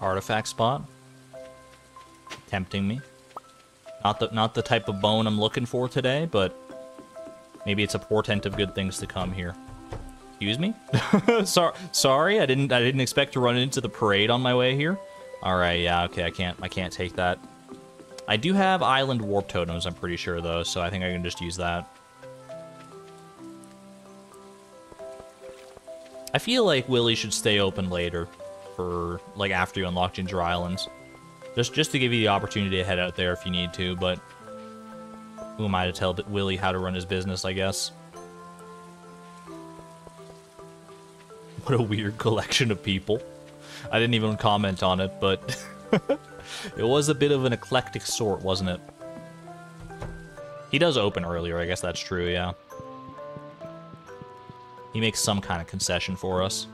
artifact spot. Tempting me. Not the not the type of bone I'm looking for today, but maybe it's a portent of good things to come here. Excuse me? sorry, sorry, I didn't I didn't expect to run into the parade on my way here. All right, yeah, okay, I can't I can't take that. I do have island warp totems, I'm pretty sure though, so I think I can just use that. I feel like Willy should stay open later for like after you unlock Ginger Islands. Just just to give you the opportunity to head out there if you need to, but who am I to tell Willy how to run his business, I guess. What a weird collection of people. I didn't even comment on it, but it was a bit of an eclectic sort, wasn't it? He does open earlier, I guess that's true, yeah. He makes some kind of concession for us.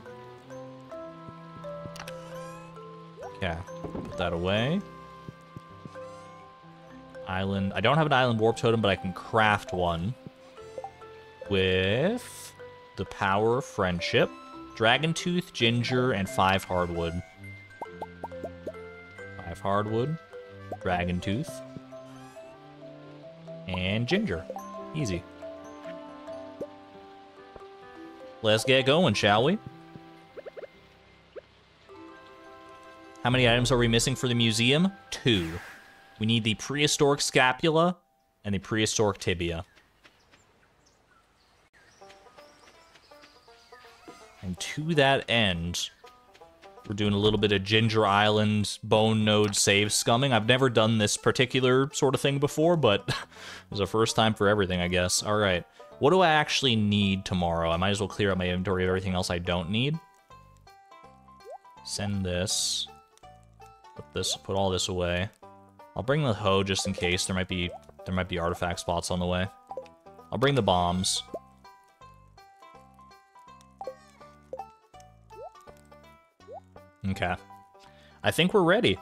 Okay, put that away. Island. I don't have an island warp totem, but I can craft one with the power of friendship, dragon tooth, ginger, and five hardwood. Five hardwood, dragon tooth, and ginger. Easy. Let's get going, shall we? How many items are we missing for the museum? Two. We need the prehistoric scapula and the prehistoric tibia. And to that end, we're doing a little bit of Ginger Island bone node save scumming. I've never done this particular sort of thing before, but it's a first time for everything, I guess. All right. What do I actually need tomorrow? I might as well clear out my inventory of everything else I don't need. Send this. Put this, put all this away. I'll bring the hoe just in case there might be there might be artifact spots on the way. I'll bring the bombs. Okay. I think we're ready.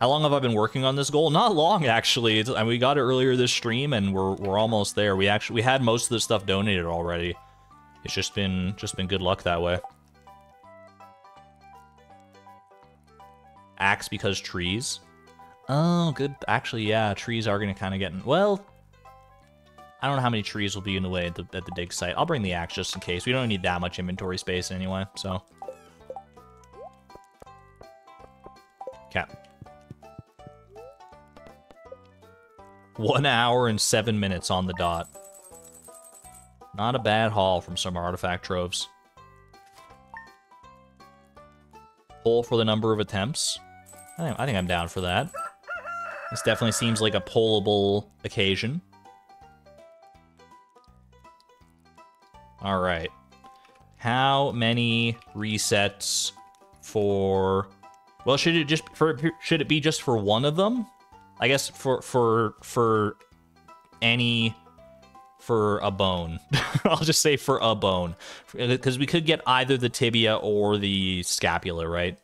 How long have I been working on this goal? Not long, actually. It's, we got it earlier this stream, and we're we're almost there. We actually we had most of the stuff donated already. It's just been just been good luck that way. Axe because trees. Oh, good. Actually, yeah, trees are gonna kind of get in. Well, I don't know how many trees will be in the way at the, at the dig site. I'll bring the axe just in case. We don't need that much inventory space anyway, so. Okay. One hour and seven minutes on the dot. Not a bad haul from some artifact troves. Pull for the number of attempts. I think, I think I'm down for that. This definitely seems like a pullable occasion. All right. How many resets for? Well, should it just for should it be just for one of them? I guess for for for any for a bone. I'll just say for a bone because we could get either the tibia or the scapula, right?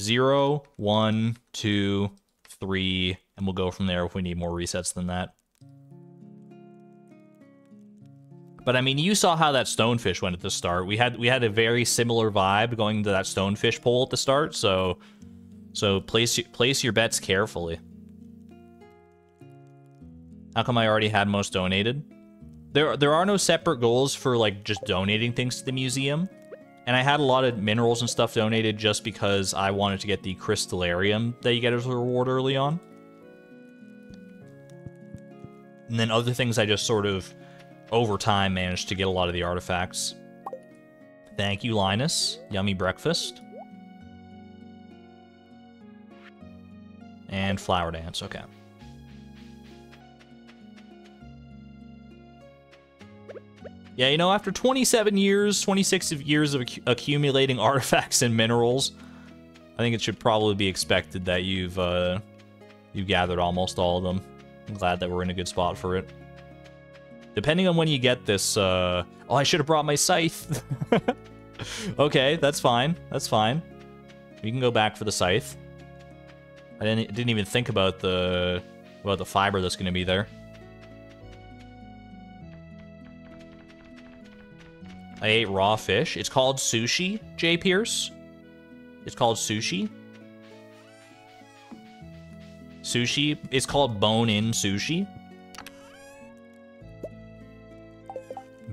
Zero, one, two, three, and we'll go from there if we need more resets than that. But I mean, you saw how that stonefish went at the start. We had we had a very similar vibe going to that stonefish poll at the start, so so place place your bets carefully. How come I already had most donated? There there are no separate goals for like just donating things to the museum. And I had a lot of minerals and stuff donated just because I wanted to get the crystalarium that you get as a reward early on. And then other things I just sort of over time, managed to get a lot of the artifacts. Thank you, Linus. Yummy breakfast. And flower dance, okay. Yeah, you know, after 27 years, 26 years of accumulating artifacts and minerals, I think it should probably be expected that you've, uh, you've gathered almost all of them. I'm glad that we're in a good spot for it. Depending on when you get this, uh... Oh, I should have brought my scythe. okay, that's fine. That's fine. We can go back for the scythe. I didn't, didn't even think about the about the fiber that's going to be there. I ate raw fish. It's called sushi, Jay Pierce. It's called sushi. Sushi. It's called bone-in sushi.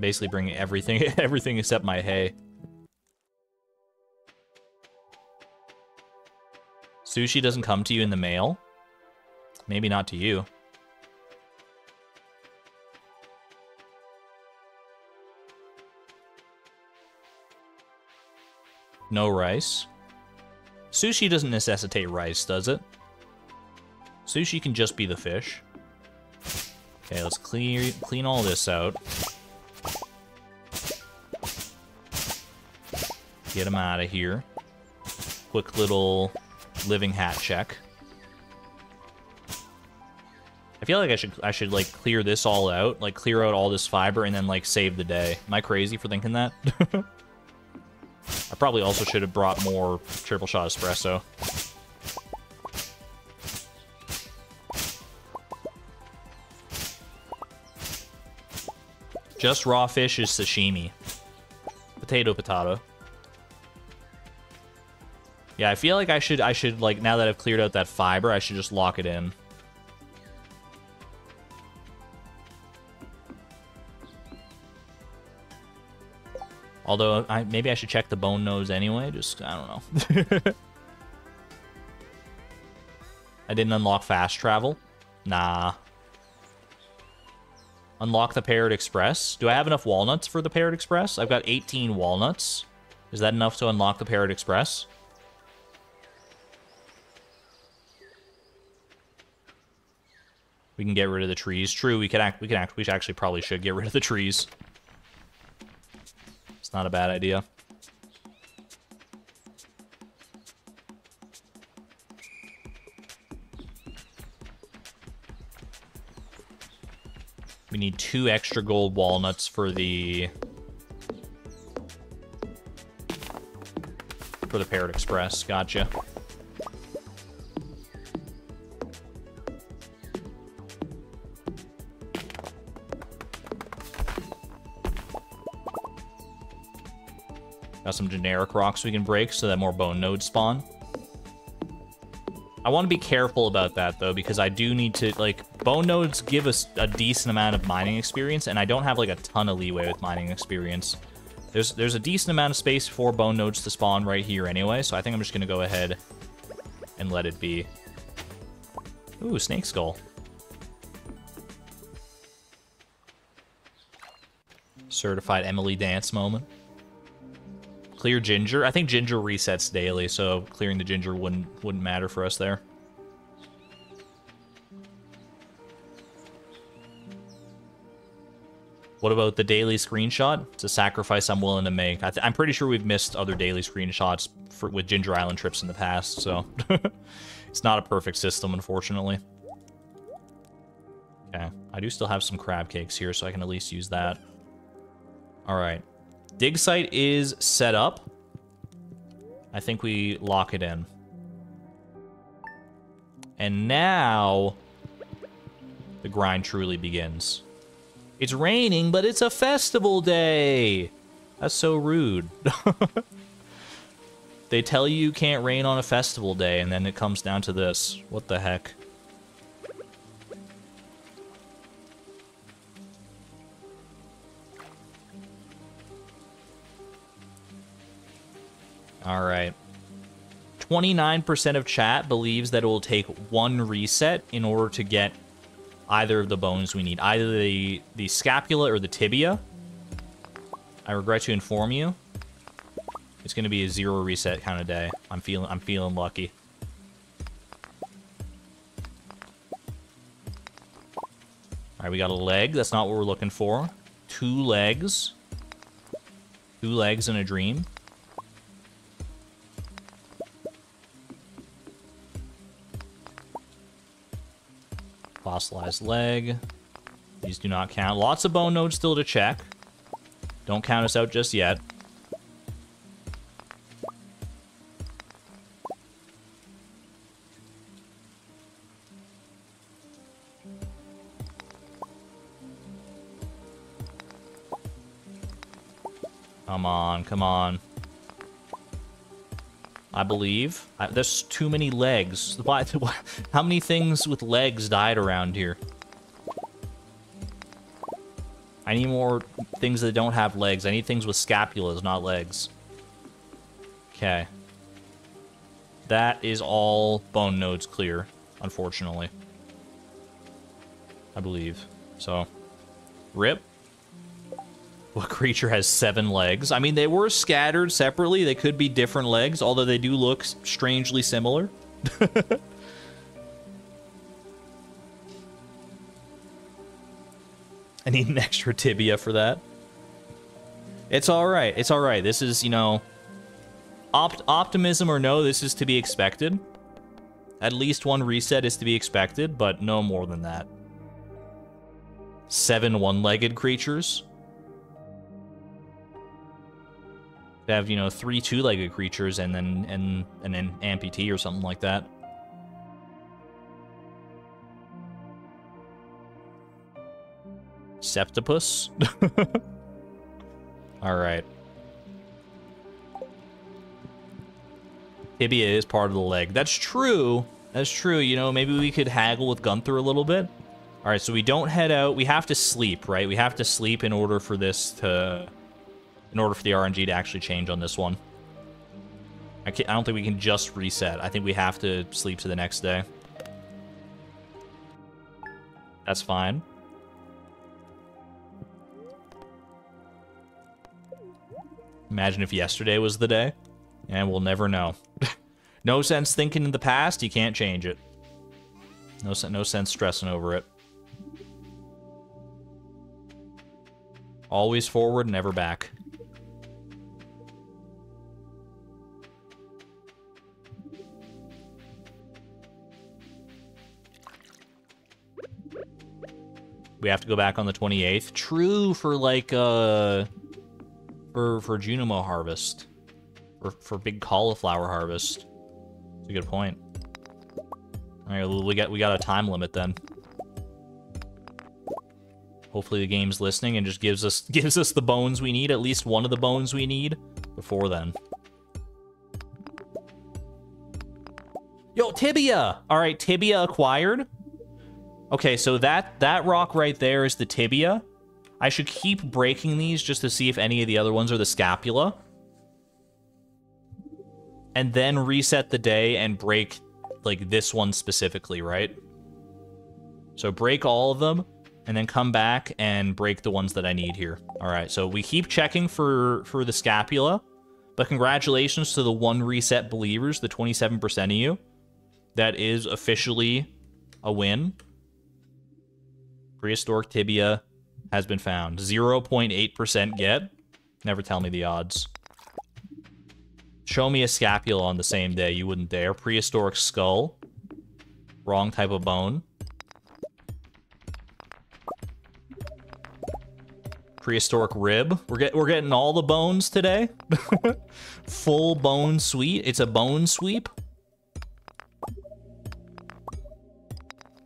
basically bringing everything, everything except my hay. Sushi doesn't come to you in the mail? Maybe not to you. No rice. Sushi doesn't necessitate rice, does it? Sushi can just be the fish. Okay, let's clean clean all this out. Get him out of here. Quick little living hat check. I feel like I should I should like clear this all out, like clear out all this fiber and then like save the day. Am I crazy for thinking that? I probably also should have brought more triple shot espresso. Just raw fish is sashimi. Potato potato. Yeah, I feel like I should, I should, like, now that I've cleared out that fiber, I should just lock it in. Although, I, maybe I should check the bone nodes anyway, just, I don't know. I didn't unlock fast travel. Nah. Unlock the Parrot Express. Do I have enough walnuts for the Parrot Express? I've got 18 walnuts. Is that enough to unlock the Parrot Express? We can get rid of the trees. True, we could act. We can act. We actually probably should get rid of the trees. It's not a bad idea. We need two extra gold walnuts for the... For the Parrot Express. Gotcha. Got some generic rocks we can break so that more bone nodes spawn. I want to be careful about that, though, because I do need to, like, bone nodes give us a decent amount of mining experience, and I don't have, like, a ton of leeway with mining experience. There's, there's a decent amount of space for bone nodes to spawn right here anyway, so I think I'm just going to go ahead and let it be. Ooh, snake skull. Certified Emily dance moment. Clear Ginger. I think Ginger resets daily, so clearing the Ginger wouldn't wouldn't matter for us there. What about the daily screenshot? It's a sacrifice I'm willing to make. I am pretty sure we've missed other daily screenshots for, with Ginger Island trips in the past, so it's not a perfect system, unfortunately. Okay, I do still have some crab cakes here, so I can at least use that. All right. Dig site is set up. I think we lock it in. And now the grind truly begins. It's raining, but it's a festival day. That's so rude. they tell you you can't rain on a festival day, and then it comes down to this. What the heck? All right. 29% of chat believes that it will take one reset in order to get either of the bones we need. Either the, the scapula or the tibia. I regret to inform you. It's going to be a zero reset kind of day. I'm feeling I'm feeling lucky. All right, we got a leg. That's not what we're looking for. Two legs. Two legs in a dream. Fossilized leg. These do not count. Lots of bone nodes still to check. Don't count us out just yet. Come on, come on. I believe. I, there's too many legs. Why, how many things with legs died around here? I need more things that don't have legs. I need things with scapulas, not legs. Okay. That is all bone nodes clear, unfortunately. I believe. So, rip. What creature has seven legs? I mean, they were scattered separately. They could be different legs, although they do look strangely similar. I need an extra tibia for that. It's all right. It's all right. This is, you know, opt optimism or no, this is to be expected. At least one reset is to be expected, but no more than that. Seven one-legged creatures. Have, you know, three two-legged creatures and then and, and an amputee or something like that. Septipus? Alright. Tibia is part of the leg. That's true. That's true. You know, maybe we could haggle with Gunther a little bit. Alright, so we don't head out. We have to sleep, right? We have to sleep in order for this to in order for the RNG to actually change on this one. I, I don't think we can just reset. I think we have to sleep to the next day. That's fine. Imagine if yesterday was the day. And we'll never know. no sense thinking in the past, you can't change it. No, no sense stressing over it. Always forward, never back. We have to go back on the 28th. True for like uh for for Junimo harvest. For for big cauliflower harvest. That's a good point. All right, we got we got a time limit then. Hopefully the game's listening and just gives us gives us the bones we need, at least one of the bones we need before then. Yo, tibia! All right, tibia acquired. Okay, so that, that rock right there is the tibia. I should keep breaking these just to see if any of the other ones are the scapula. And then reset the day and break, like, this one specifically, right? So break all of them, and then come back and break the ones that I need here. All right, so we keep checking for, for the scapula, but congratulations to the one reset believers, the 27% of you. That is officially a win. Prehistoric tibia has been found. 0.8% get. Never tell me the odds. Show me a scapula on the same day. You wouldn't dare. Prehistoric skull. Wrong type of bone. Prehistoric rib. We're get we're getting all the bones today. Full bone sweep. It's a bone sweep.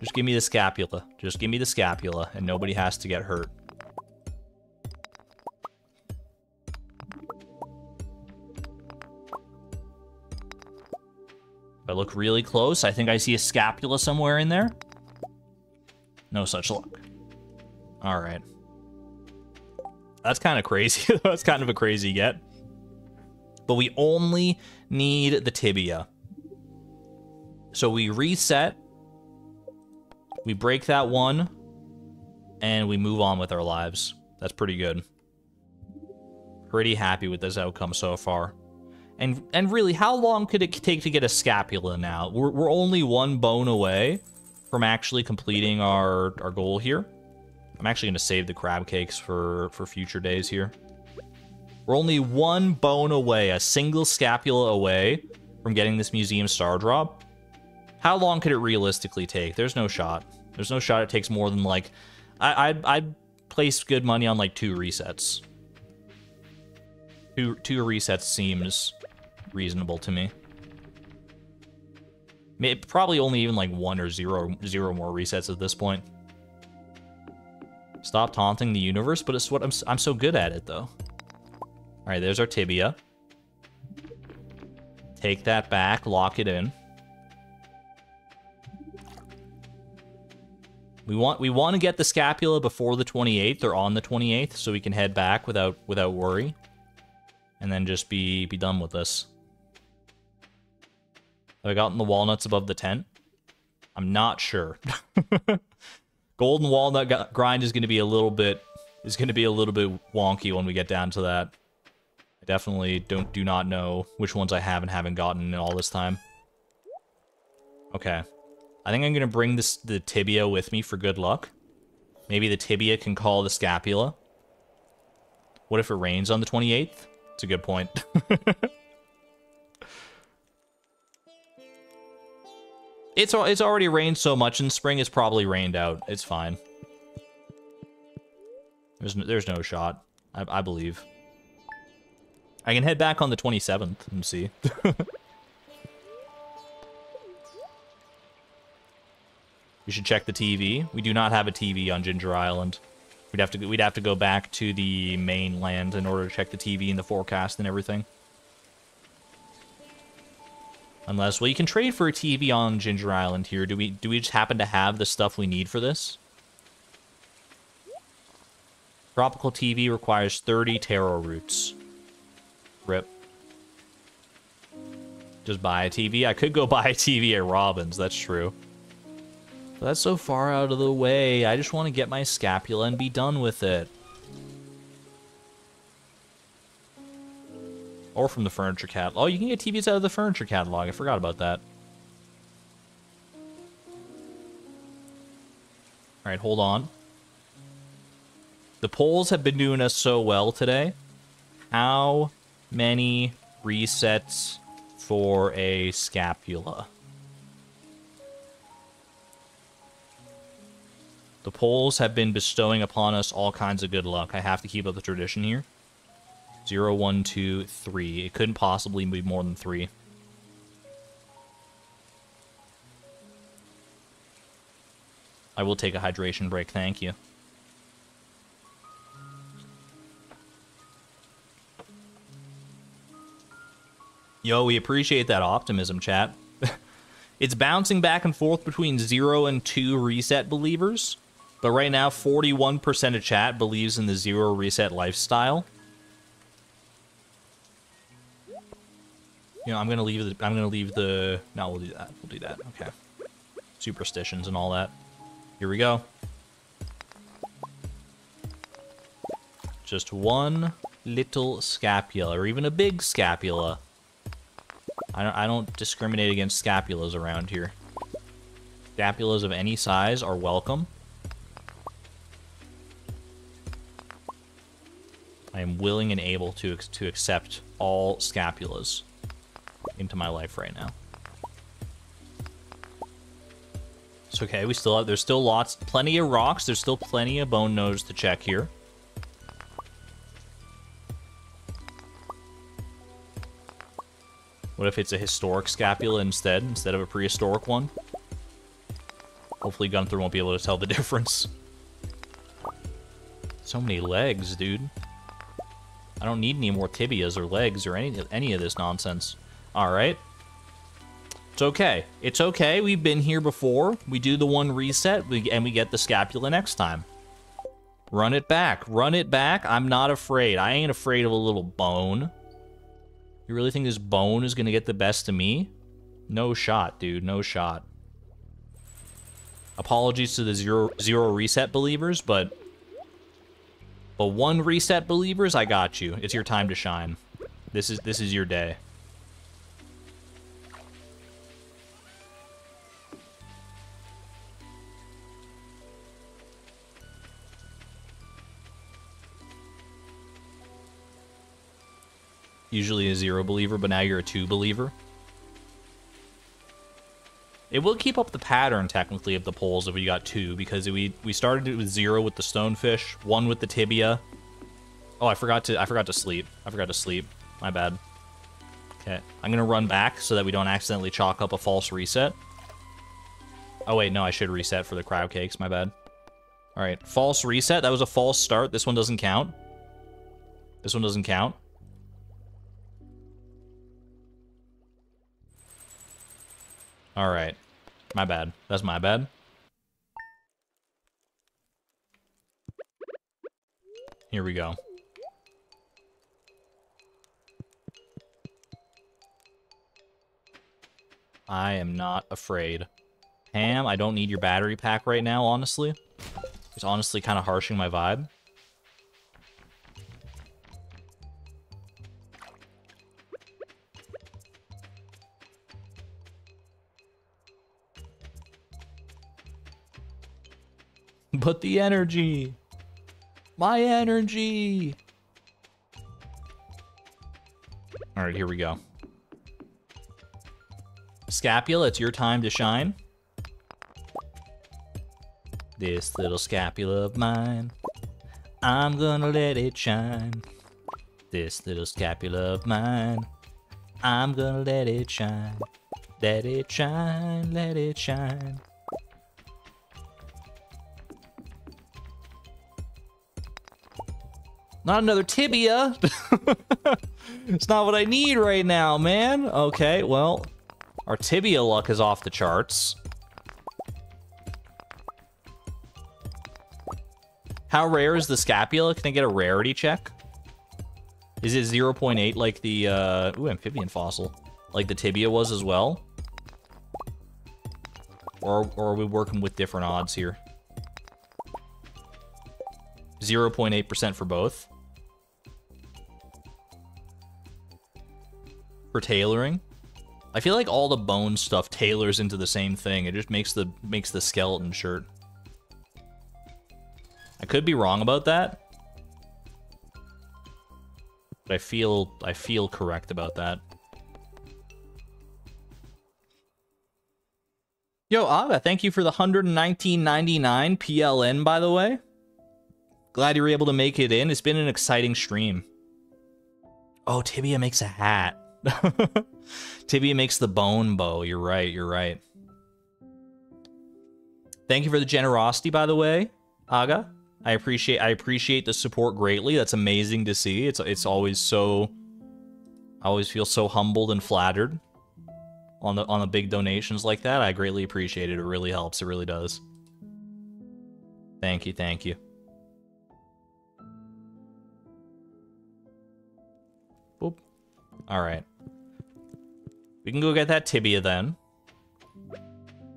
Just give me the scapula. Just give me the scapula, and nobody has to get hurt. If I look really close, I think I see a scapula somewhere in there. No such luck. Alright. That's kind of crazy. That's kind of a crazy get. But we only need the tibia. So we reset we break that one, and we move on with our lives. That's pretty good. Pretty happy with this outcome so far. And and really, how long could it take to get a scapula now? We're, we're only one bone away from actually completing our, our goal here. I'm actually going to save the crab cakes for, for future days here. We're only one bone away, a single scapula away from getting this museum star drop. How long could it realistically take? There's no shot. There's no shot it takes more than like... I, I'd, I'd place good money on like two resets. Two, two resets seems reasonable to me. Maybe, probably only even like one or zero, zero more resets at this point. Stop taunting the universe, but it's what I'm, I'm so good at it though. All right, there's our tibia. Take that back, lock it in. We want we want to get the scapula before the 28th or on the 28th so we can head back without without worry. And then just be be done with this. Have I gotten the walnuts above the tent? I'm not sure. Golden walnut grind is going to be a little bit is going to be a little bit wonky when we get down to that. I definitely don't do not know which ones I have and haven't gotten in all this time. Okay. I think I'm going to bring this the tibia with me for good luck. Maybe the tibia can call the scapula. What if it rains on the 28th? It's a good point. it's it's already rained so much in spring, it's probably rained out. It's fine. There's no, there's no shot. I, I believe. I can head back on the 27th and see. We should check the TV. We do not have a TV on Ginger Island. We'd have to we'd have to go back to the mainland in order to check the TV and the forecast and everything. Unless, well, you can trade for a TV on Ginger Island here. Do we do we just happen to have the stuff we need for this? Tropical TV requires 30 taro roots. Rip. Just buy a TV. I could go buy a TV at Robin's. That's true. But that's so far out of the way. I just want to get my scapula and be done with it. Or from the furniture catalog. Oh, you can get TVs out of the furniture catalog. I forgot about that. Alright, hold on. The polls have been doing us so well today. How many resets for a scapula? The polls have been bestowing upon us all kinds of good luck. I have to keep up the tradition here. Zero, one, two, three. It couldn't possibly be more than three. I will take a hydration break, thank you. Yo, we appreciate that optimism, chat. it's bouncing back and forth between 0 and 2 reset believers. But right now, 41% of chat believes in the zero reset lifestyle. You know, I'm gonna leave the. I'm gonna leave the. No, we'll do that. We'll do that. Okay. Superstitions and all that. Here we go. Just one little scapula, or even a big scapula. I don't, I don't discriminate against scapulas around here. Scapulas of any size are welcome. I am willing and able to to accept all scapulas into my life right now. It's okay. We still have. There's still lots, plenty of rocks. There's still plenty of bone nodes to check here. What if it's a historic scapula instead, instead of a prehistoric one? Hopefully Gunther won't be able to tell the difference. So many legs, dude. I don't need any more tibias or legs or any any of this nonsense. All right. It's okay. It's okay. We've been here before. We do the one reset, and we get the scapula next time. Run it back. Run it back. I'm not afraid. I ain't afraid of a little bone. You really think this bone is going to get the best of me? No shot, dude. No shot. Apologies to the zero, zero reset believers, but but one reset believers, I got you. It's your time to shine. This is this is your day. Usually a zero believer, but now you're a two believer. It will keep up the pattern, technically, of the polls if we got two, because we we started it with zero with the stonefish, one with the tibia. Oh, I forgot to I forgot to sleep. I forgot to sleep. My bad. Okay, I'm gonna run back so that we don't accidentally chalk up a false reset. Oh wait, no, I should reset for the crab cakes. My bad. All right, false reset. That was a false start. This one doesn't count. This one doesn't count. Alright. My bad. That's my bad. Here we go. I am not afraid. Pam, I don't need your battery pack right now, honestly. It's honestly kind of harshing my vibe. But the energy. My energy. All right, here we go. Scapula, it's your time to shine. This little scapula of mine, I'm gonna let it shine. This little scapula of mine, I'm gonna let it shine. Let it shine, let it shine. Not another tibia. it's not what I need right now, man. Okay, well, our tibia luck is off the charts. How rare is the scapula? Can I get a rarity check? Is it 0.8 like the, uh, ooh, amphibian fossil, like the tibia was as well? Or, or are we working with different odds here? 0.8% for both. For tailoring. I feel like all the bone stuff tailors into the same thing. It just makes the makes the skeleton shirt. I could be wrong about that. But I feel I feel correct about that. Yo, Ava, thank you for the 119.99 PLN, by the way. Glad you were able to make it in. It's been an exciting stream. Oh, Tibia makes a hat. Tibia makes the bone bow. You're right, you're right. Thank you for the generosity, by the way, Aga. I appreciate I appreciate the support greatly. That's amazing to see. It's it's always so I always feel so humbled and flattered on the on the big donations like that. I greatly appreciate it. It really helps. It really does. Thank you, thank you. All right. We can go get that tibia then.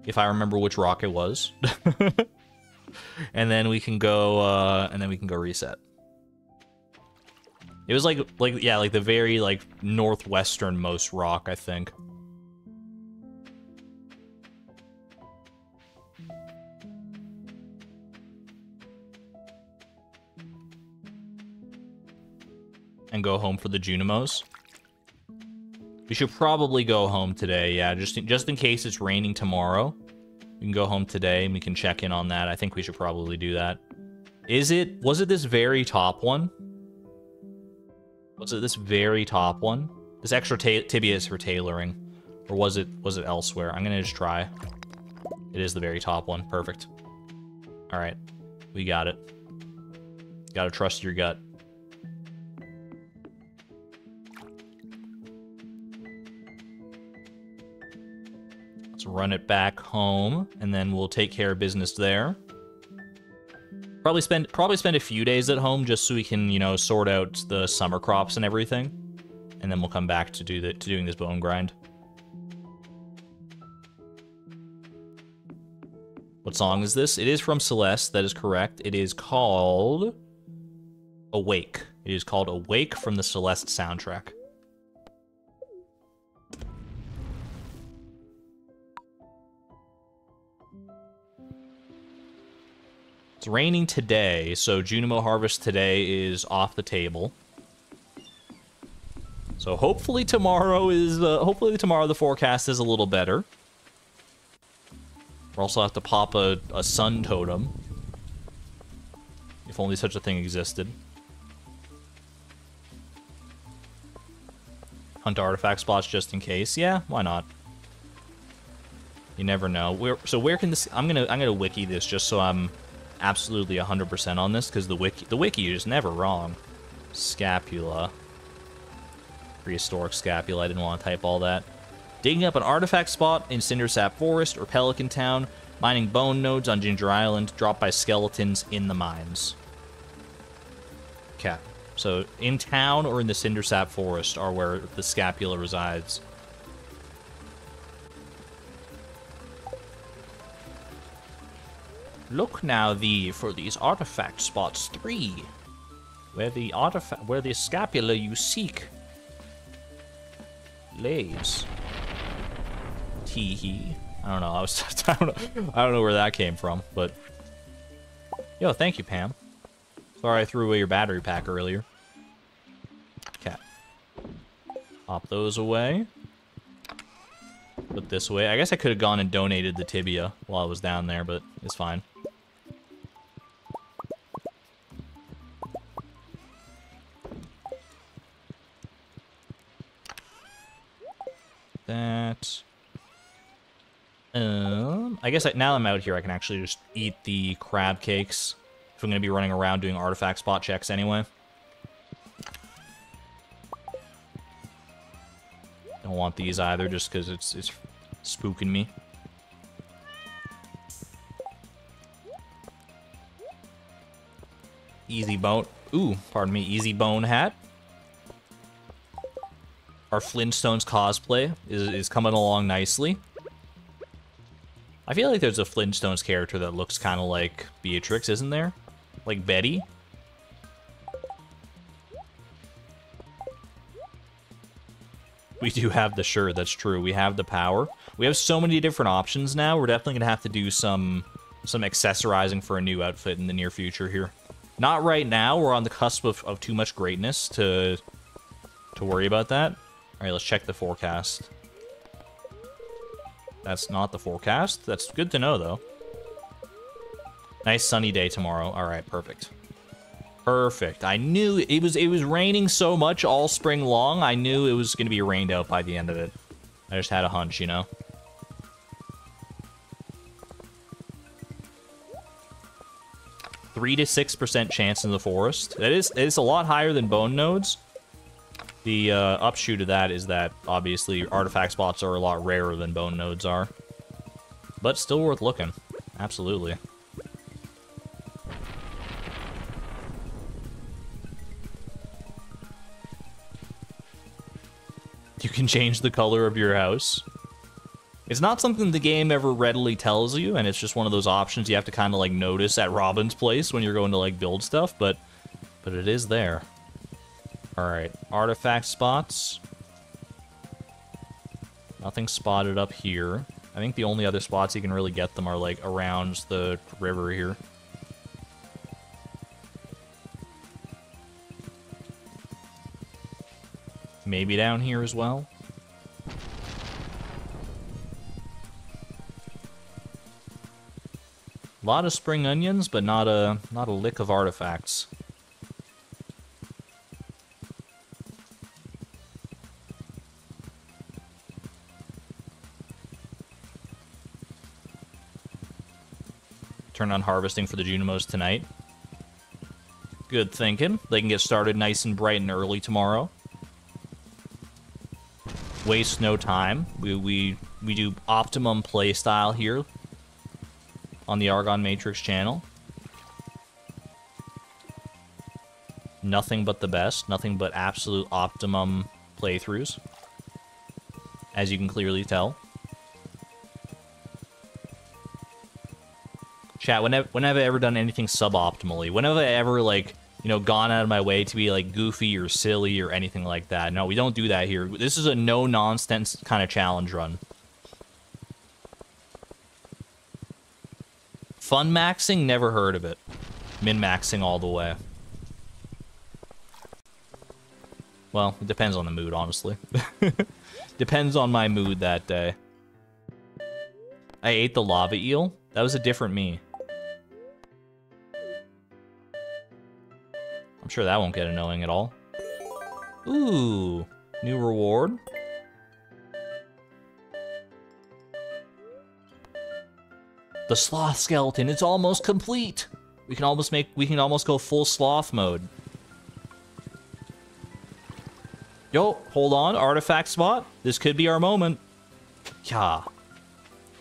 If I remember which rock it was. and then we can go, uh, and then we can go reset. It was like, like, yeah, like the very, like, northwestern most rock, I think. And go home for the Junimos. We should probably go home today, yeah, just in, just in case it's raining tomorrow. We can go home today and we can check in on that. I think we should probably do that. Is it, was it this very top one? Was it this very top one? This extra tibia is for tailoring. Or was it, was it elsewhere? I'm gonna just try. It is the very top one, perfect. All right, we got it. Gotta trust your gut. Let's run it back home, and then we'll take care of business there. Probably spend probably spend a few days at home just so we can, you know, sort out the summer crops and everything. And then we'll come back to do the to doing this bone grind. What song is this? It is from Celeste, that is correct. It is called Awake. It is called Awake from the Celeste soundtrack. It's raining today, so Junimo Harvest today is off the table. So hopefully tomorrow is, uh, hopefully tomorrow the forecast is a little better. We'll also have to pop a, a sun totem. If only such a thing existed. Hunt artifact spots just in case. Yeah, why not? You never know. Where so where can this I'm gonna I'm gonna wiki this just so I'm absolutely 100% on this because the wiki the wiki is never wrong. Scapula. Prehistoric scapula. I didn't want to type all that. Digging up an artifact spot in Cindersap Forest or Pelican Town. Mining bone nodes on Ginger Island. Dropped by skeletons in the mines. Okay. So in town or in the Cindersap Forest are where the scapula resides. Look now thee for these artifact spots three, where the artifact, where the scapula you seek lays. Tee hee. I don't know. I was. I don't know. I don't know where that came from, but yo, thank you, Pam. Sorry I threw away your battery pack earlier. Okay. Pop those away. Put this away. I guess I could have gone and donated the tibia while I was down there, but it's fine. Um, I guess I, now I'm out here, I can actually just eat the crab cakes. If I'm going to be running around doing artifact spot checks anyway. Don't want these either, just because it's, it's spooking me. Easy bone. Ooh, pardon me. Easy bone hat our Flintstones cosplay is, is coming along nicely. I feel like there's a Flintstones character that looks kind of like Beatrix, isn't there? Like Betty? We do have the shirt, that's true. We have the power. We have so many different options now. We're definitely going to have to do some some accessorizing for a new outfit in the near future here. Not right now. We're on the cusp of, of too much greatness to to worry about that. Alright, let's check the forecast. That's not the forecast. That's good to know, though. Nice sunny day tomorrow. All right, perfect. Perfect. I knew it was it was raining so much all spring long. I knew it was going to be rained out by the end of it. I just had a hunch, you know. Three to six percent chance in the forest. That is it's a lot higher than bone nodes. The uh, upshoot of that is that obviously artifact spots are a lot rarer than bone nodes are, but still worth looking. Absolutely. You can change the color of your house. It's not something the game ever readily tells you, and it's just one of those options you have to kind of like notice at Robin's place when you're going to like build stuff, but but it is there. All right, artifact spots. Nothing spotted up here. I think the only other spots you can really get them are like around the river here. Maybe down here as well. A lot of spring onions, but not a not a lick of artifacts. Turn on harvesting for the Junimos tonight. Good thinking. They can get started nice and bright and early tomorrow waste no time. We, we, we do optimum play style here on the Argon Matrix channel. Nothing but the best. Nothing but absolute optimum playthroughs. As you can clearly tell. Chat, whenever, whenever I've ever done anything suboptimally, whenever I ever, like, you know, gone out of my way to be like goofy or silly or anything like that. No, we don't do that here. This is a no nonsense kind of challenge run. Fun maxing, never heard of it. Min maxing all the way. Well, it depends on the mood, honestly. depends on my mood that day. I ate the lava eel. That was a different me. I'm sure that won't get annoying at all. Ooh, new reward. The sloth skeleton, it's almost complete. We can almost make, we can almost go full sloth mode. Yo, hold on, artifact spot. This could be our moment. Yeah.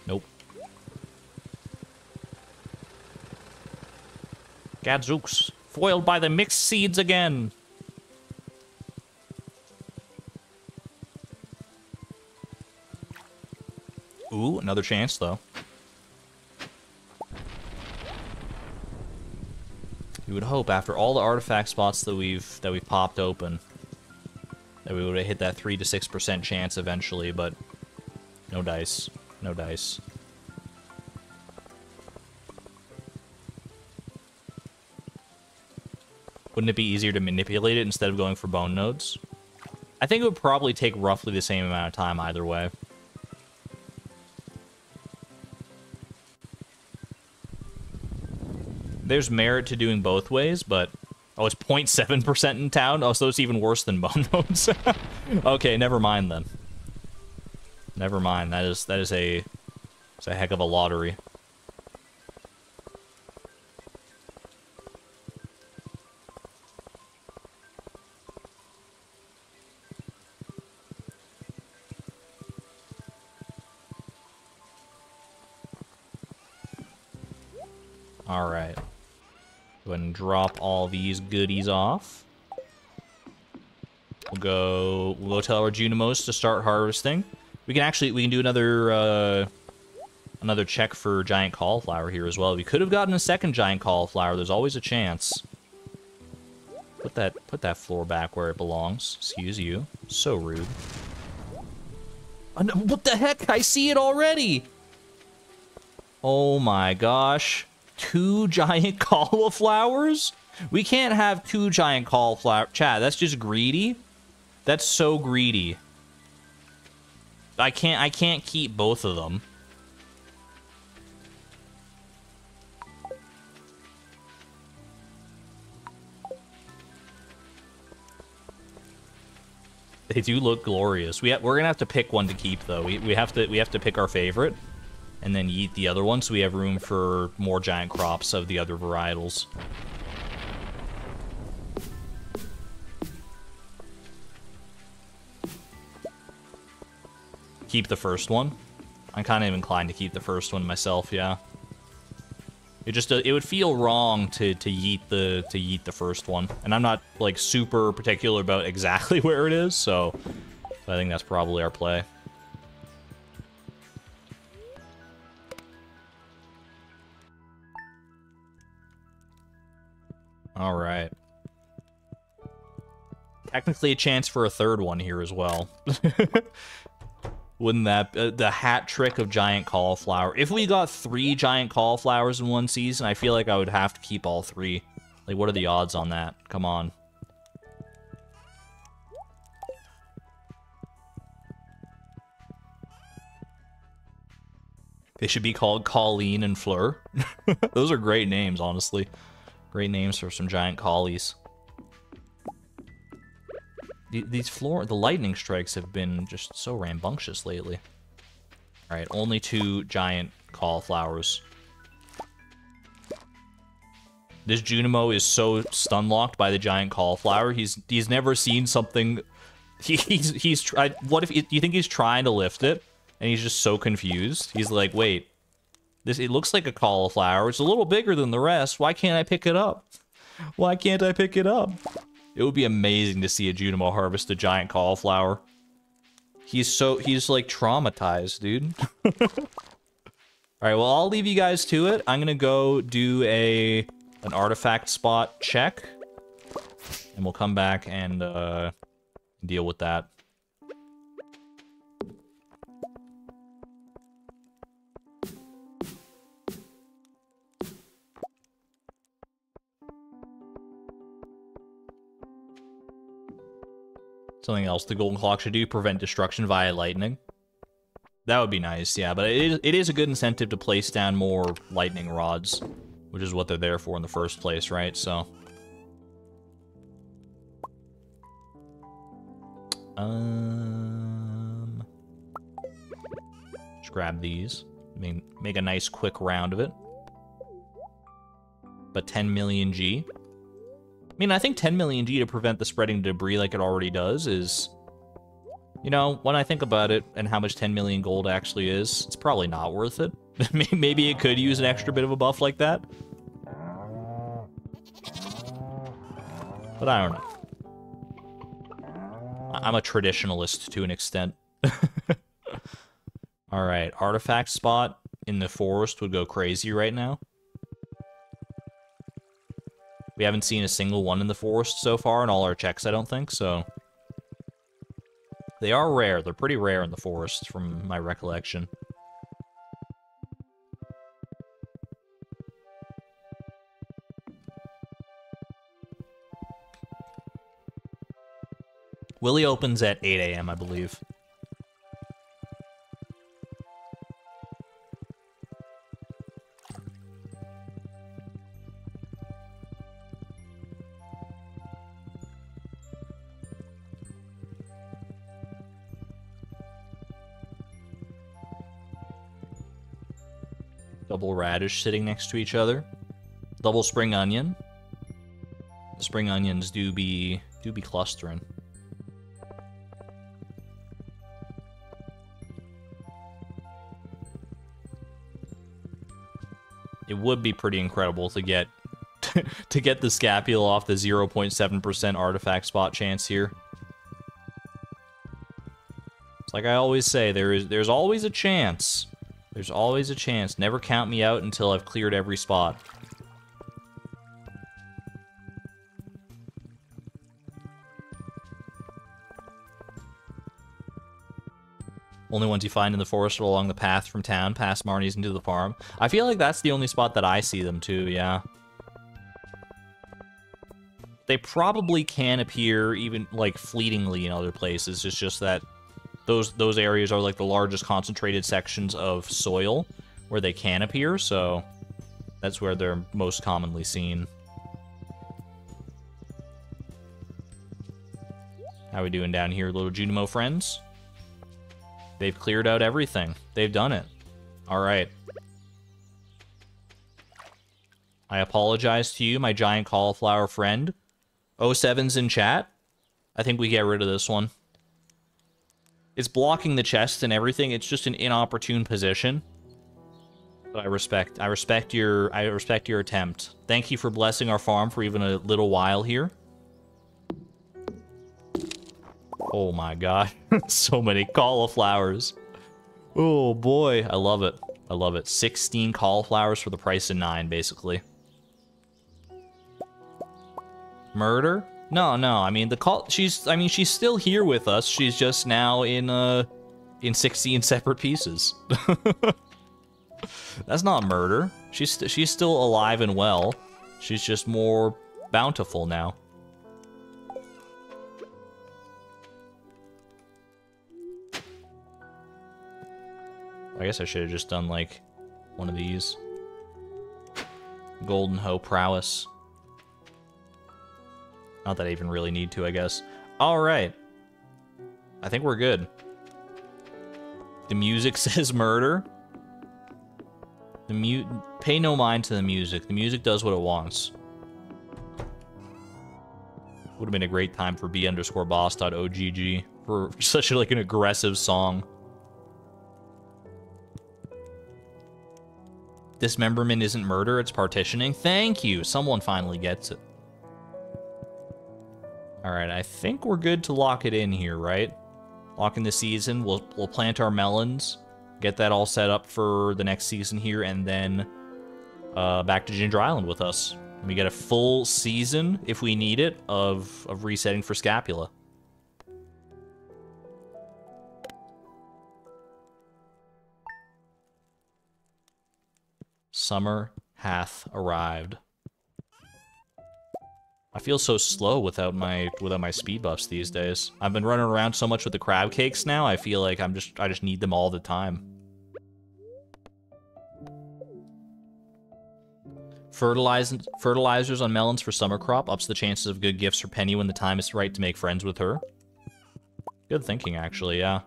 Nope. Gadzooks. Foiled by the mixed seeds again. Ooh, another chance, though. You would hope after all the artifact spots that we've that we've popped open that we would have hit that 3 to 6% chance eventually, but no dice. No dice. Wouldn't it be easier to manipulate it instead of going for bone nodes? I think it would probably take roughly the same amount of time either way. There's merit to doing both ways, but... Oh, it's 0.7% in town? Oh, so it's even worse than bone nodes. okay, never mind then. Never mind. That is that is a it's a heck of a lottery. Alright. Go ahead and drop all these goodies off. We'll go we'll go tell our Junimos to start harvesting. We can actually we can do another uh another check for giant cauliflower here as well. We could have gotten a second giant cauliflower. There's always a chance. Put that put that floor back where it belongs. Excuse you. So rude. What the heck? I see it already. Oh my gosh two giant cauliflowers? We can't have two giant cauliflower. Chad, that's just greedy. That's so greedy. I can't I can't keep both of them. They do look glorious. We we're gonna have to pick one to keep though. We we have to we have to pick our favorite and then eat the other one so we have room for more giant crops of the other varietals. Keep the first one. I'm kind of inclined to keep the first one myself. Yeah. It just it would feel wrong to to yeet the to yeet the first one, and I'm not like super particular about exactly where it is, so I think that's probably our play. All right. Technically a chance for a third one here as well. Wouldn't that uh, the hat trick of giant cauliflower? If we got three giant cauliflowers in one season, I feel like I would have to keep all three. Like, what are the odds on that? Come on. They should be called Colleen and Fleur. Those are great names, honestly. Great names for some giant collies these floor, the lightning strikes have been just so rambunctious lately. All right, only two giant cauliflowers. This Junimo is so stun locked by the giant cauliflower. He's he's never seen something. He, he's he's tried. What if you think he's trying to lift it and he's just so confused? He's like, wait, this it looks like a cauliflower. It's a little bigger than the rest. Why can't I pick it up? Why can't I pick it up? It would be amazing to see a Junimo harvest a giant cauliflower. He's so, he's like traumatized, dude. Alright, well, I'll leave you guys to it. I'm gonna go do a, an artifact spot check. And we'll come back and, uh, deal with that. Something else the golden clock should do, prevent destruction via lightning. That would be nice, yeah, but it is, it is a good incentive to place down more lightning rods, which is what they're there for in the first place, right? So... Um... Just grab these. I mean, make a nice quick round of it. But 10 million G. I mean, I think 10 million G to prevent the spreading debris like it already does is... You know, when I think about it and how much 10 million gold actually is, it's probably not worth it. Maybe it could use an extra bit of a buff like that. But I don't know. I'm a traditionalist to an extent. Alright, artifact spot in the forest would go crazy right now. We haven't seen a single one in the forest so far in all our checks, I don't think, so... They are rare. They're pretty rare in the forest, from my recollection. Willy opens at 8 a.m., I believe. Double radish sitting next to each other. Double spring onion. The spring onions do be do be clustering. It would be pretty incredible to get to get the scapula off the 0.7% artifact spot chance here. It's like I always say, there is there's always a chance. There's always a chance. Never count me out until I've cleared every spot. Only ones you find in the forest or along the path from town, past Marnie's into the farm. I feel like that's the only spot that I see them too, yeah. They probably can appear even, like, fleetingly in other places. It's just that those those areas are like the largest concentrated sections of soil where they can appear, so that's where they're most commonly seen. How we doing down here, little Junimo friends? They've cleared out everything. They've done it. All right. I apologize to you, my giant cauliflower friend. 07's in chat. I think we get rid of this one. It's blocking the chest and everything. It's just an inopportune position. But I respect. I respect your. I respect your attempt. Thank you for blessing our farm for even a little while here. Oh my god, so many cauliflowers. Oh boy, I love it. I love it. 16 cauliflowers for the price of nine, basically. Murder? No, no. I mean, the call. She's. I mean, she's still here with us. She's just now in uh, in 16 separate pieces. That's not murder. She's st she's still alive and well. She's just more bountiful now. I guess I should have just done like one of these. Golden Hoe prowess. Not that I even really need to, I guess. All right. I think we're good. The music says murder. The mute pay no mind to the music. The music does what it wants. Would have been a great time for b underscore boss dot ogg for such a, like an aggressive song. Dismemberment isn't murder, it's partitioning. Thank you. Someone finally gets it. All right, I think we're good to lock it in here, right? Lock in the season. We'll we'll plant our melons get that all set up for the next season here, and then uh, back to Ginger Island with us. We get a full season, if we need it, of, of resetting for Scapula. Summer hath arrived. I feel so slow without my without my speed buffs these days. I've been running around so much with the crab cakes now. I feel like I'm just I just need them all the time. Fertilize, fertilizers on melons for summer crop ups the chances of good gifts for Penny when the time is right to make friends with her. Good thinking, actually, yeah.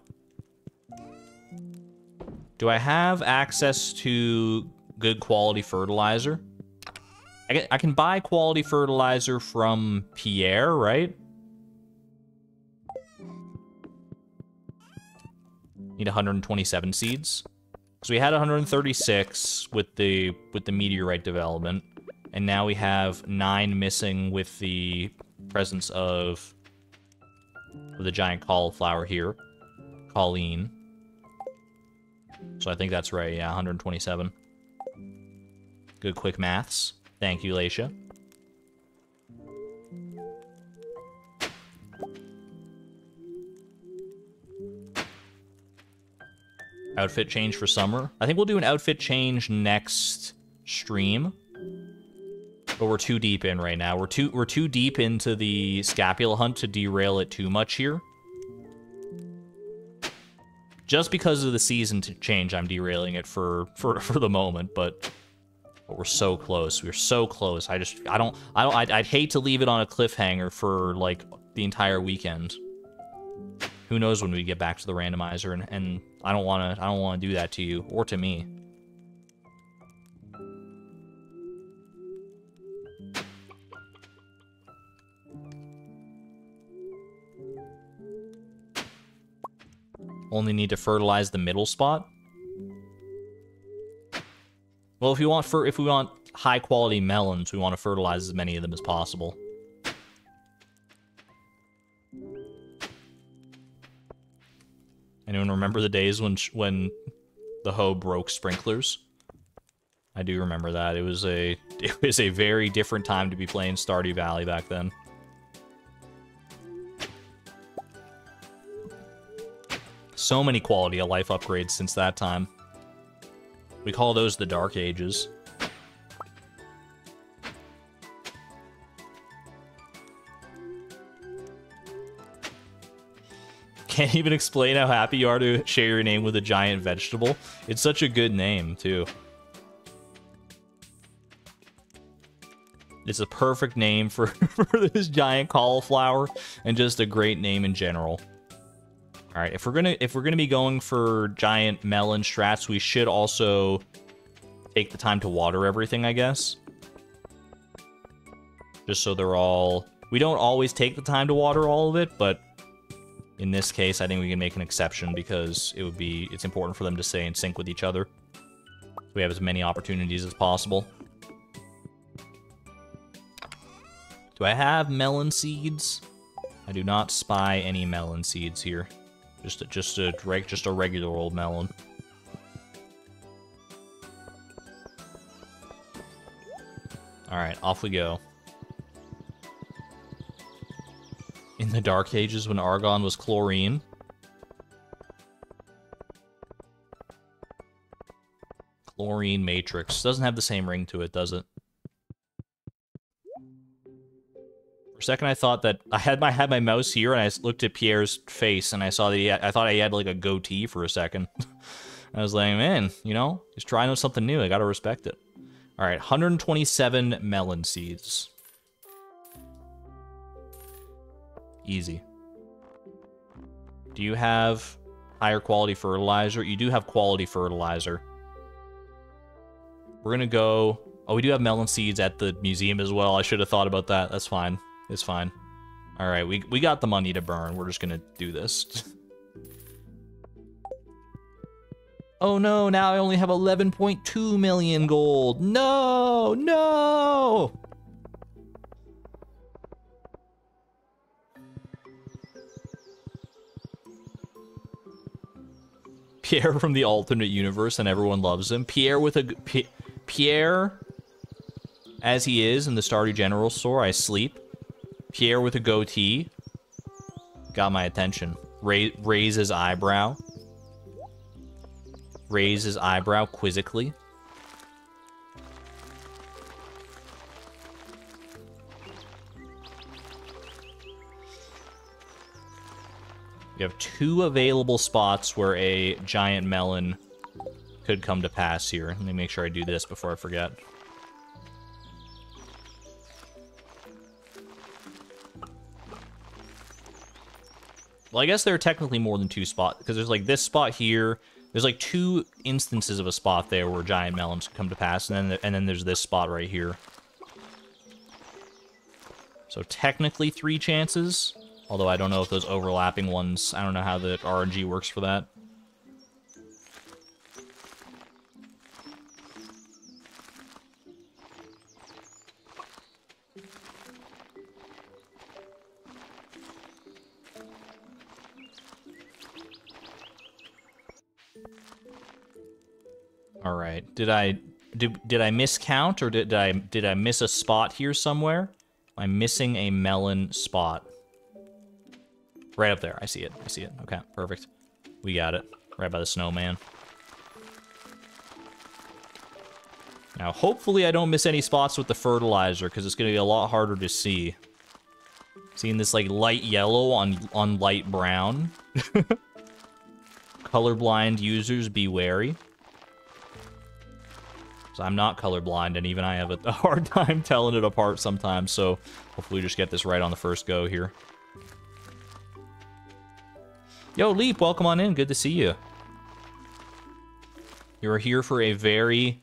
Do I have access to good quality fertilizer? I can, buy quality fertilizer from Pierre, right? Need 127 seeds. So we had 136 with the with the meteorite development, and now we have nine missing with the presence of the giant cauliflower here, Colleen. So I think that's right. Yeah, 127. Good quick maths. Thank you, Laisha. Outfit change for summer. I think we'll do an outfit change next stream. But we're too deep in right now. We're too we're too deep into the scapula hunt to derail it too much here. Just because of the season to change, I'm derailing it for for for the moment, but but we're so close. We're so close. I just I don't I don't I'd, I'd hate to leave it on a cliffhanger for like the entire weekend. Who knows when we get back to the randomizer and, and I don't want to I don't want to do that to you or to me. Only need to fertilize the middle spot. Well, if we want for if we want high quality melons, we want to fertilize as many of them as possible. Anyone remember the days when when the hoe broke sprinklers? I do remember that. It was a it was a very different time to be playing Stardew Valley back then. So many quality of life upgrades since that time. We call those the Dark Ages. can't even explain how happy you are to share your name with a giant vegetable. It's such a good name, too. It's a perfect name for, for this giant cauliflower and just a great name in general. All right, if we're gonna if we're gonna be going for giant melon strats, we should also take the time to water everything, I guess. Just so they're all... We don't always take the time to water all of it, but in this case, I think we can make an exception because it would be... It's important for them to stay in sync with each other. we have as many opportunities as possible. Do I have melon seeds? I do not spy any melon seeds here. Just a, just a just a regular old melon. All right, off we go. In the Dark Ages when Argon was chlorine. Chlorine Matrix. Doesn't have the same ring to it, does it? For a second, I thought that I had my had my mouse here, and I looked at Pierre's face, and I saw that he had, I thought he had like a goatee for a second. I was like, man, you know, he's trying out something new. I gotta respect it. All right, 127 melon seeds. Easy. Do you have higher quality fertilizer? You do have quality fertilizer. We're gonna go... Oh, we do have melon seeds at the museum as well. I should have thought about that. That's fine. It's fine. All right, we, we got the money to burn. We're just gonna do this. oh no, now I only have 11.2 million gold. No, no! Pierre from the alternate universe and everyone loves him. Pierre with a... P Pierre, as he is in the Stardew General store, I sleep. Pierre with a goatee. Got my attention. Ra raise his eyebrow. Raise his eyebrow quizzically. You have two available spots where a giant melon could come to pass here. Let me make sure I do this before I forget. Well, I guess there are technically more than two spots, because there's like this spot here. There's like two instances of a spot there where giant melons come to pass, and then and then there's this spot right here. So technically three chances. Although I don't know if those overlapping ones, I don't know how the RNG works for that. All right. Did I did, did I miscount or did did I did I miss a spot here somewhere? I'm missing a melon spot. Right up there. I see it. I see it. Okay, perfect. We got it. Right by the snowman. Now, hopefully I don't miss any spots with the fertilizer, because it's going to be a lot harder to see. Seeing this, like, light yellow on, on light brown. Colorblind users, be wary. So I'm not colorblind, and even I have a hard time telling it apart sometimes, so hopefully we just get this right on the first go here. Yo, Leap, welcome on in. Good to see you. You're here for a very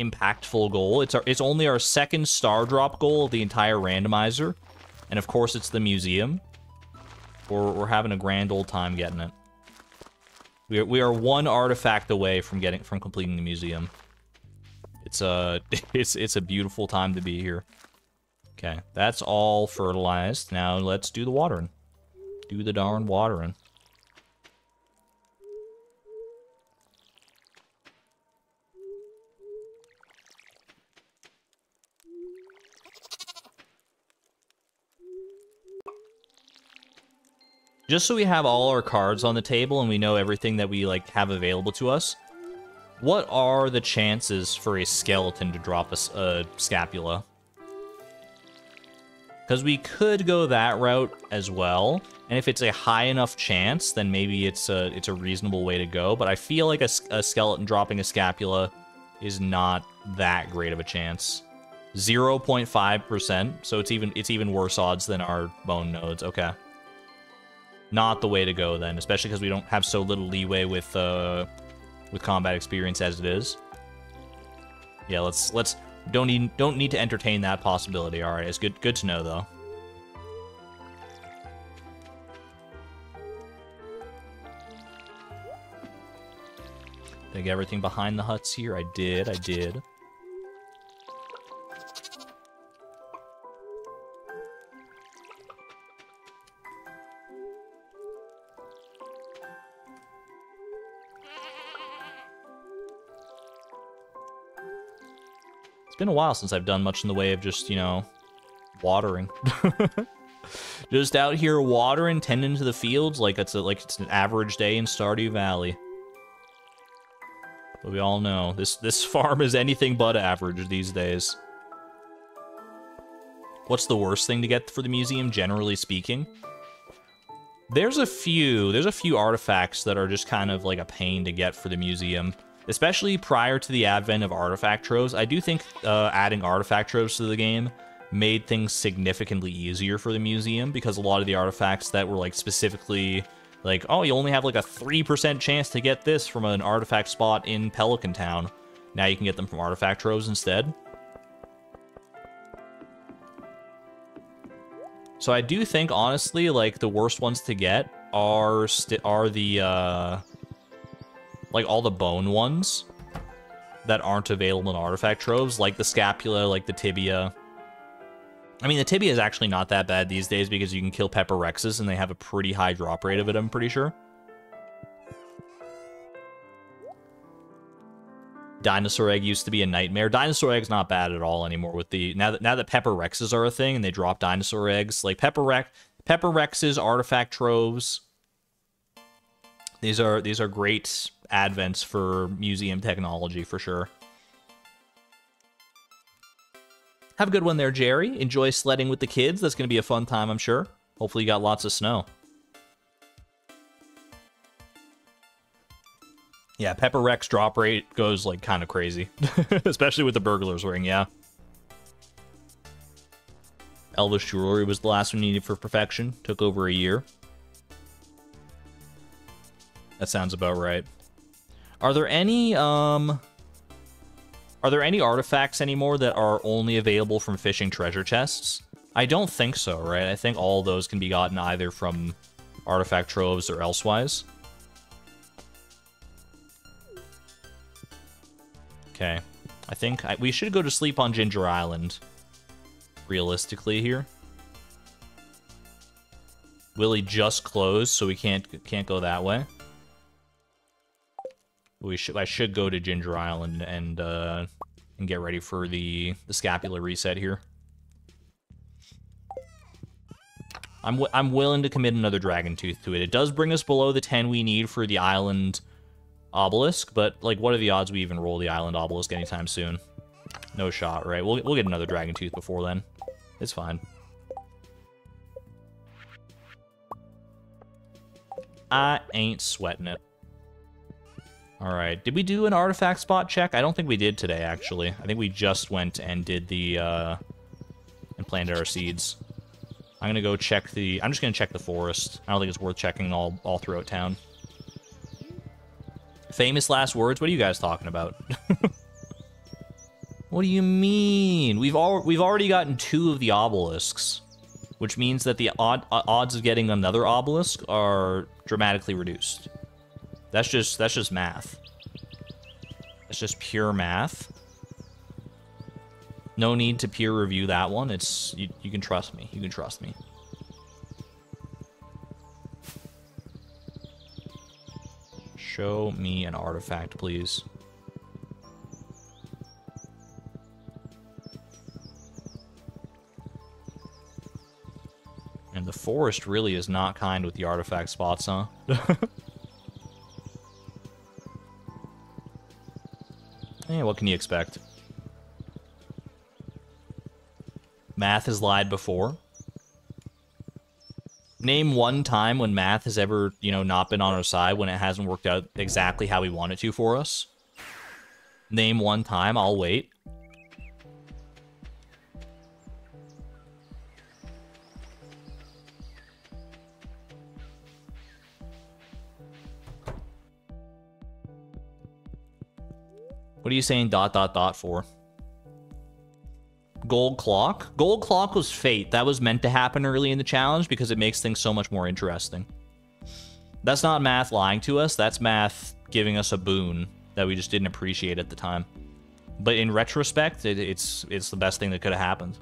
impactful goal. It's our it's only our second Stardrop goal of the entire randomizer. And of course it's the museum. We're, we're having a grand old time getting it. We are, we are one artifact away from getting from completing the museum. It's uh, a it's it's a beautiful time to be here. Okay, that's all fertilized. Now let's do the watering. Do the darn watering. Just so we have all our cards on the table and we know everything that we like have available to us, what are the chances for a skeleton to drop a, a scapula? Because we could go that route as well, and if it's a high enough chance, then maybe it's a it's a reasonable way to go. But I feel like a, a skeleton dropping a scapula is not that great of a chance. 0.5%, so it's even it's even worse odds than our bone nodes. Okay. Not the way to go then, especially because we don't have so little leeway with uh with combat experience as it is. Yeah, let's let's don't need don't need to entertain that possibility. All right, it's good good to know though. Get everything behind the huts here? I did, I did. It's been a while since I've done much in the way of just, you know, watering. just out here watering, tending to the fields like it's a, like it's an average day in Stardew Valley. But we all know this this farm is anything but average these days. What's the worst thing to get for the museum, generally speaking? There's a few, there's a few artifacts that are just kind of like a pain to get for the museum especially prior to the advent of artifact troves. I do think uh, adding artifact troves to the game made things significantly easier for the museum because a lot of the artifacts that were like specifically like, oh, you only have like a 3% chance to get this from an artifact spot in Pelican Town. Now you can get them from artifact troves instead. So I do think, honestly, like, the worst ones to get are, are the, uh, like all the bone ones that aren't available in artifact troves, like the scapula, like the tibia. I mean, the tibia is actually not that bad these days because you can kill Pepper Rexes and they have a pretty high drop rate of it, I'm pretty sure. Dinosaur egg used to be a nightmare. Dinosaur egg's not bad at all anymore with the now that now that pepper rexes are a thing and they drop dinosaur eggs. Like pepper rex pepper rexes, artifact troves. These are these are great advents for museum technology for sure. Have a good one there, Jerry. Enjoy sledding with the kids. That's going to be a fun time, I'm sure. Hopefully you got lots of snow. Yeah, Pepper Rex drop rate goes, like, kind of crazy. Especially with the Burglar's Ring, yeah. Elvish Jewelry was the last one needed for perfection. Took over a year. That sounds about right. Are there any, um... Are there any artifacts anymore that are only available from fishing treasure chests? I don't think so, right? I think all those can be gotten either from artifact troves or elsewise. Okay. I think I, we should go to sleep on Ginger Island. Realistically here. Willy just closed, so we can't can't go that way. We should I should go to Ginger Island and uh, and get ready for the the scapula reset here. I'm I'm willing to commit another Dragon Tooth to it. It does bring us below the 10 we need for the island obelisk, but like, what are the odds we even roll the island obelisk anytime soon? No shot, right? We'll we'll get another Dragon Tooth before then. It's fine. I ain't sweating it. All right. Did we do an artifact spot check? I don't think we did today, actually. I think we just went and did the, uh, and planted our seeds. I'm gonna go check the, I'm just gonna check the forest. I don't think it's worth checking all, all throughout town. Famous last words? What are you guys talking about? what do you mean? We've all we've already gotten two of the obelisks, which means that the odd, odds of getting another obelisk are dramatically reduced. That's just that's just math. That's just pure math. No need to peer review that one. It's you, you can trust me. You can trust me. Show me an artifact, please. And the forest really is not kind with the artifact spots, huh? What can you expect? Math has lied before. Name one time when math has ever, you know, not been on our side when it hasn't worked out exactly how we want it to for us. Name one time, I'll wait. What are you saying dot dot dot for? Gold Clock? Gold Clock was fate. That was meant to happen early in the challenge because it makes things so much more interesting. That's not math lying to us. That's math giving us a boon that we just didn't appreciate at the time. But in retrospect, it, it's it's the best thing that could have happened.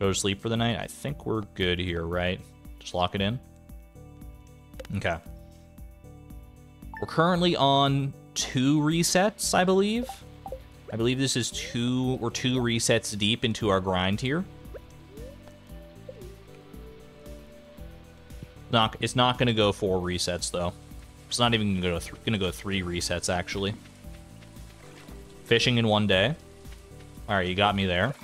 Go to sleep for the night? I think we're good here, right? Just lock it in. Okay. We're currently on two resets, I believe. I believe this is two or two resets deep into our grind here. Not, it's not going to go four resets, though. It's not even going to go, going to go three resets, actually. Fishing in one day. All right, you got me there.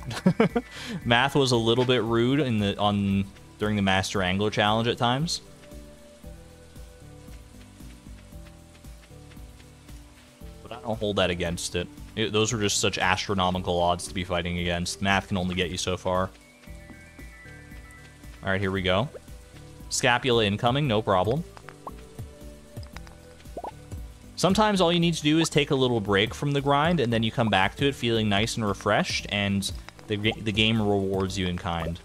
Math was a little bit rude in the on during the Master Angler Challenge at times. Don't hold that against it. it. Those are just such astronomical odds to be fighting against. Math can only get you so far. All right, here we go. Scapula incoming, no problem. Sometimes all you need to do is take a little break from the grind, and then you come back to it feeling nice and refreshed, and the, the game rewards you in kind.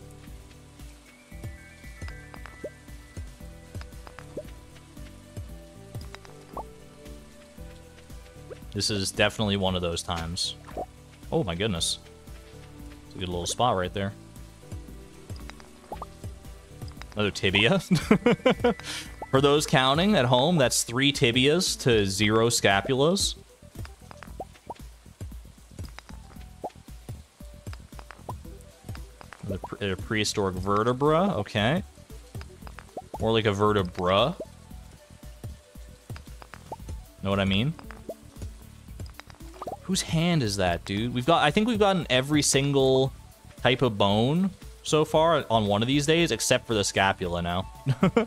This is definitely one of those times. Oh my goodness. It's a good little spot right there. Another tibia. For those counting at home, that's three tibias to zero scapulas. A prehistoric vertebra, okay. More like a vertebra. Know what I mean? Whose hand is that, dude? We've got, I think we've gotten every single type of bone so far on one of these days, except for the scapula now.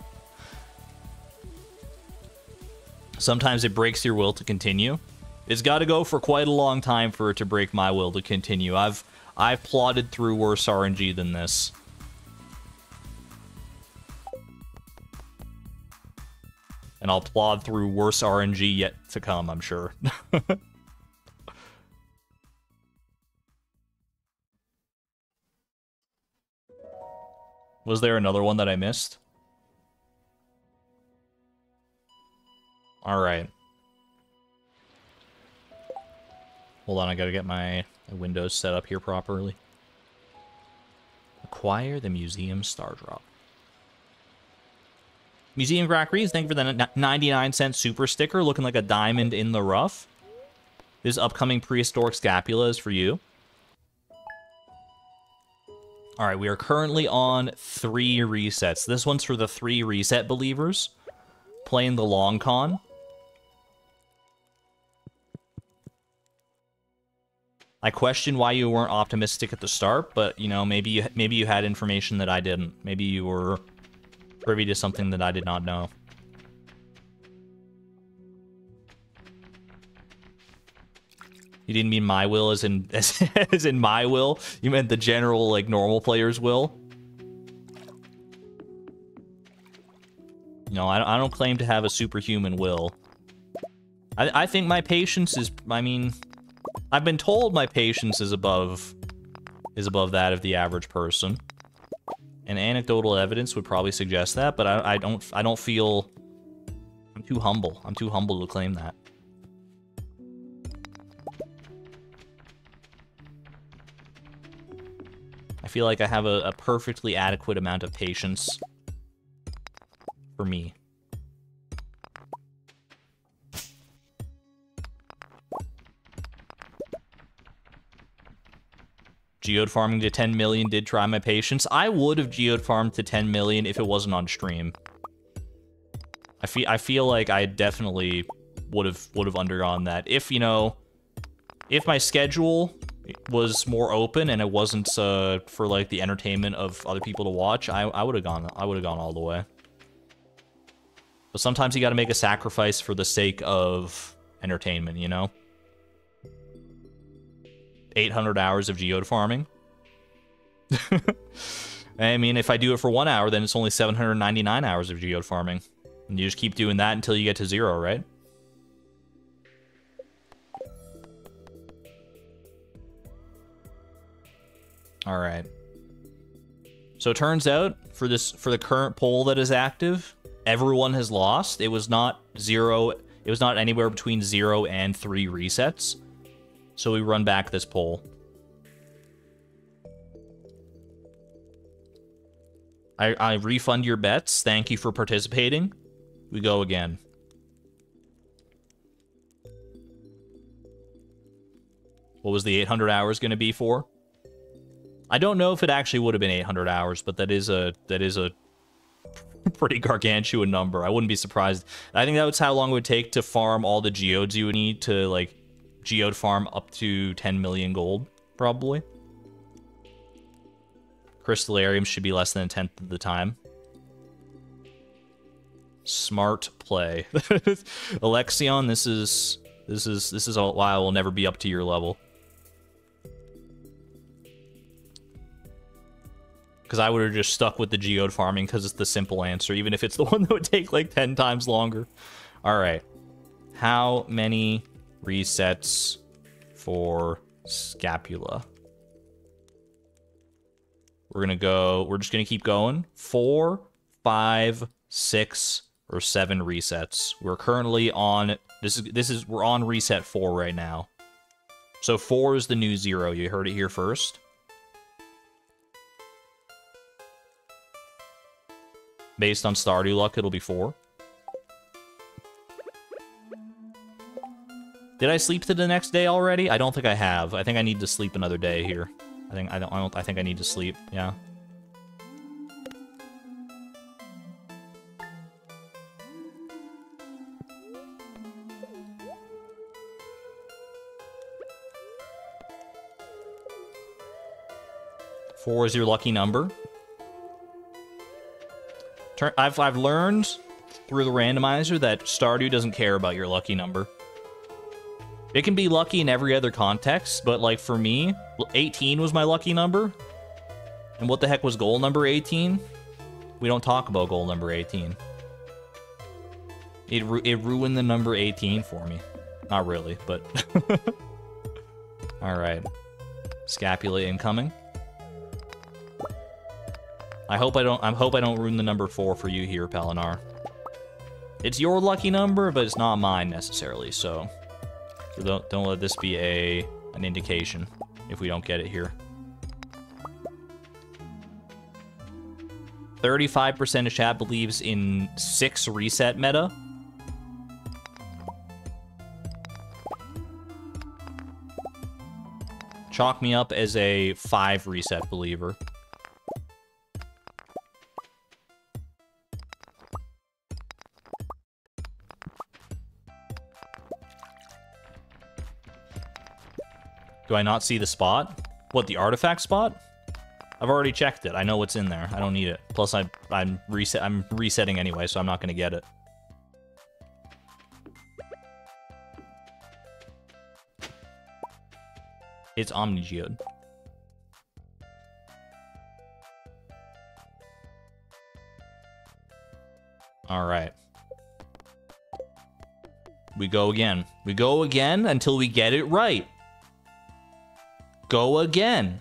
Sometimes it breaks your will to continue. It's got to go for quite a long time for it to break my will to continue. I've I've plodded through worse RNG than this. And I'll plod through worse RNG yet to come, I'm sure. Was there another one that I missed? Alright. Hold on, I gotta get my Windows set up here properly. Acquire the Museum Stardrop. Museum Grackeries, thank you for the 99 cent super sticker, looking like a diamond in the rough. This upcoming prehistoric scapula is for you. All right, we are currently on three resets. This one's for the three reset believers. Playing the long con. I question why you weren't optimistic at the start, but you know, maybe you maybe you had information that I didn't. Maybe you were privy to something that I did not know. You didn't mean my will as in as, as in my will. You meant the general like normal player's will. No, I, I don't claim to have a superhuman will. I, I think my patience is. I mean, I've been told my patience is above is above that of the average person. And anecdotal evidence would probably suggest that, but I, I don't I don't feel I'm too humble. I'm too humble to claim that. I feel like I have a, a perfectly adequate amount of patience for me. Geode farming to 10 million did try my patience. I would have geode farmed to 10 million if it wasn't on stream. I feel I feel like I definitely would have would have undergone that if you know if my schedule was more open and it wasn't uh, for like the entertainment of other people to watch, I, I would have gone I would have gone all the way. But sometimes you got to make a sacrifice for the sake of entertainment, you know? 800 hours of geode farming. I mean, if I do it for one hour, then it's only 799 hours of geode farming. And you just keep doing that until you get to zero, right? All right. So it turns out for this for the current poll that is active, everyone has lost. It was not zero. It was not anywhere between zero and three resets. So we run back this poll. I, I refund your bets. Thank you for participating. We go again. What was the 800 hours going to be for? I don't know if it actually would have been 800 hours, but that is a that is a pretty gargantuan number. I wouldn't be surprised. I think that's how long it would take to farm all the geodes you would need to like geode farm up to 10 million gold, probably. Crystalarium should be less than a tenth of the time. Smart play. Alexion, this is this is this is why I will never be up to your level. Because I would have just stuck with the geode farming because it's the simple answer, even if it's the one that would take like 10 times longer. All right. How many resets for Scapula? We're going to go, we're just going to keep going. Four, five, six, or seven resets. We're currently on, this is, this is, we're on reset four right now. So four is the new zero. You heard it here first. Based on Stardew luck, it'll be four. Did I sleep to the next day already? I don't think I have. I think I need to sleep another day here. I think I don't I don't I think I need to sleep. Yeah. Four is your lucky number. I've, I've learned through the randomizer that Stardew doesn't care about your lucky number. It can be lucky in every other context, but like for me, 18 was my lucky number. And what the heck was goal number 18? We don't talk about goal number 18. It, ru it ruined the number 18 for me. Not really, but... Alright. Scapula incoming. I hope I don't. I hope I don't ruin the number four for you here, Palinar. It's your lucky number, but it's not mine necessarily. So, so don't don't let this be a an indication if we don't get it here. 35% of chat believes in six reset meta. Chalk me up as a five reset believer. Do I not see the spot? What, the artifact spot? I've already checked it. I know what's in there. I don't need it. Plus, I, I'm reset. I'm resetting anyway, so I'm not going to get it. It's Omni Geode. All right. We go again. We go again until we get it right. Go again.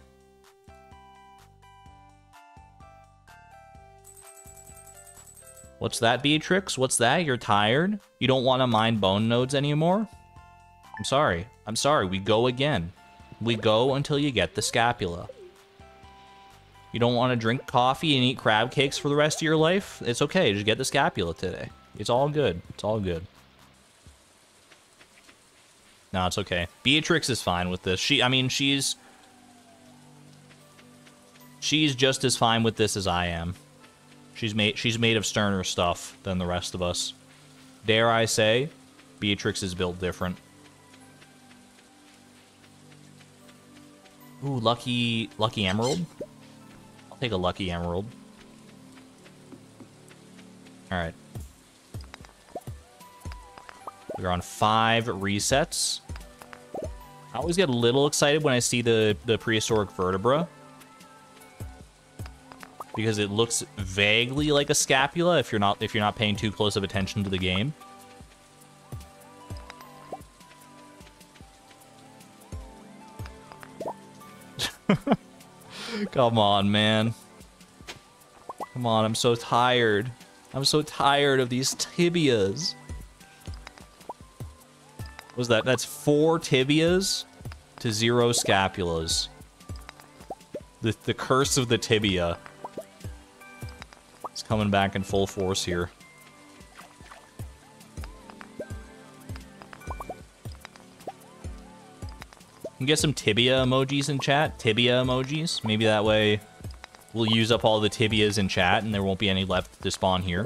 What's that, Beatrix? What's that? You're tired? You don't want to mine bone nodes anymore? I'm sorry. I'm sorry. We go again. We go until you get the scapula. You don't want to drink coffee and eat crab cakes for the rest of your life? It's okay. Just get the scapula today. It's all good. It's all good. No, it's okay. Beatrix is fine with this. She, I mean, she's... She's just as fine with this as I am. She's made, she's made of sterner stuff than the rest of us. Dare I say, Beatrix is built different. Ooh, lucky, lucky emerald. I'll take a lucky emerald. All right. We're on five resets. I always get a little excited when I see the, the prehistoric vertebra. Because it looks vaguely like a scapula if you're not if you're not paying too close of attention to the game. Come on, man. Come on, I'm so tired. I'm so tired of these tibias. Was that? That's four tibias to zero scapulas. The, the curse of the tibia. It's coming back in full force here. can get some tibia emojis in chat. Tibia emojis. Maybe that way we'll use up all the tibias in chat and there won't be any left to spawn here.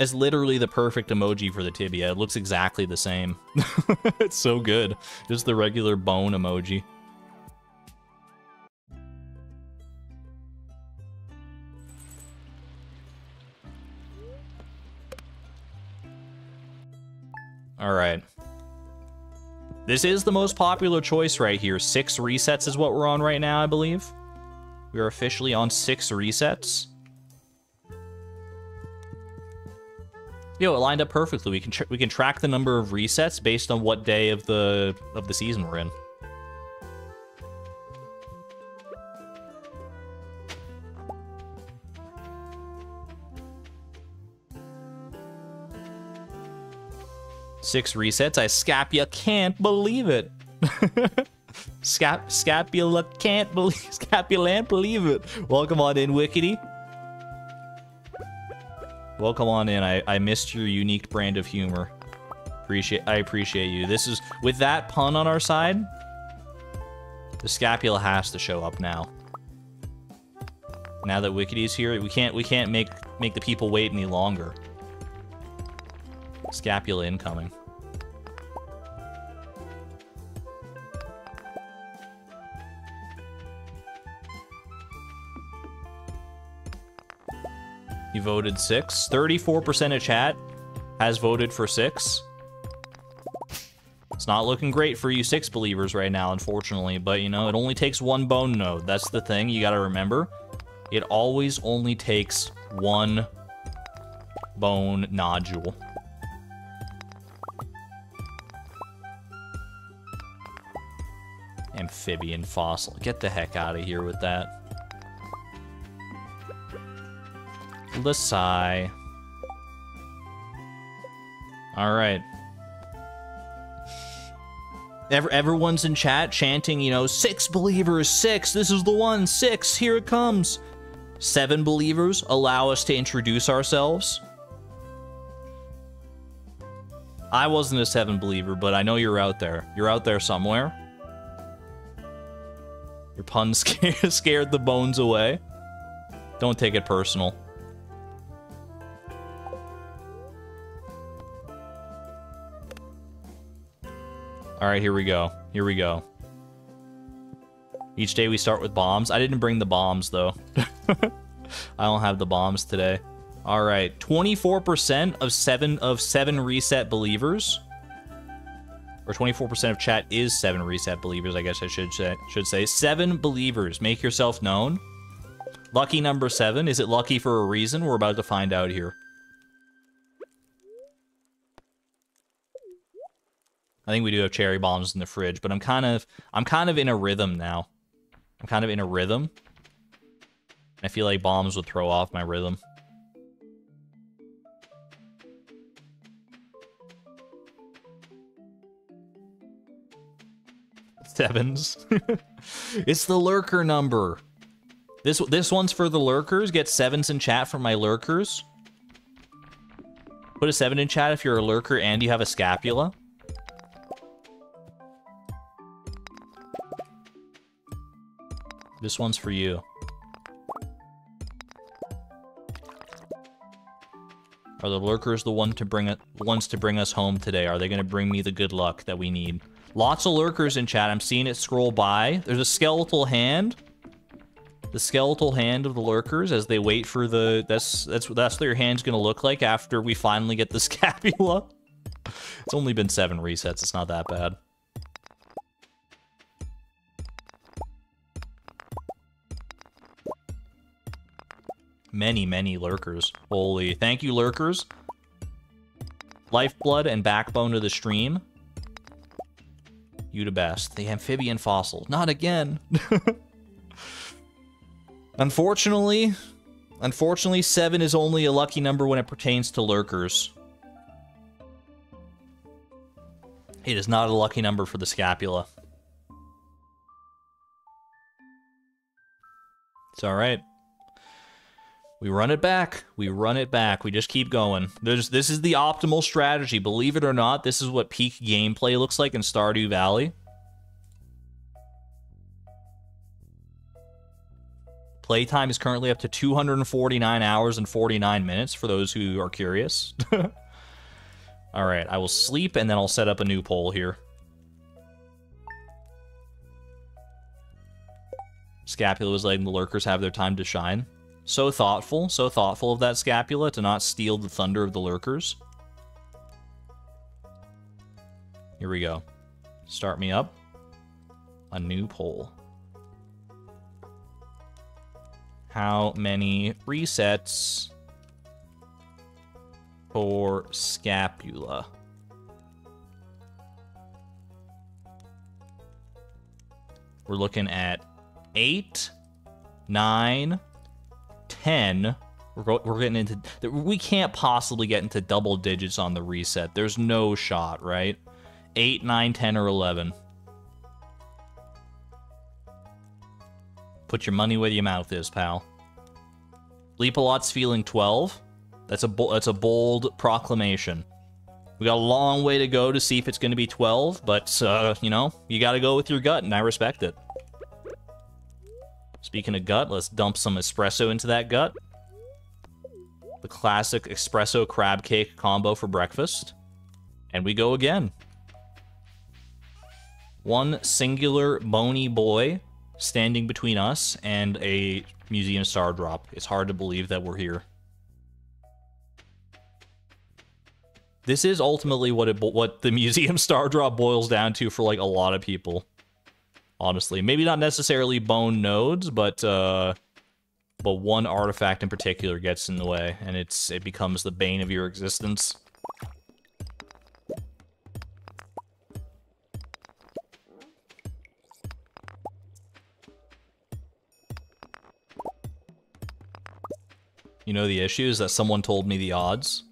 It's literally the perfect emoji for the tibia. It looks exactly the same. it's so good. Just the regular bone emoji. All right. This is the most popular choice right here. Six resets is what we're on right now, I believe. We are officially on six resets. Yo, it lined up perfectly. We can we can track the number of resets based on what day of the of the season we're in. Six resets. I Scapia can't believe it. Scap Scapula can't believe Scapulant believe it. Welcome on in, Wickety. Welcome on in. I, I missed your unique brand of humor. Appreciate I appreciate you. This is with that pun on our side. The scapula has to show up now. Now that Wickedy's here, we can't we can't make make the people wait any longer. Scapula incoming. You voted six. 34% of chat has voted for six. It's not looking great for you six believers right now, unfortunately, but you know, it only takes one bone node. That's the thing you gotta remember. It always only takes one bone nodule. Amphibian fossil. Get the heck out of here with that. Lasai. Alright. Every, everyone's in chat chanting, you know, six believers, six, this is the one, six, here it comes. Seven believers allow us to introduce ourselves. I wasn't a seven believer, but I know you're out there. You're out there somewhere. Your pun scared the bones away. Don't take it personal. All right, here we go. Here we go. Each day we start with bombs. I didn't bring the bombs, though. I don't have the bombs today. All right, 24% of seven of seven reset believers, or 24% of chat is seven reset believers. I guess I should say, should say seven believers. Make yourself known. Lucky number seven. Is it lucky for a reason? We're about to find out here. I think we do have cherry bombs in the fridge, but I'm kind of I'm kind of in a rhythm now. I'm kind of in a rhythm. I feel like bombs would throw off my rhythm. Sevens. it's the lurker number. This this one's for the lurkers. Get sevens in chat from my lurkers. Put a seven in chat if you're a lurker and you have a scapula. This one's for you. Are the lurkers the one to bring it, ones to bring us home today? Are they going to bring me the good luck that we need? Lots of lurkers in chat. I'm seeing it scroll by. There's a skeletal hand. The skeletal hand of the lurkers as they wait for the... That's that's that's what your hand's going to look like after we finally get the scapula. It's only been seven resets. It's not that bad. Many, many lurkers. Holy, thank you, lurkers. Lifeblood and backbone to the stream. You the best. The amphibian fossil. Not again. unfortunately, unfortunately, seven is only a lucky number when it pertains to lurkers. It is not a lucky number for the scapula. It's alright. We run it back. We run it back. We just keep going. There's this is the optimal strategy. Believe it or not, this is what peak gameplay looks like in Stardew Valley. Playtime is currently up to 249 hours and 49 minutes for those who are curious. All right, I will sleep and then I'll set up a new poll here. Scapula was letting the lurkers have their time to shine. So thoughtful, so thoughtful of that scapula to not steal the thunder of the lurkers. Here we go. Start me up. A new poll. How many resets for scapula? We're looking at eight, nine, 10, we're, we're getting into... We can't possibly get into double digits on the reset. There's no shot, right? 8, 9, 10, or 11. Put your money where your mouth is, pal. Leapalot's feeling 12. That's a that's a bold proclamation. We got a long way to go to see if it's going to be 12, but, uh, you know, you got to go with your gut, and I respect it. Speaking of gut, let's dump some espresso into that gut. The classic espresso crab cake combo for breakfast. And we go again. One singular bony boy standing between us and a museum stardrop. It's hard to believe that we're here. This is ultimately what it what the museum stardrop boils down to for like a lot of people honestly. Maybe not necessarily bone nodes, but uh, but one artifact in particular gets in the way, and it's it becomes the bane of your existence. You know the issue is that someone told me the odds.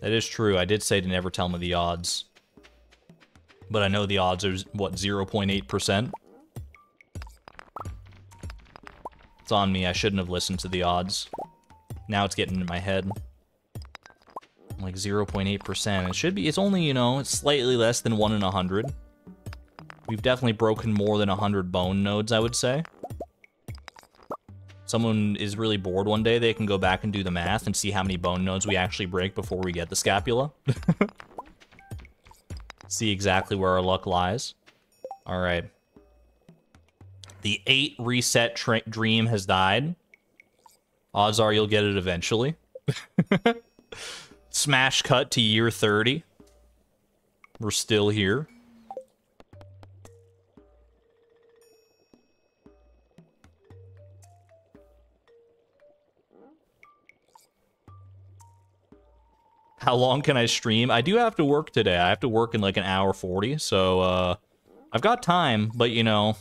That is true. I did say to never tell me the odds. But I know the odds are, what, 0.8%? It's on me, I shouldn't have listened to the odds. Now it's getting in my head. Like 0.8%. It should be, it's only, you know, it's slightly less than 1 in 100. We've definitely broken more than 100 bone nodes, I would say. Someone is really bored one day, they can go back and do the math and see how many bone nodes we actually break before we get the scapula. see exactly where our luck lies. All right. The 8 reset dream has died. Odds are you'll get it eventually. Smash cut to year 30. We're still here. How long can I stream? I do have to work today. I have to work in like an hour 40, so uh, I've got time, but you know,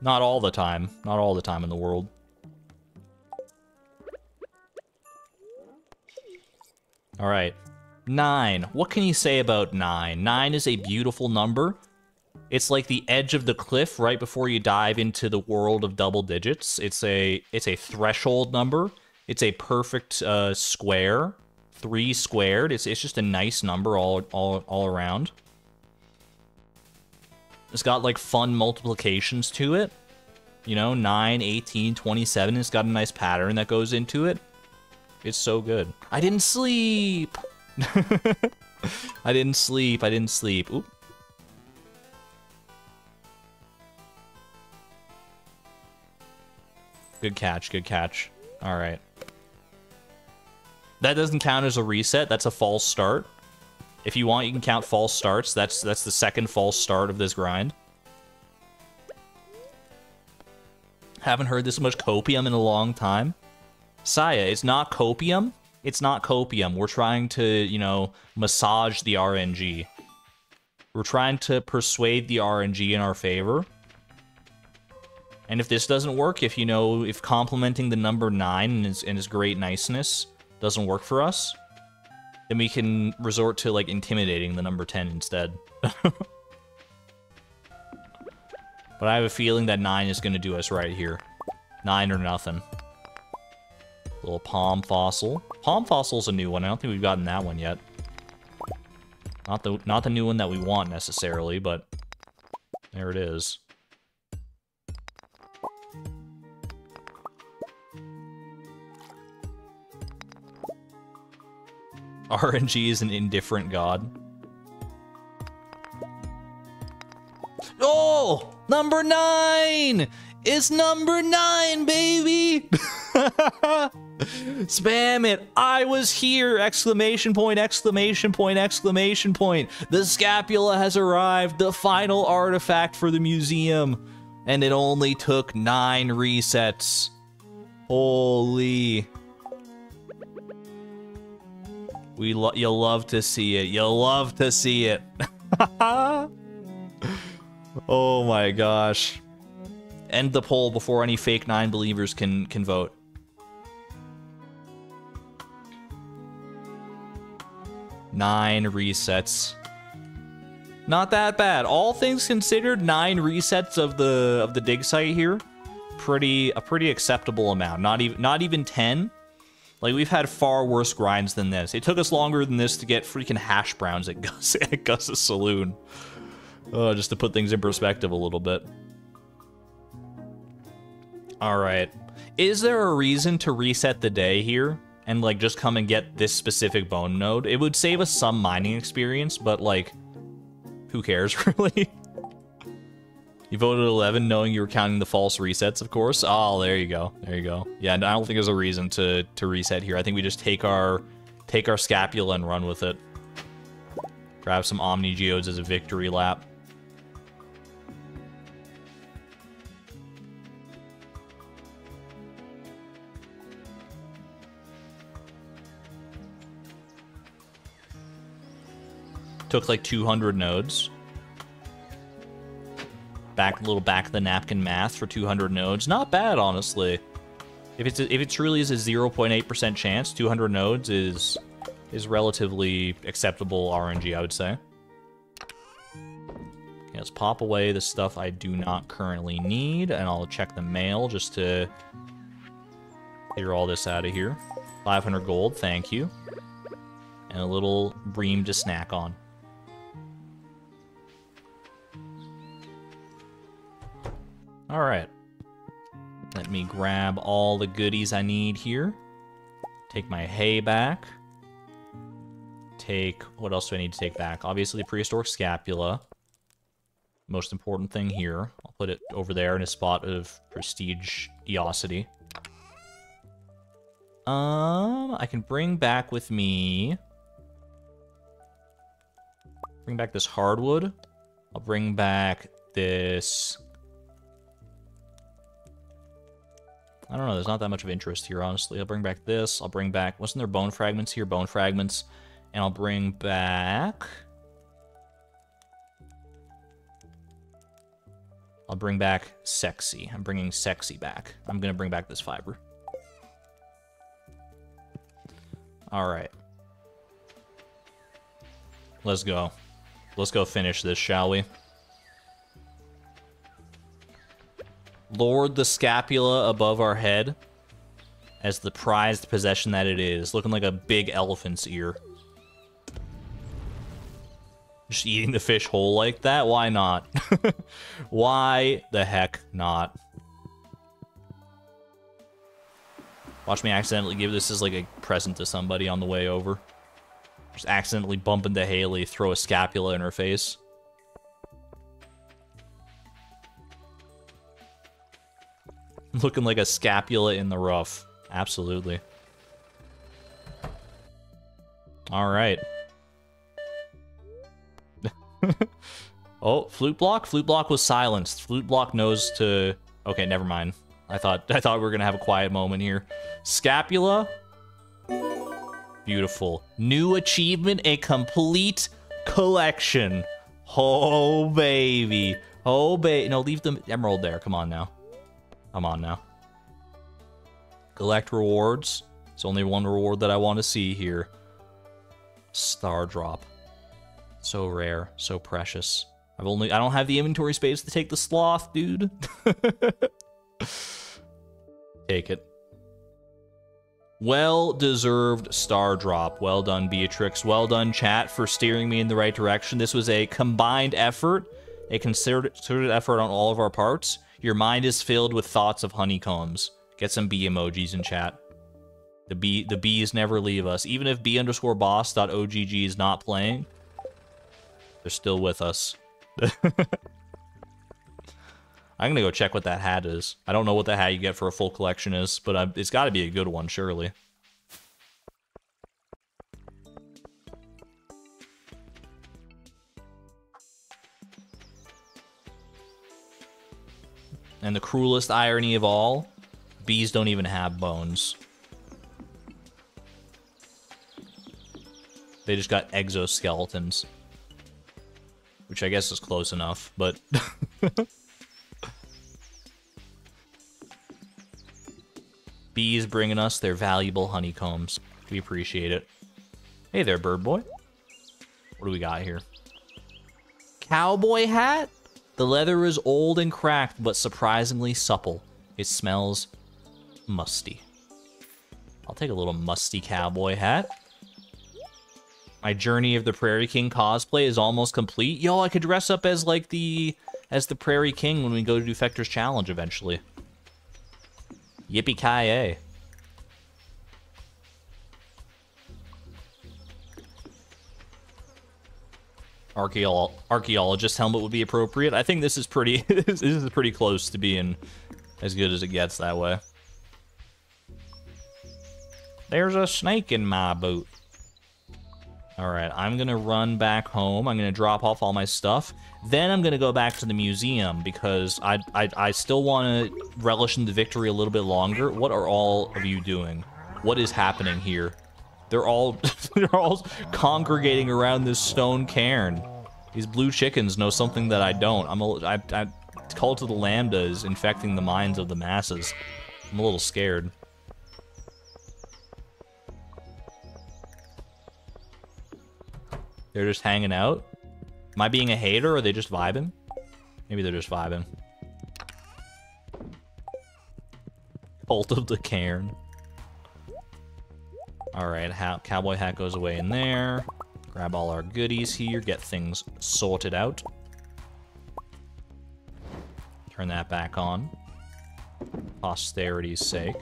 not all the time. Not all the time in the world. All right. Nine. What can you say about nine? Nine is a beautiful number. It's like the edge of the cliff right before you dive into the world of double digits. It's a it's a threshold number. It's a perfect uh, square three squared. It's, it's just a nice number all, all, all around. It's got like fun multiplications to it. You know, 9, 18, 27. It's got a nice pattern that goes into it. It's so good. I didn't sleep! I didn't sleep. I didn't sleep. Oop. Good catch, good catch. All right. That doesn't count as a reset. That's a false start. If you want, you can count false starts. That's that's the second false start of this grind. Haven't heard this much copium in a long time. Saya, it's not copium. it's not copium. We're trying to, you know, massage the RNG. We're trying to persuade the RNG in our favor. And if this doesn't work, if, you know, if complimenting the number 9 and its, and its great niceness doesn't work for us, then we can resort to, like, intimidating the number 10 instead. but I have a feeling that 9 is going to do us right here. 9 or nothing. Little palm fossil. Palm fossil's a new one. I don't think we've gotten that one yet. Not the not the new one that we want necessarily, but there it is. RNG is an indifferent god. Oh! Number nine! It's number nine, baby! Spam it. I was here. Exclamation point, exclamation point, exclamation point. The scapula has arrived. The final artifact for the museum. And it only took nine resets. Holy. We lo you'll love to see it. You'll love to see it. oh my gosh. End the poll before any fake nine believers can can vote. Nine resets. Not that bad. All things considered, nine resets of the of the dig site here, pretty a pretty acceptable amount. Not even not even ten. Like we've had far worse grinds than this. It took us longer than this to get freaking hash browns at Gus at Gus's saloon. Uh, just to put things in perspective a little bit. All right. Is there a reason to reset the day here? and like just come and get this specific bone node. It would save us some mining experience, but like, who cares really? You voted 11 knowing you were counting the false resets, of course. Oh, there you go. There you go. Yeah, and I don't think there's a reason to to reset here. I think we just take our take our scapula and run with it. Grab some Omni Geodes as a victory lap. Took like 200 nodes. Back a little back of the napkin math for 200 nodes. Not bad, honestly. If it's a, if it truly is a 0.8% chance, 200 nodes is is relatively acceptable RNG, I would say. Okay, let's pop away the stuff I do not currently need, and I'll check the mail just to clear all this out of here. 500 gold, thank you. And a little bream to snack on. Alright. Let me grab all the goodies I need here. Take my hay back. Take... What else do I need to take back? Obviously, prehistoric scapula. Most important thing here. I'll put it over there in a spot of prestigiosity. Um, I can bring back with me... Bring back this hardwood. I'll bring back this I don't know, there's not that much of interest here, honestly. I'll bring back this. I'll bring back... Wasn't there bone fragments here? Bone fragments. And I'll bring back... I'll bring back sexy. I'm bringing sexy back. I'm going to bring back this fiber. All right. Let's go. Let's go finish this, shall we? Lord the scapula above our head as the prized possession that it is, looking like a big elephant's ear. Just eating the fish whole like that? Why not? Why the heck not? Watch me accidentally give this as like a present to somebody on the way over. Just accidentally bump into Haley, throw a scapula in her face. Looking like a scapula in the rough. Absolutely. All right. oh, flute block? Flute block was silenced. Flute block knows to... Okay, never mind. I thought I thought we were gonna have a quiet moment here. Scapula. Beautiful. New achievement, a complete collection. Oh, baby. Oh, baby. No, leave the emerald there. Come on now. Come on now. Collect rewards. It's only one reward that I want to see here. Stardrop. So rare, so precious. I've only I don't have the inventory space to take the sloth, dude. take it. Well deserved stardrop. Well done, Beatrix. Well done, chat, for steering me in the right direction. This was a combined effort, a concerted effort on all of our parts. Your mind is filled with thoughts of honeycombs. Get some bee emojis in chat. The bee, the bees never leave us. Even if b underscore boss dot ogg is not playing, they're still with us. I'm gonna go check what that hat is. I don't know what the hat you get for a full collection is, but I, it's got to be a good one, surely. And the cruelest irony of all, bees don't even have bones. They just got exoskeletons. Which I guess is close enough, but... Bees bringing us their valuable honeycombs. We appreciate it. Hey there, bird boy. What do we got here? Cowboy hat? The leather is old and cracked, but surprisingly supple. It smells musty. I'll take a little musty cowboy hat. My Journey of the Prairie King cosplay is almost complete. Yo, I could dress up as, like, the... as the Prairie King when we go to do Fector's Challenge eventually. Yippee-ki-yay. Archaeologist helmet would be appropriate. I think this is pretty this is pretty close to being as good as it gets that way. There's a snake in my boot. Alright, I'm gonna run back home. I'm gonna drop off all my stuff. Then I'm gonna go back to the museum because I I, I still want to relish in the victory a little bit longer. What are all of you doing? What is happening here? They're all they're all congregating around this stone cairn. These blue chickens know something that I don't. I'm a I, I call to the lambda is infecting the minds of the masses. I'm a little scared. They're just hanging out? Am I being a hater or are they just vibing? Maybe they're just vibing. Cult of the Cairn. Alright, cowboy hat goes away in there. Grab all our goodies here, get things sorted out. Turn that back on. Posterity's sake.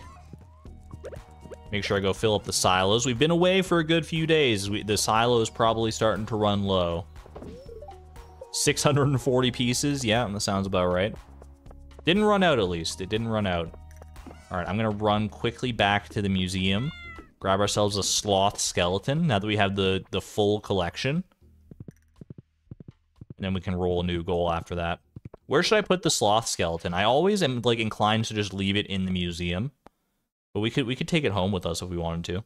Make sure I go fill up the silos. We've been away for a good few days. We, the silo is probably starting to run low. 640 pieces. Yeah, that sounds about right. Didn't run out, at least. It didn't run out. All right, I'm going to run quickly back to the museum. Grab ourselves a sloth skeleton, now that we have the, the full collection. And then we can roll a new goal after that. Where should I put the sloth skeleton? I always am, like, inclined to just leave it in the museum. But we could we could take it home with us if we wanted to.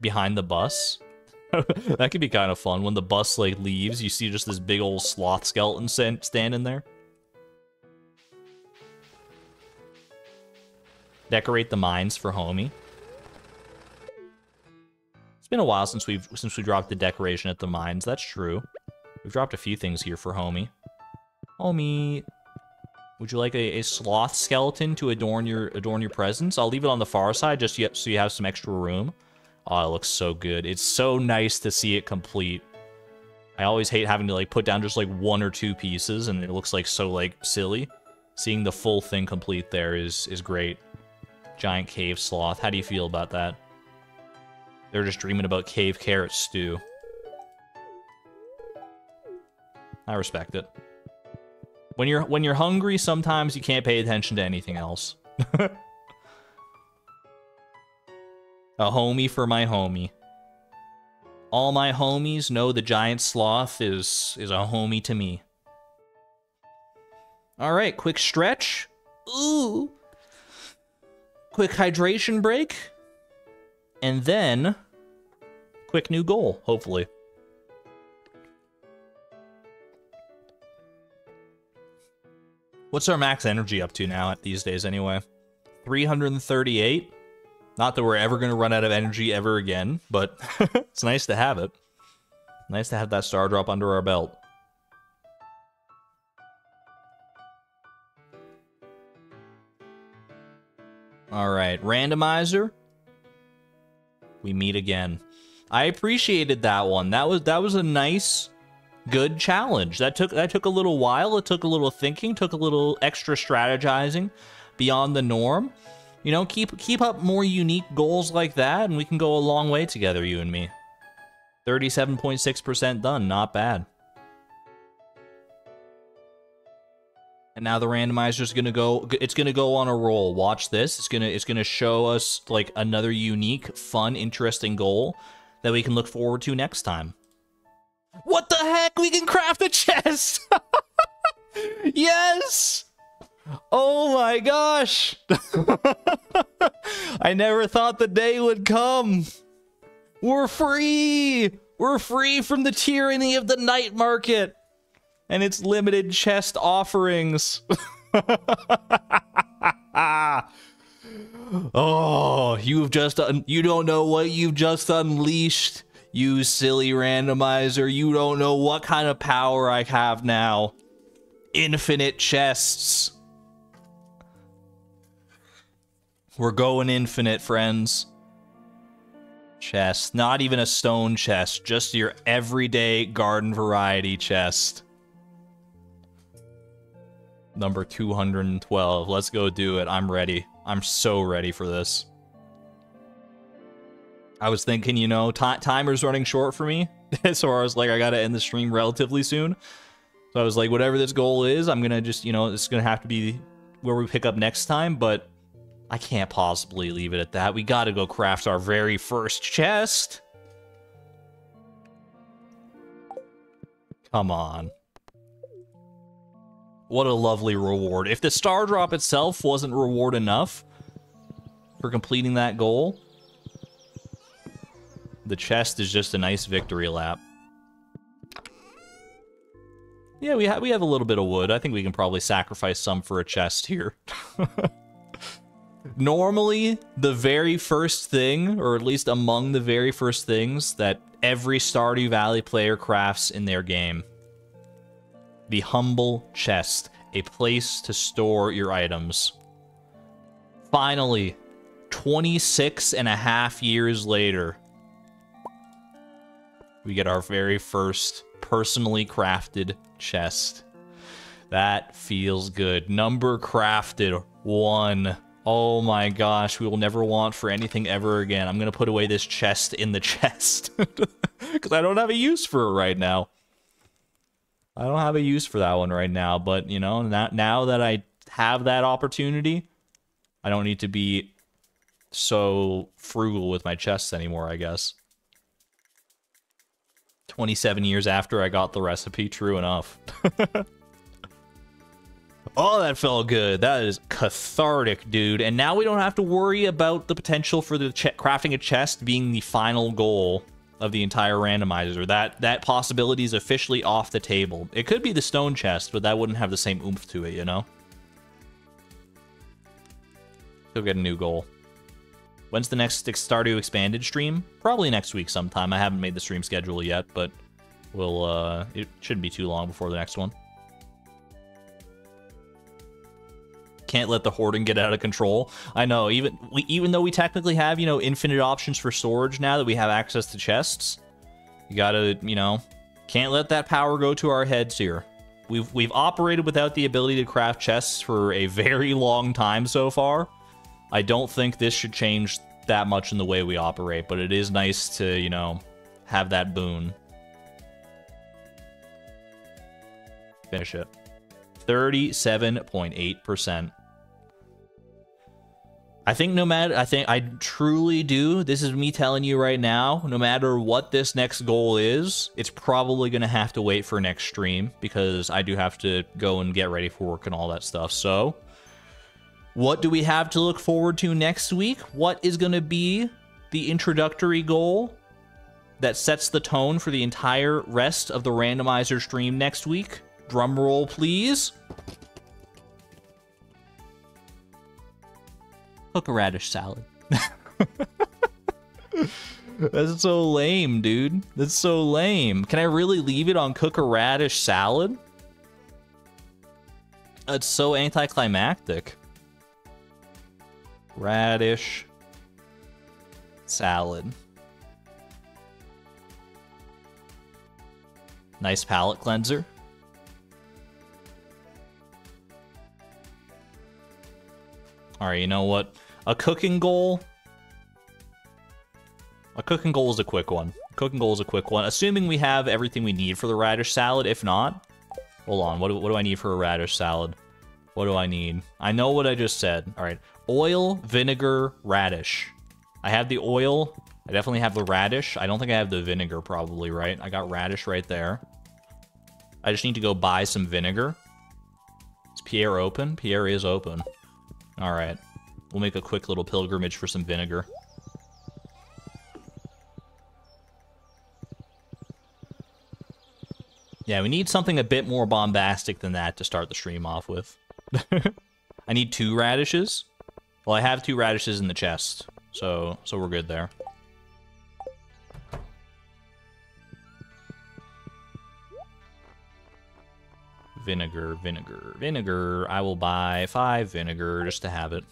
Behind the bus. that could be kind of fun. When the bus like leaves, you see just this big old sloth skeleton stand standing there. Decorate the mines for homie. It's been a while since we've since we dropped the decoration at the mines. That's true. We've dropped a few things here for Homie. Homie, would you like a, a, sloth skeleton to adorn your adorn your presence? I'll leave it on the far side just yet so you have some extra room. Oh, it looks so good. It's so nice to see it complete. I always hate having to like put down just like one or two pieces and it looks like so like silly. Seeing the full thing complete there is is great. Giant cave sloth. How do you feel about that? They're just dreaming about cave carrot stew. I respect it. When you're when you're hungry, sometimes you can't pay attention to anything else. a homie for my homie. All my homies know the giant sloth is is a homie to me. All right, quick stretch. Ooh. Quick hydration break. And then quick new goal, hopefully. What's our max energy up to now at these days anyway? 338? Not that we're ever going to run out of energy ever again, but it's nice to have it. Nice to have that stardrop under our belt. All right, randomizer. We meet again. I appreciated that one. That was that was a nice good challenge. That took that took a little while. It took a little thinking, took a little extra strategizing beyond the norm. You know, keep keep up more unique goals like that and we can go a long way together, you and me. 37.6% done, not bad. And now the randomizer is gonna go. It's gonna go on a roll. Watch this. It's gonna. It's gonna show us like another unique, fun, interesting goal that we can look forward to next time. What the heck? We can craft a chest. yes. Oh my gosh. I never thought the day would come. We're free. We're free from the tyranny of the night market and its limited chest offerings. oh, you've just you don't know what you've just unleashed, you silly randomizer. You don't know what kind of power I have now. Infinite chests. We're going infinite, friends. Chest. Not even a stone chest, just your everyday garden variety chest number 212. Let's go do it. I'm ready. I'm so ready for this. I was thinking, you know, timer's running short for me. so I was like, I gotta end the stream relatively soon. So I was like, whatever this goal is, I'm gonna just, you know, it's gonna have to be where we pick up next time, but I can't possibly leave it at that. We gotta go craft our very first chest. Come on. What a lovely reward. If the stardrop itself wasn't reward enough for completing that goal, the chest is just a nice victory lap. Yeah, we, ha we have a little bit of wood. I think we can probably sacrifice some for a chest here. Normally, the very first thing, or at least among the very first things that every Stardew Valley player crafts in their game the humble chest, a place to store your items. Finally, 26 and a half years later, we get our very first personally crafted chest. That feels good. Number crafted, one. Oh my gosh, we will never want for anything ever again. I'm gonna put away this chest in the chest. Because I don't have a use for it right now. I don't have a use for that one right now, but you know, now, now that I have that opportunity, I don't need to be so frugal with my chests anymore, I guess. 27 years after I got the recipe, true enough. oh, that felt good. That is cathartic, dude. And now we don't have to worry about the potential for the crafting a chest being the final goal of the entire randomizer. That that possibility is officially off the table. It could be the stone chest, but that wouldn't have the same oomph to it, you know? Go get a new goal. When's the next Stardew Expanded stream? Probably next week sometime. I haven't made the stream schedule yet, but we'll, uh, it shouldn't be too long before the next one. Can't let the hoarding get out of control. I know, even we, even though we technically have, you know, infinite options for storage now that we have access to chests, you gotta, you know, can't let that power go to our heads here. We've we've operated without the ability to craft chests for a very long time so far. I don't think this should change that much in the way we operate, but it is nice to, you know, have that boon. Finish it. 37.8%. I think no matter, I think I truly do. This is me telling you right now. No matter what this next goal is, it's probably going to have to wait for next stream because I do have to go and get ready for work and all that stuff. So, what do we have to look forward to next week? What is going to be the introductory goal that sets the tone for the entire rest of the randomizer stream next week? Drum roll, please. Cook a radish salad. That's so lame, dude. That's so lame. Can I really leave it on cook a radish salad? It's so anticlimactic. Radish salad. Nice palate cleanser. All right, you know what? A cooking goal. A cooking goal is a quick one. A Cooking goal is a quick one. Assuming we have everything we need for the radish salad. If not, hold on. What do, what do I need for a radish salad? What do I need? I know what I just said. All right. Oil, vinegar, radish. I have the oil. I definitely have the radish. I don't think I have the vinegar probably, right? I got radish right there. I just need to go buy some vinegar. Is Pierre open? Pierre is open. All right. We'll make a quick little pilgrimage for some vinegar. Yeah, we need something a bit more bombastic than that to start the stream off with. I need two radishes. Well, I have two radishes in the chest, so so we're good there. Vinegar, vinegar, vinegar. I will buy five vinegar just to have it.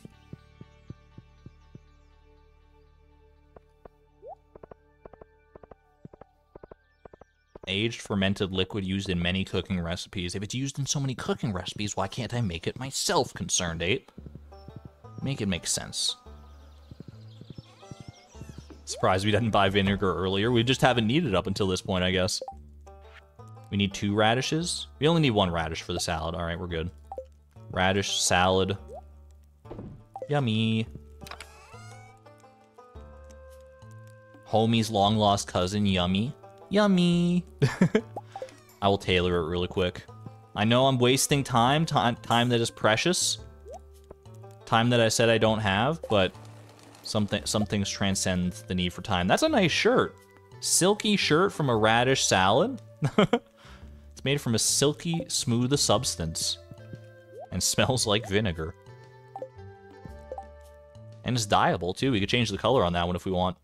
Aged fermented liquid used in many cooking recipes. If it's used in so many cooking recipes, why can't I make it myself, ConcernedApe? Make it make sense. Surprised we didn't buy vinegar earlier. We just haven't needed it up until this point, I guess. We need two radishes. We only need one radish for the salad. All right, we're good. Radish, salad. Yummy. Homie's long-lost cousin, yummy. Yummy. I will tailor it really quick. I know I'm wasting time, time, time that is precious. Time that I said I don't have, but something, some things transcend the need for time. That's a nice shirt. Silky shirt from a radish salad. made from a silky, smooth substance. And smells like vinegar. And it's dyeable, too. We could change the color on that one if we want.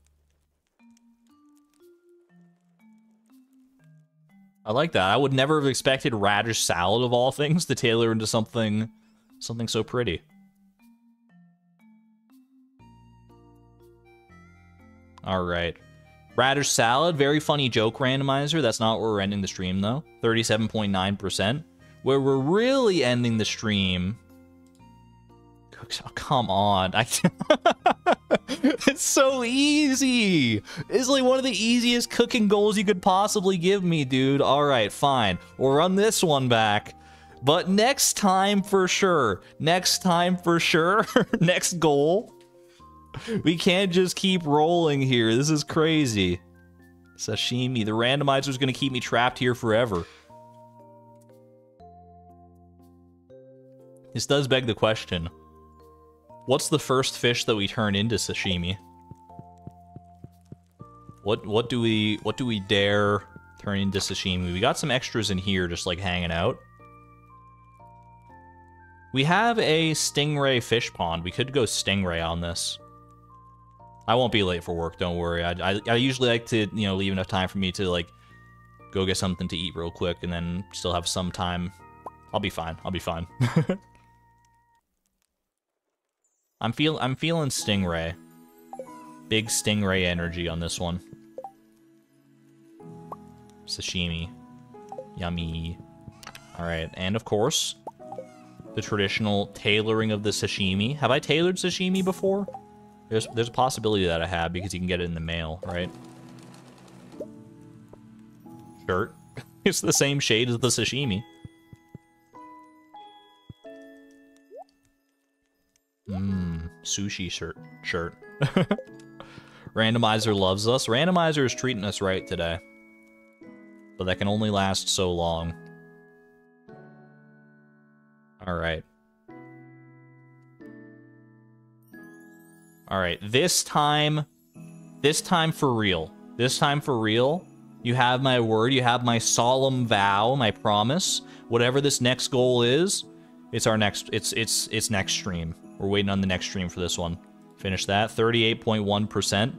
I like that. I would never have expected radish salad of all things to tailor into something something so pretty. All right. Radish salad, very funny joke randomizer. That's not where we're ending the stream though. 37.9%. Where we're really ending the stream Oh, come on. I it's so easy. It's like one of the easiest cooking goals you could possibly give me, dude. All right, fine. We'll run this one back. But next time for sure. Next time for sure. next goal. We can't just keep rolling here. This is crazy. Sashimi. The randomizer is going to keep me trapped here forever. This does beg the question. What's the first fish that we turn into sashimi? What what do we what do we dare turn into sashimi? We got some extras in here just like hanging out. We have a stingray fish pond. We could go stingray on this. I won't be late for work, don't worry. I, I, I usually like to, you know, leave enough time for me to, like, go get something to eat real quick and then still have some time. I'll be fine. I'll be fine. I'm feel I'm feeling Stingray. Big Stingray energy on this one. Sashimi. Yummy. Alright, and of course, the traditional tailoring of the sashimi. Have I tailored sashimi before? There's there's a possibility that I have because you can get it in the mail, right? Shirt. it's the same shade as the sashimi. Mmm. sushi shirt. Shirt. Randomizer loves us. Randomizer is treating us right today. But that can only last so long. Alright. Alright, this time... This time for real. This time for real. You have my word, you have my solemn vow, my promise. Whatever this next goal is, it's our next it's it's it's next stream. We're waiting on the next stream for this one. Finish that. 38.1%.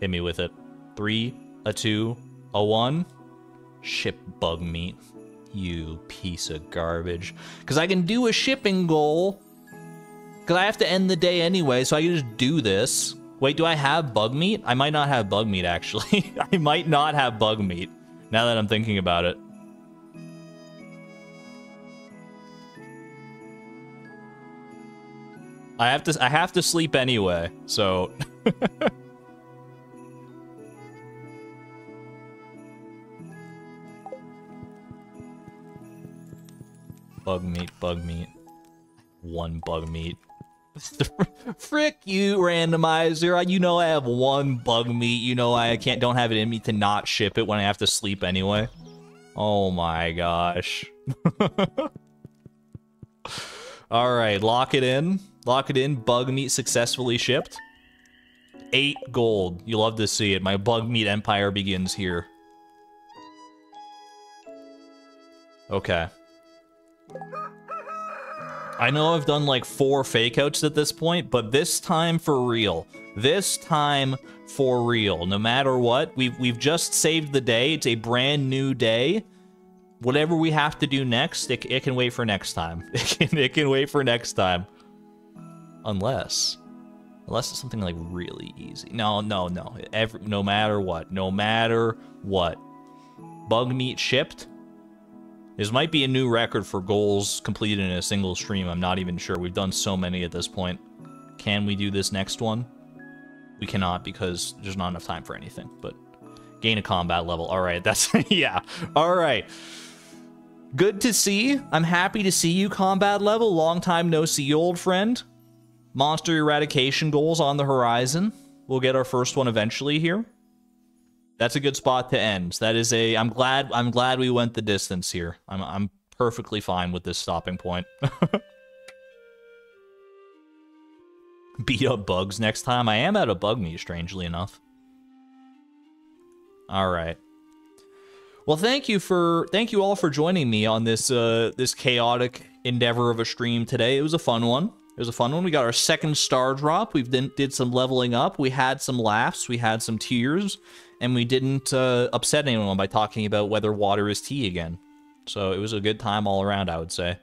Hit me with it. Three, a two, a one. Ship bug meat. You piece of garbage. Because I can do a shipping goal. Because I have to end the day anyway, so I can just do this. Wait, do I have bug meat? I might not have bug meat, actually. I might not have bug meat, now that I'm thinking about it. I have to I have to sleep anyway, so Bug meat, bug meat. One bug meat. Frick you, randomizer. You know I have one bug meat. You know I can't don't have it in me to not ship it when I have to sleep anyway. Oh my gosh. Alright, lock it in. Lock it in. Bug meat successfully shipped. Eight gold. You love to see it. My bug meat empire begins here. Okay. I know I've done like four fake outs at this point, but this time for real. This time for real. No matter what, we've we've just saved the day. It's a brand new day. Whatever we have to do next, it, it can wait for next time. It can, it can wait for next time. Unless, unless it's something like really easy. No, no, no. Every, no matter what, no matter what. Bug meat shipped. This might be a new record for goals completed in a single stream. I'm not even sure. We've done so many at this point. Can we do this next one? We cannot because there's not enough time for anything, but gain a combat level. All right, that's, yeah. All right. Good to see. I'm happy to see you, combat level. Long time no see, old friend. Monster eradication goals on the horizon. We'll get our first one eventually here. That's a good spot to end. That is a. I'm glad. I'm glad we went the distance here. I'm. I'm perfectly fine with this stopping point. Beat up bugs next time. I am out of bug me, strangely enough. All right. Well, thank you for thank you all for joining me on this uh this chaotic endeavor of a stream today. It was a fun one. It was a fun one. We got our second stardrop. We've did some leveling up. We had some laughs. We had some tears and we didn't uh, upset anyone by talking about whether water is tea again. So it was a good time all around, I would say.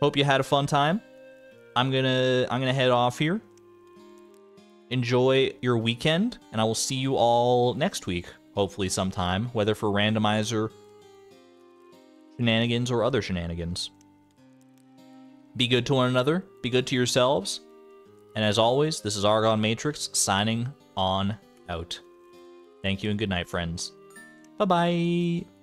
Hope you had a fun time. I'm gonna I'm gonna head off here. Enjoy your weekend, and I will see you all next week, hopefully sometime, whether for randomizer shenanigans or other shenanigans. Be good to one another, be good to yourselves, and as always, this is ArgonMatrix signing on out. Thank you and good night, friends. Bye bye.